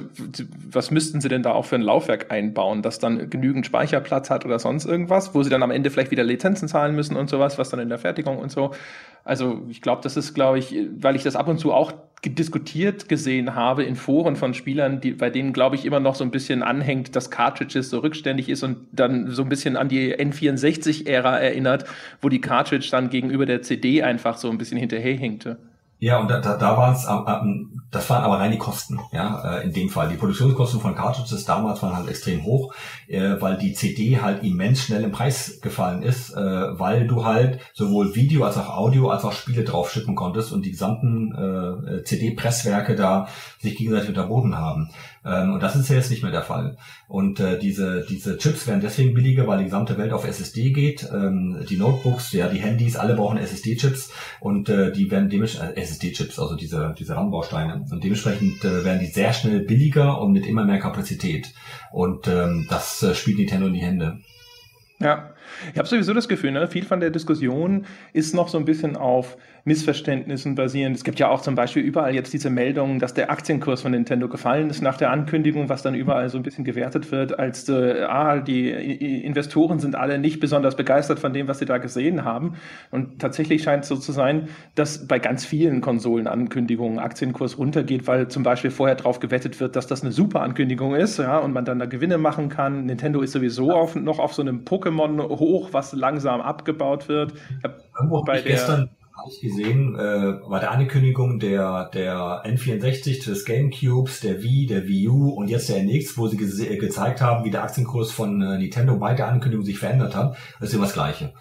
was müssten sie denn da auch für ein Laufwerk einbauen, das dann genügend Speicherplatz hat oder sonst irgendwas, wo sie dann am Ende vielleicht wieder Lizenzen zahlen müssen und sowas, was dann in der Fertigung und so. Also ich glaube, das ist, glaube ich, weil ich das ab und zu auch diskutiert gesehen habe in Foren von Spielern, die, bei denen, glaube ich, immer noch so ein bisschen anhängt, dass Cartridges so rückständig ist und dann so ein bisschen an die N64-Ära erinnert, wo die Cartridge dann gegenüber der CD einfach so ein bisschen hinterherhinkte. Ja, und da, da, da waren es, ähm, das waren aber rein die Kosten, ja, äh, in dem Fall. Die Produktionskosten von Cartridges damals waren halt extrem hoch, äh, weil die CD halt immens schnell im Preis gefallen ist, äh, weil du halt sowohl Video als auch Audio als auch Spiele drauf schippen konntest und die gesamten äh, CD-Presswerke da sich gegenseitig unterboten haben. Ähm, und das ist ja jetzt nicht mehr der Fall. Und äh, diese, diese Chips werden deswegen billiger, weil die gesamte Welt auf SSD geht. Ähm, die Notebooks, ja, die Handys, alle brauchen SSD-Chips und äh, die werden dementsprechend, SSD-Chips, also diese, diese RAM-Bausteine. Und dementsprechend äh, werden die sehr schnell billiger und mit immer mehr Kapazität. Und ähm, das äh, spielt Nintendo in die Hände. Ja, ich habe sowieso das Gefühl, ne, viel von der Diskussion ist noch so ein bisschen auf Missverständnissen basieren. Es gibt ja auch zum Beispiel überall jetzt diese Meldungen, dass der Aktienkurs von Nintendo gefallen ist nach der Ankündigung, was dann überall so ein bisschen gewertet wird, als äh, ah, die Investoren sind alle nicht besonders begeistert von dem, was sie da gesehen haben. Und tatsächlich scheint es so zu sein, dass bei ganz vielen Konsolenankündigungen Aktienkurs runtergeht, weil zum Beispiel vorher darauf gewettet wird, dass das eine super Ankündigung ist, ja, und man dann da Gewinne machen kann. Nintendo ist sowieso auf, noch auf so einem Pokémon hoch, was langsam abgebaut wird. Ich habe bei der gestern habe ich gesehen, äh, bei der Ankündigung der, der N64 des Gamecubes, der Wii, der Wii U und jetzt der NX, wo sie ge äh, gezeigt haben, wie der Aktienkurs von äh, Nintendo bei der Ankündigung sich verändert hat, ist immer das Gleiche.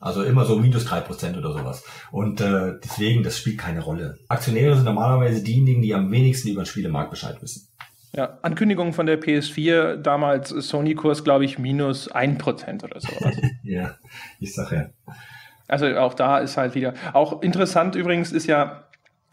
Also immer so minus drei Prozent oder sowas. Und äh, deswegen, das spielt keine Rolle. Aktionäre sind normalerweise diejenigen, die am wenigsten über den Spielemarkt Bescheid wissen. Ja, Ankündigung von der PS4, damals Sony-Kurs, glaube ich, minus ein Prozent oder sowas. ja, ich sag ja. Also auch da ist halt wieder. Auch interessant übrigens ist ja,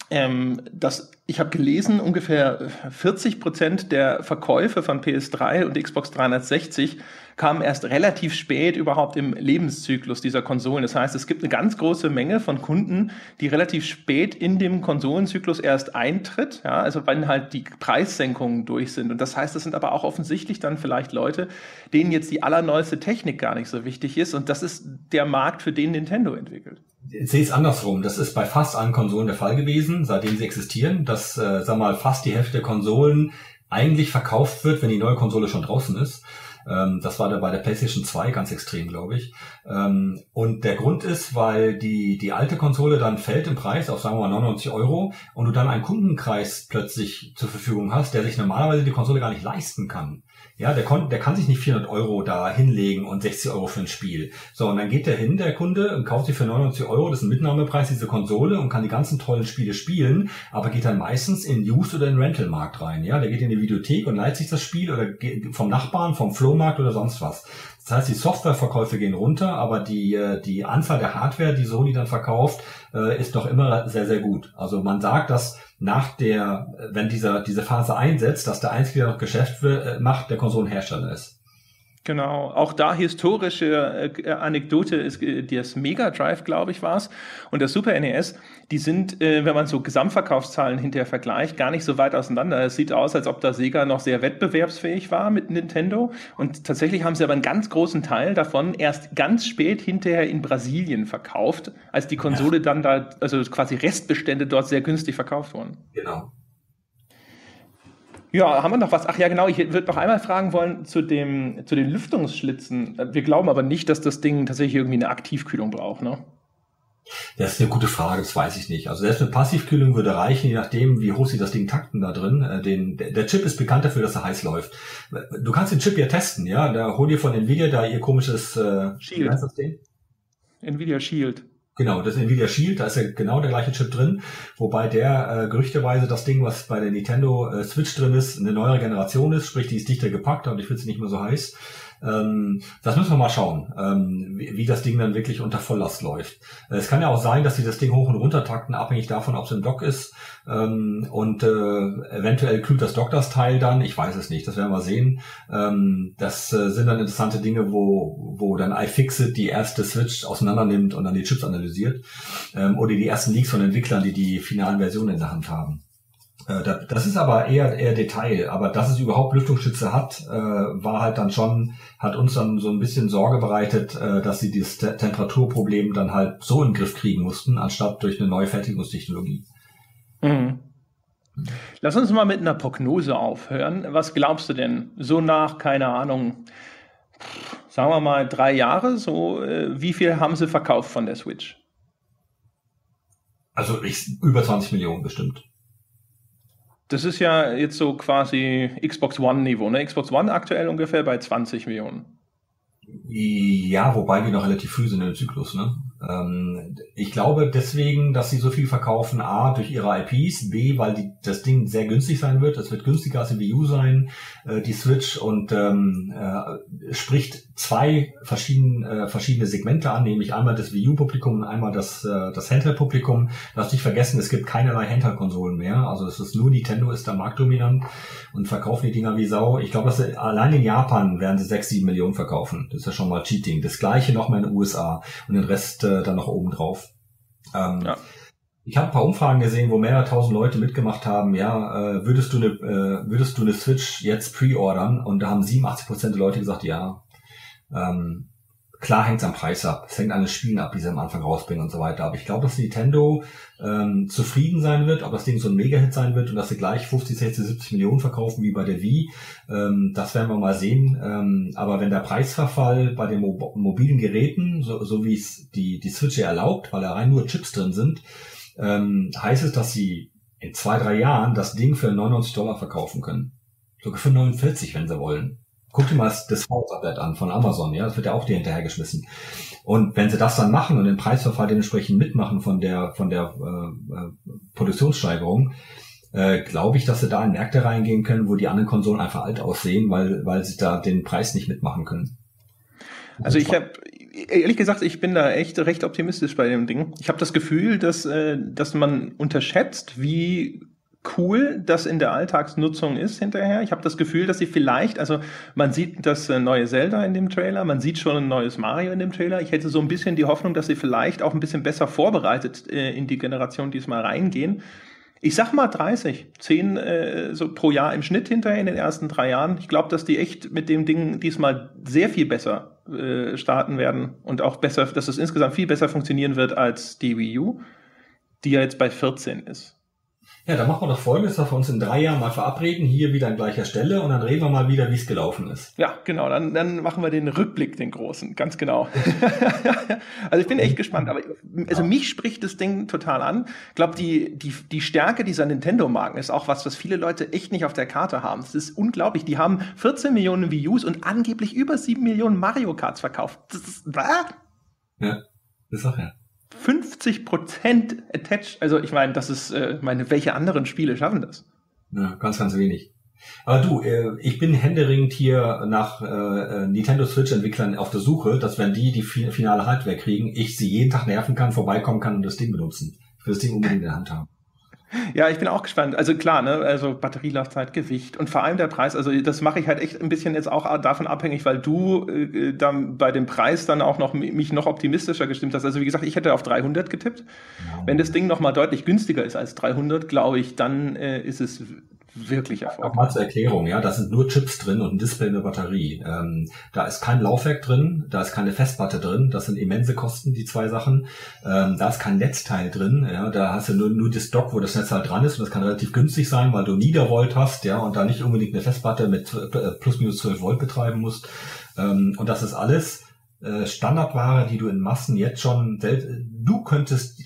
ähm, dass ich habe gelesen, ungefähr 40 Prozent der Verkäufe von PS3 und Xbox 360 kamen erst relativ spät überhaupt im Lebenszyklus dieser Konsolen. Das heißt, es gibt eine ganz große Menge von Kunden, die relativ spät in dem Konsolenzyklus erst eintritt, ja, also wenn halt die Preissenkungen durch sind. Und das heißt, das sind aber auch offensichtlich dann vielleicht Leute, denen jetzt die allerneueste Technik gar nicht so wichtig ist. Und das ist der Markt, für den Nintendo entwickelt. Ich sehe es andersrum. Das ist bei fast allen Konsolen der Fall gewesen, seitdem sie existieren, dass, äh, sag mal, fast die Hälfte der Konsolen eigentlich verkauft wird, wenn die neue Konsole schon draußen ist. Ähm, das war da bei der PlayStation 2 ganz extrem, glaube ich. Ähm, und der Grund ist, weil die, die alte Konsole dann fällt im Preis auf, sagen wir mal, 99 Euro und du dann einen Kundenkreis plötzlich zur Verfügung hast, der sich normalerweise die Konsole gar nicht leisten kann. Ja, der, kon der kann sich nicht 400 Euro da hinlegen und 60 Euro für ein Spiel. So, und dann geht der hin, der Kunde, und kauft sich für 99 Euro, das ist ein Mitnahmepreis, diese Konsole und kann die ganzen tollen Spiele spielen, aber geht dann meistens in Used oder in Rental-Markt rein. Ja, der geht in die Videothek und leiht sich das Spiel oder vom Nachbarn, vom Flohmarkt oder sonst was. Das heißt, die Softwareverkäufe gehen runter, aber die, äh, die Anzahl der Hardware, die Sony dann verkauft, äh, ist doch immer sehr, sehr gut. Also man sagt, dass nach der, wenn dieser, diese Phase einsetzt, dass der einzige, der noch Geschäft äh, macht, der Konsolenhersteller ist. Genau, auch da historische äh, Anekdote ist äh, das Mega Drive, glaube ich, war es, und der Super NES, die sind, äh, wenn man so Gesamtverkaufszahlen hinterher vergleicht, gar nicht so weit auseinander. Es sieht aus, als ob da Sega noch sehr wettbewerbsfähig war mit Nintendo und tatsächlich haben sie aber einen ganz großen Teil davon erst ganz spät hinterher in Brasilien verkauft, als die Konsole dann da, also quasi Restbestände dort sehr günstig verkauft wurden. Genau. Ja, haben wir noch was? Ach ja, genau. Ich würde noch einmal fragen wollen zu, dem, zu den Lüftungsschlitzen. Wir glauben aber nicht, dass das Ding tatsächlich irgendwie eine Aktivkühlung braucht, ne? Das ist eine gute Frage, das weiß ich nicht. Also selbst eine Passivkühlung würde reichen, je nachdem, wie hoch sie das Ding takten da drin. Äh, den, der Chip ist bekannt dafür, dass er heiß läuft. Du kannst den Chip ja testen, ja. Da hol dir von Nvidia da ihr komisches äh, Shield. das Ding? Nvidia Shield. Genau, das ist Nvidia Shield, da ist ja genau der gleiche Chip drin, wobei der äh, gerüchteweise das Ding, was bei der Nintendo äh, Switch drin ist, eine neuere Generation ist, sprich, die ist dichter gepackt und ich finde sie nicht mehr so heiß. Ähm, das müssen wir mal schauen, ähm, wie, wie, das Ding dann wirklich unter Volllast läuft. Äh, es kann ja auch sein, dass sie das Ding hoch und runter takten, abhängig davon, ob es im Dock ist. Ähm, und äh, eventuell kühlt das Dock das Teil dann. Ich weiß es nicht, das werden wir sehen. Ähm, das äh, sind dann interessante Dinge, wo, wo dann iFixit die erste Switch auseinander nimmt und dann die Chips analysiert. Ähm, oder die ersten Leaks von Entwicklern, die die finalen Versionen in der Hand haben. Äh, das ist aber eher, eher Detail. Aber dass es überhaupt Lüftungsschütze hat, äh, war halt dann schon, hat uns dann so ein bisschen Sorge bereitet, äh, dass sie dieses Temperaturproblem dann halt so in den Griff kriegen mussten, anstatt durch eine neue Fertigungstechnologie. Mhm. Lass uns mal mit einer Prognose aufhören. Was glaubst du denn? So nach, keine Ahnung, sagen wir mal drei Jahre, so wie viel haben sie verkauft von der Switch? Also ich, über 20 Millionen bestimmt. Das ist ja jetzt so quasi Xbox One-Niveau, ne? Xbox One aktuell ungefähr bei 20 Millionen. Ja, wobei wir noch relativ früh sind im Zyklus, ne? Ähm, ich glaube deswegen, dass sie so viel verkaufen, A, durch ihre IPs, B, weil die, das Ding sehr günstig sein wird. Es wird günstiger als die Wii U sein, äh, die Switch, und ähm, äh, spricht zwei verschiedene, äh, verschiedene Segmente an, nämlich einmal das Wii U-Publikum und einmal das, äh, das Handheld-Publikum. Lass nicht vergessen, es gibt keinerlei Handheld-Konsolen mehr. Also es ist nur Nintendo ist da marktdominant und verkaufen die Dinger wie Sau. Ich glaube, dass sie, allein in Japan werden sie sechs, sieben Millionen verkaufen. Das ist ja schon mal Cheating. Das gleiche nochmal in den USA und den Rest äh, dann noch oben drauf. Ähm, ja. Ich habe ein paar Umfragen gesehen, wo mehrere tausend Leute mitgemacht haben. Ja, äh, würdest du eine äh, würdest du eine Switch jetzt pre-ordern? Und da haben 87 Prozent der Leute gesagt, ja. Ähm, Klar hängt es am Preis ab. Es hängt an den Spielen ab, die sie am Anfang rausbringen und so weiter. Aber ich glaube, dass Nintendo ähm, zufrieden sein wird, ob das Ding so ein Mega-Hit sein wird und dass sie gleich 50, 60, 70 Millionen verkaufen wie bei der Wii. Ähm, das werden wir mal sehen. Ähm, aber wenn der Preisverfall bei den Mo mobilen Geräten, so, so wie es die, die Switch erlaubt, weil da rein nur Chips drin sind, ähm, heißt es, dass sie in zwei, drei Jahren das Ding für 99 Dollar verkaufen können. Sogar für 49, wenn sie wollen. Guck dir mal das Hausabwert an von Amazon, ja, das wird ja auch dir hinterhergeschmissen. Und wenn sie das dann machen und den Preisverfall dementsprechend mitmachen von der von der äh, äh, Produktionssteigerung, äh, glaube ich, dass sie da in Märkte reingehen können, wo die anderen Konsolen einfach alt aussehen, weil weil sie da den Preis nicht mitmachen können. Also ich habe ehrlich gesagt, ich bin da echt recht optimistisch bei dem Ding. Ich habe das Gefühl, dass äh, dass man unterschätzt, wie cool das in der Alltagsnutzung ist hinterher. Ich habe das Gefühl, dass sie vielleicht, also man sieht das äh, neue Zelda in dem Trailer, man sieht schon ein neues Mario in dem Trailer. Ich hätte so ein bisschen die Hoffnung, dass sie vielleicht auch ein bisschen besser vorbereitet äh, in die Generation diesmal reingehen. Ich sag mal 30, 10 äh, so pro Jahr im Schnitt hinterher in den ersten drei Jahren. Ich glaube, dass die echt mit dem Ding diesmal sehr viel besser äh, starten werden und auch besser, dass es insgesamt viel besser funktionieren wird als die Wii U, die ja jetzt bei 14 ist. Ja, dann machen wir doch folgendes, dass wir uns in drei Jahren mal verabreden, hier wieder an gleicher Stelle und dann reden wir mal wieder, wie es gelaufen ist. Ja, genau, dann, dann machen wir den Rückblick, den großen, ganz genau. also ich bin echt gespannt, aber also mich spricht das Ding total an. Ich glaube, die, die, die Stärke dieser Nintendo-Marken ist auch was, was viele Leute echt nicht auf der Karte haben. Das ist unglaublich. Die haben 14 Millionen Wii U's und angeblich über 7 Millionen Mario Karts verkauft. Das ist, was? Ja, das ist auch ja. 50 Prozent attached. Also ich meine, das ist, äh, meine, welche anderen Spiele schaffen das? Ja, ganz, ganz wenig. Aber du, äh, ich bin händeringend hier nach äh, Nintendo Switch Entwicklern auf der Suche, dass wenn die die finale Hardware kriegen, ich sie jeden Tag nerven kann, vorbeikommen kann und das Ding benutzen. Ich will das Ding unbedingt in der Hand haben. Ja, ich bin auch gespannt. Also klar, ne, also Batterielaufzeit, Gewicht und vor allem der Preis. Also das mache ich halt echt ein bisschen jetzt auch davon abhängig, weil du äh, dann bei dem Preis dann auch noch mich noch optimistischer gestimmt hast. Also wie gesagt, ich hätte auf 300 getippt. Ja. Wenn das Ding noch mal deutlich günstiger ist als 300, glaube ich, dann äh, ist es wirklich erfolgreich. Mal zur Erklärung, ja, da sind nur Chips drin und ein Display und eine Batterie. Ähm, da ist kein Laufwerk drin, da ist keine Festplatte drin, das sind immense Kosten, die zwei Sachen. Ähm, da ist kein Netzteil drin, ja, da hast du nur, nur das Dock, wo das Netz halt dran ist und das kann relativ günstig sein, weil du Niedervolt hast, ja, und da nicht unbedingt eine Festplatte mit äh, plus minus 12 Volt betreiben musst. Ähm, und das ist alles äh, Standardware, die du in Massen jetzt schon selbst, du könntest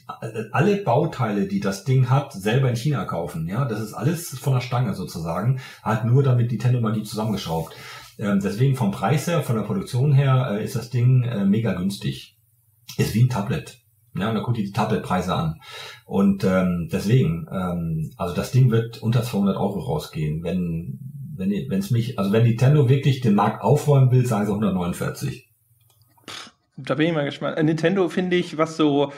alle Bauteile, die das Ding hat, selber in China kaufen. Ja, das ist alles von der Stange sozusagen, halt nur damit Nintendo mal die zusammengeschraubt. Ähm, deswegen vom Preis her, von der Produktion her, äh, ist das Ding äh, mega günstig. Ist wie ein Tablet. Ja, und da guckt ihr die Tabletpreise an. Und ähm, deswegen, ähm, also das Ding wird unter 200 Euro rausgehen. Wenn wenn es mich, also wenn Nintendo wirklich den Markt aufräumen will, sagen sie 149 da bin ich mal gespannt. Äh, Nintendo finde ich, was so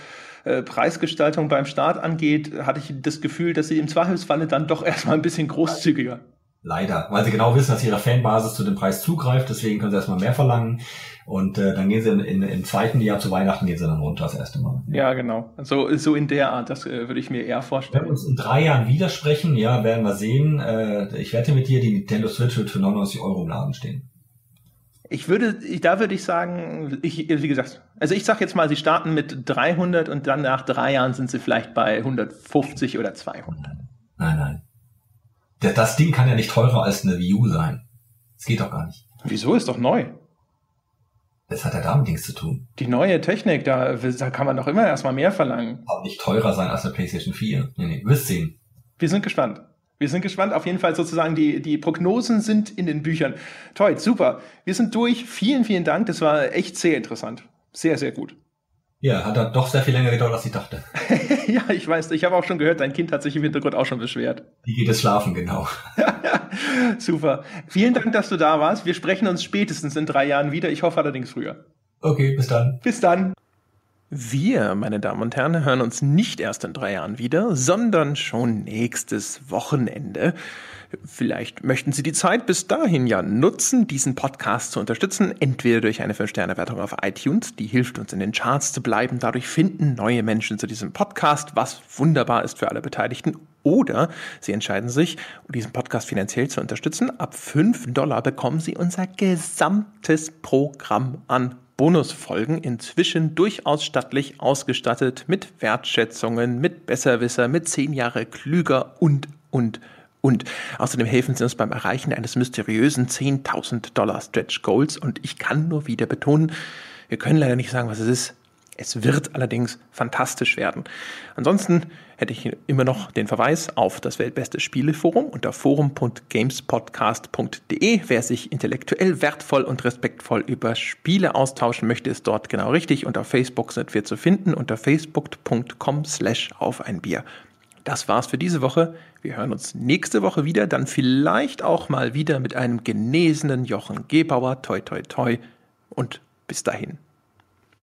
äh, Preisgestaltung beim Start angeht, hatte ich das Gefühl, dass sie im Zweifelsfalle dann doch erstmal ein bisschen großzügiger. Leider, weil sie genau wissen, dass ihre Fanbasis zu dem Preis zugreift, deswegen können sie erstmal mehr verlangen. Und äh, dann gehen sie in, in, im zweiten Jahr zu Weihnachten gehen sie dann runter das erste Mal. Ja, ja genau. So, so in der Art, das äh, würde ich mir eher vorstellen. Wenn wir uns in drei Jahren widersprechen, ja, werden wir sehen. Äh, ich wette mit dir, die Nintendo Switch wird für 99 Euro im Laden stehen. Ich würde, da würde ich sagen, ich, wie gesagt, also ich sage jetzt mal, sie starten mit 300 und dann nach drei Jahren sind sie vielleicht bei 150 oder 200. Nein, nein. Das Ding kann ja nicht teurer als eine Wii U sein. Das geht doch gar nicht. Wieso? Ist doch neu. Das hat ja damit nichts zu tun. Die neue Technik, da, da kann man doch immer erstmal mehr verlangen. Aber nicht teurer sein als eine PlayStation 4. Nee, nee, wirst sehen. Wir sind gespannt. Wir sind gespannt. Auf jeden Fall sozusagen, die, die Prognosen sind in den Büchern. Toll, super. Wir sind durch. Vielen, vielen Dank. Das war echt sehr interessant. Sehr, sehr gut. Ja, hat dann doch sehr viel länger gedauert, als ich dachte. ja, ich weiß. Ich habe auch schon gehört, dein Kind hat sich im Hintergrund auch schon beschwert. Wie geht es schlafen, genau. super. Vielen Dank, dass du da warst. Wir sprechen uns spätestens in drei Jahren wieder. Ich hoffe allerdings früher. Okay, bis dann. Bis dann. Wir, meine Damen und Herren, hören uns nicht erst in drei Jahren wieder, sondern schon nächstes Wochenende. Vielleicht möchten Sie die Zeit bis dahin ja nutzen, diesen Podcast zu unterstützen, entweder durch eine 5-Sterne-Wertung auf iTunes, die hilft uns in den Charts zu bleiben, dadurch finden neue Menschen zu diesem Podcast, was wunderbar ist für alle Beteiligten, oder Sie entscheiden sich, diesen Podcast finanziell zu unterstützen. Ab 5 Dollar bekommen Sie unser gesamtes Programm an Bonusfolgen inzwischen durchaus stattlich ausgestattet mit Wertschätzungen, mit Besserwisser, mit zehn Jahre klüger und, und, und. Außerdem helfen sie uns beim Erreichen eines mysteriösen 10.000 Dollar Stretch Goals und ich kann nur wieder betonen, wir können leider nicht sagen, was es ist. Es wird allerdings fantastisch werden. Ansonsten hätte ich immer noch den Verweis auf das Weltbeste Spieleforum unter forum.gamespodcast.de. Wer sich intellektuell wertvoll und respektvoll über Spiele austauschen möchte, ist dort genau richtig. Und auf Facebook sind wir zu finden unter facebook.com slash auf ein Bier. Das war's für diese Woche. Wir hören uns nächste Woche wieder, dann vielleicht auch mal wieder mit einem genesenen Jochen Gebauer. Toi, toi, toi. Und bis dahin.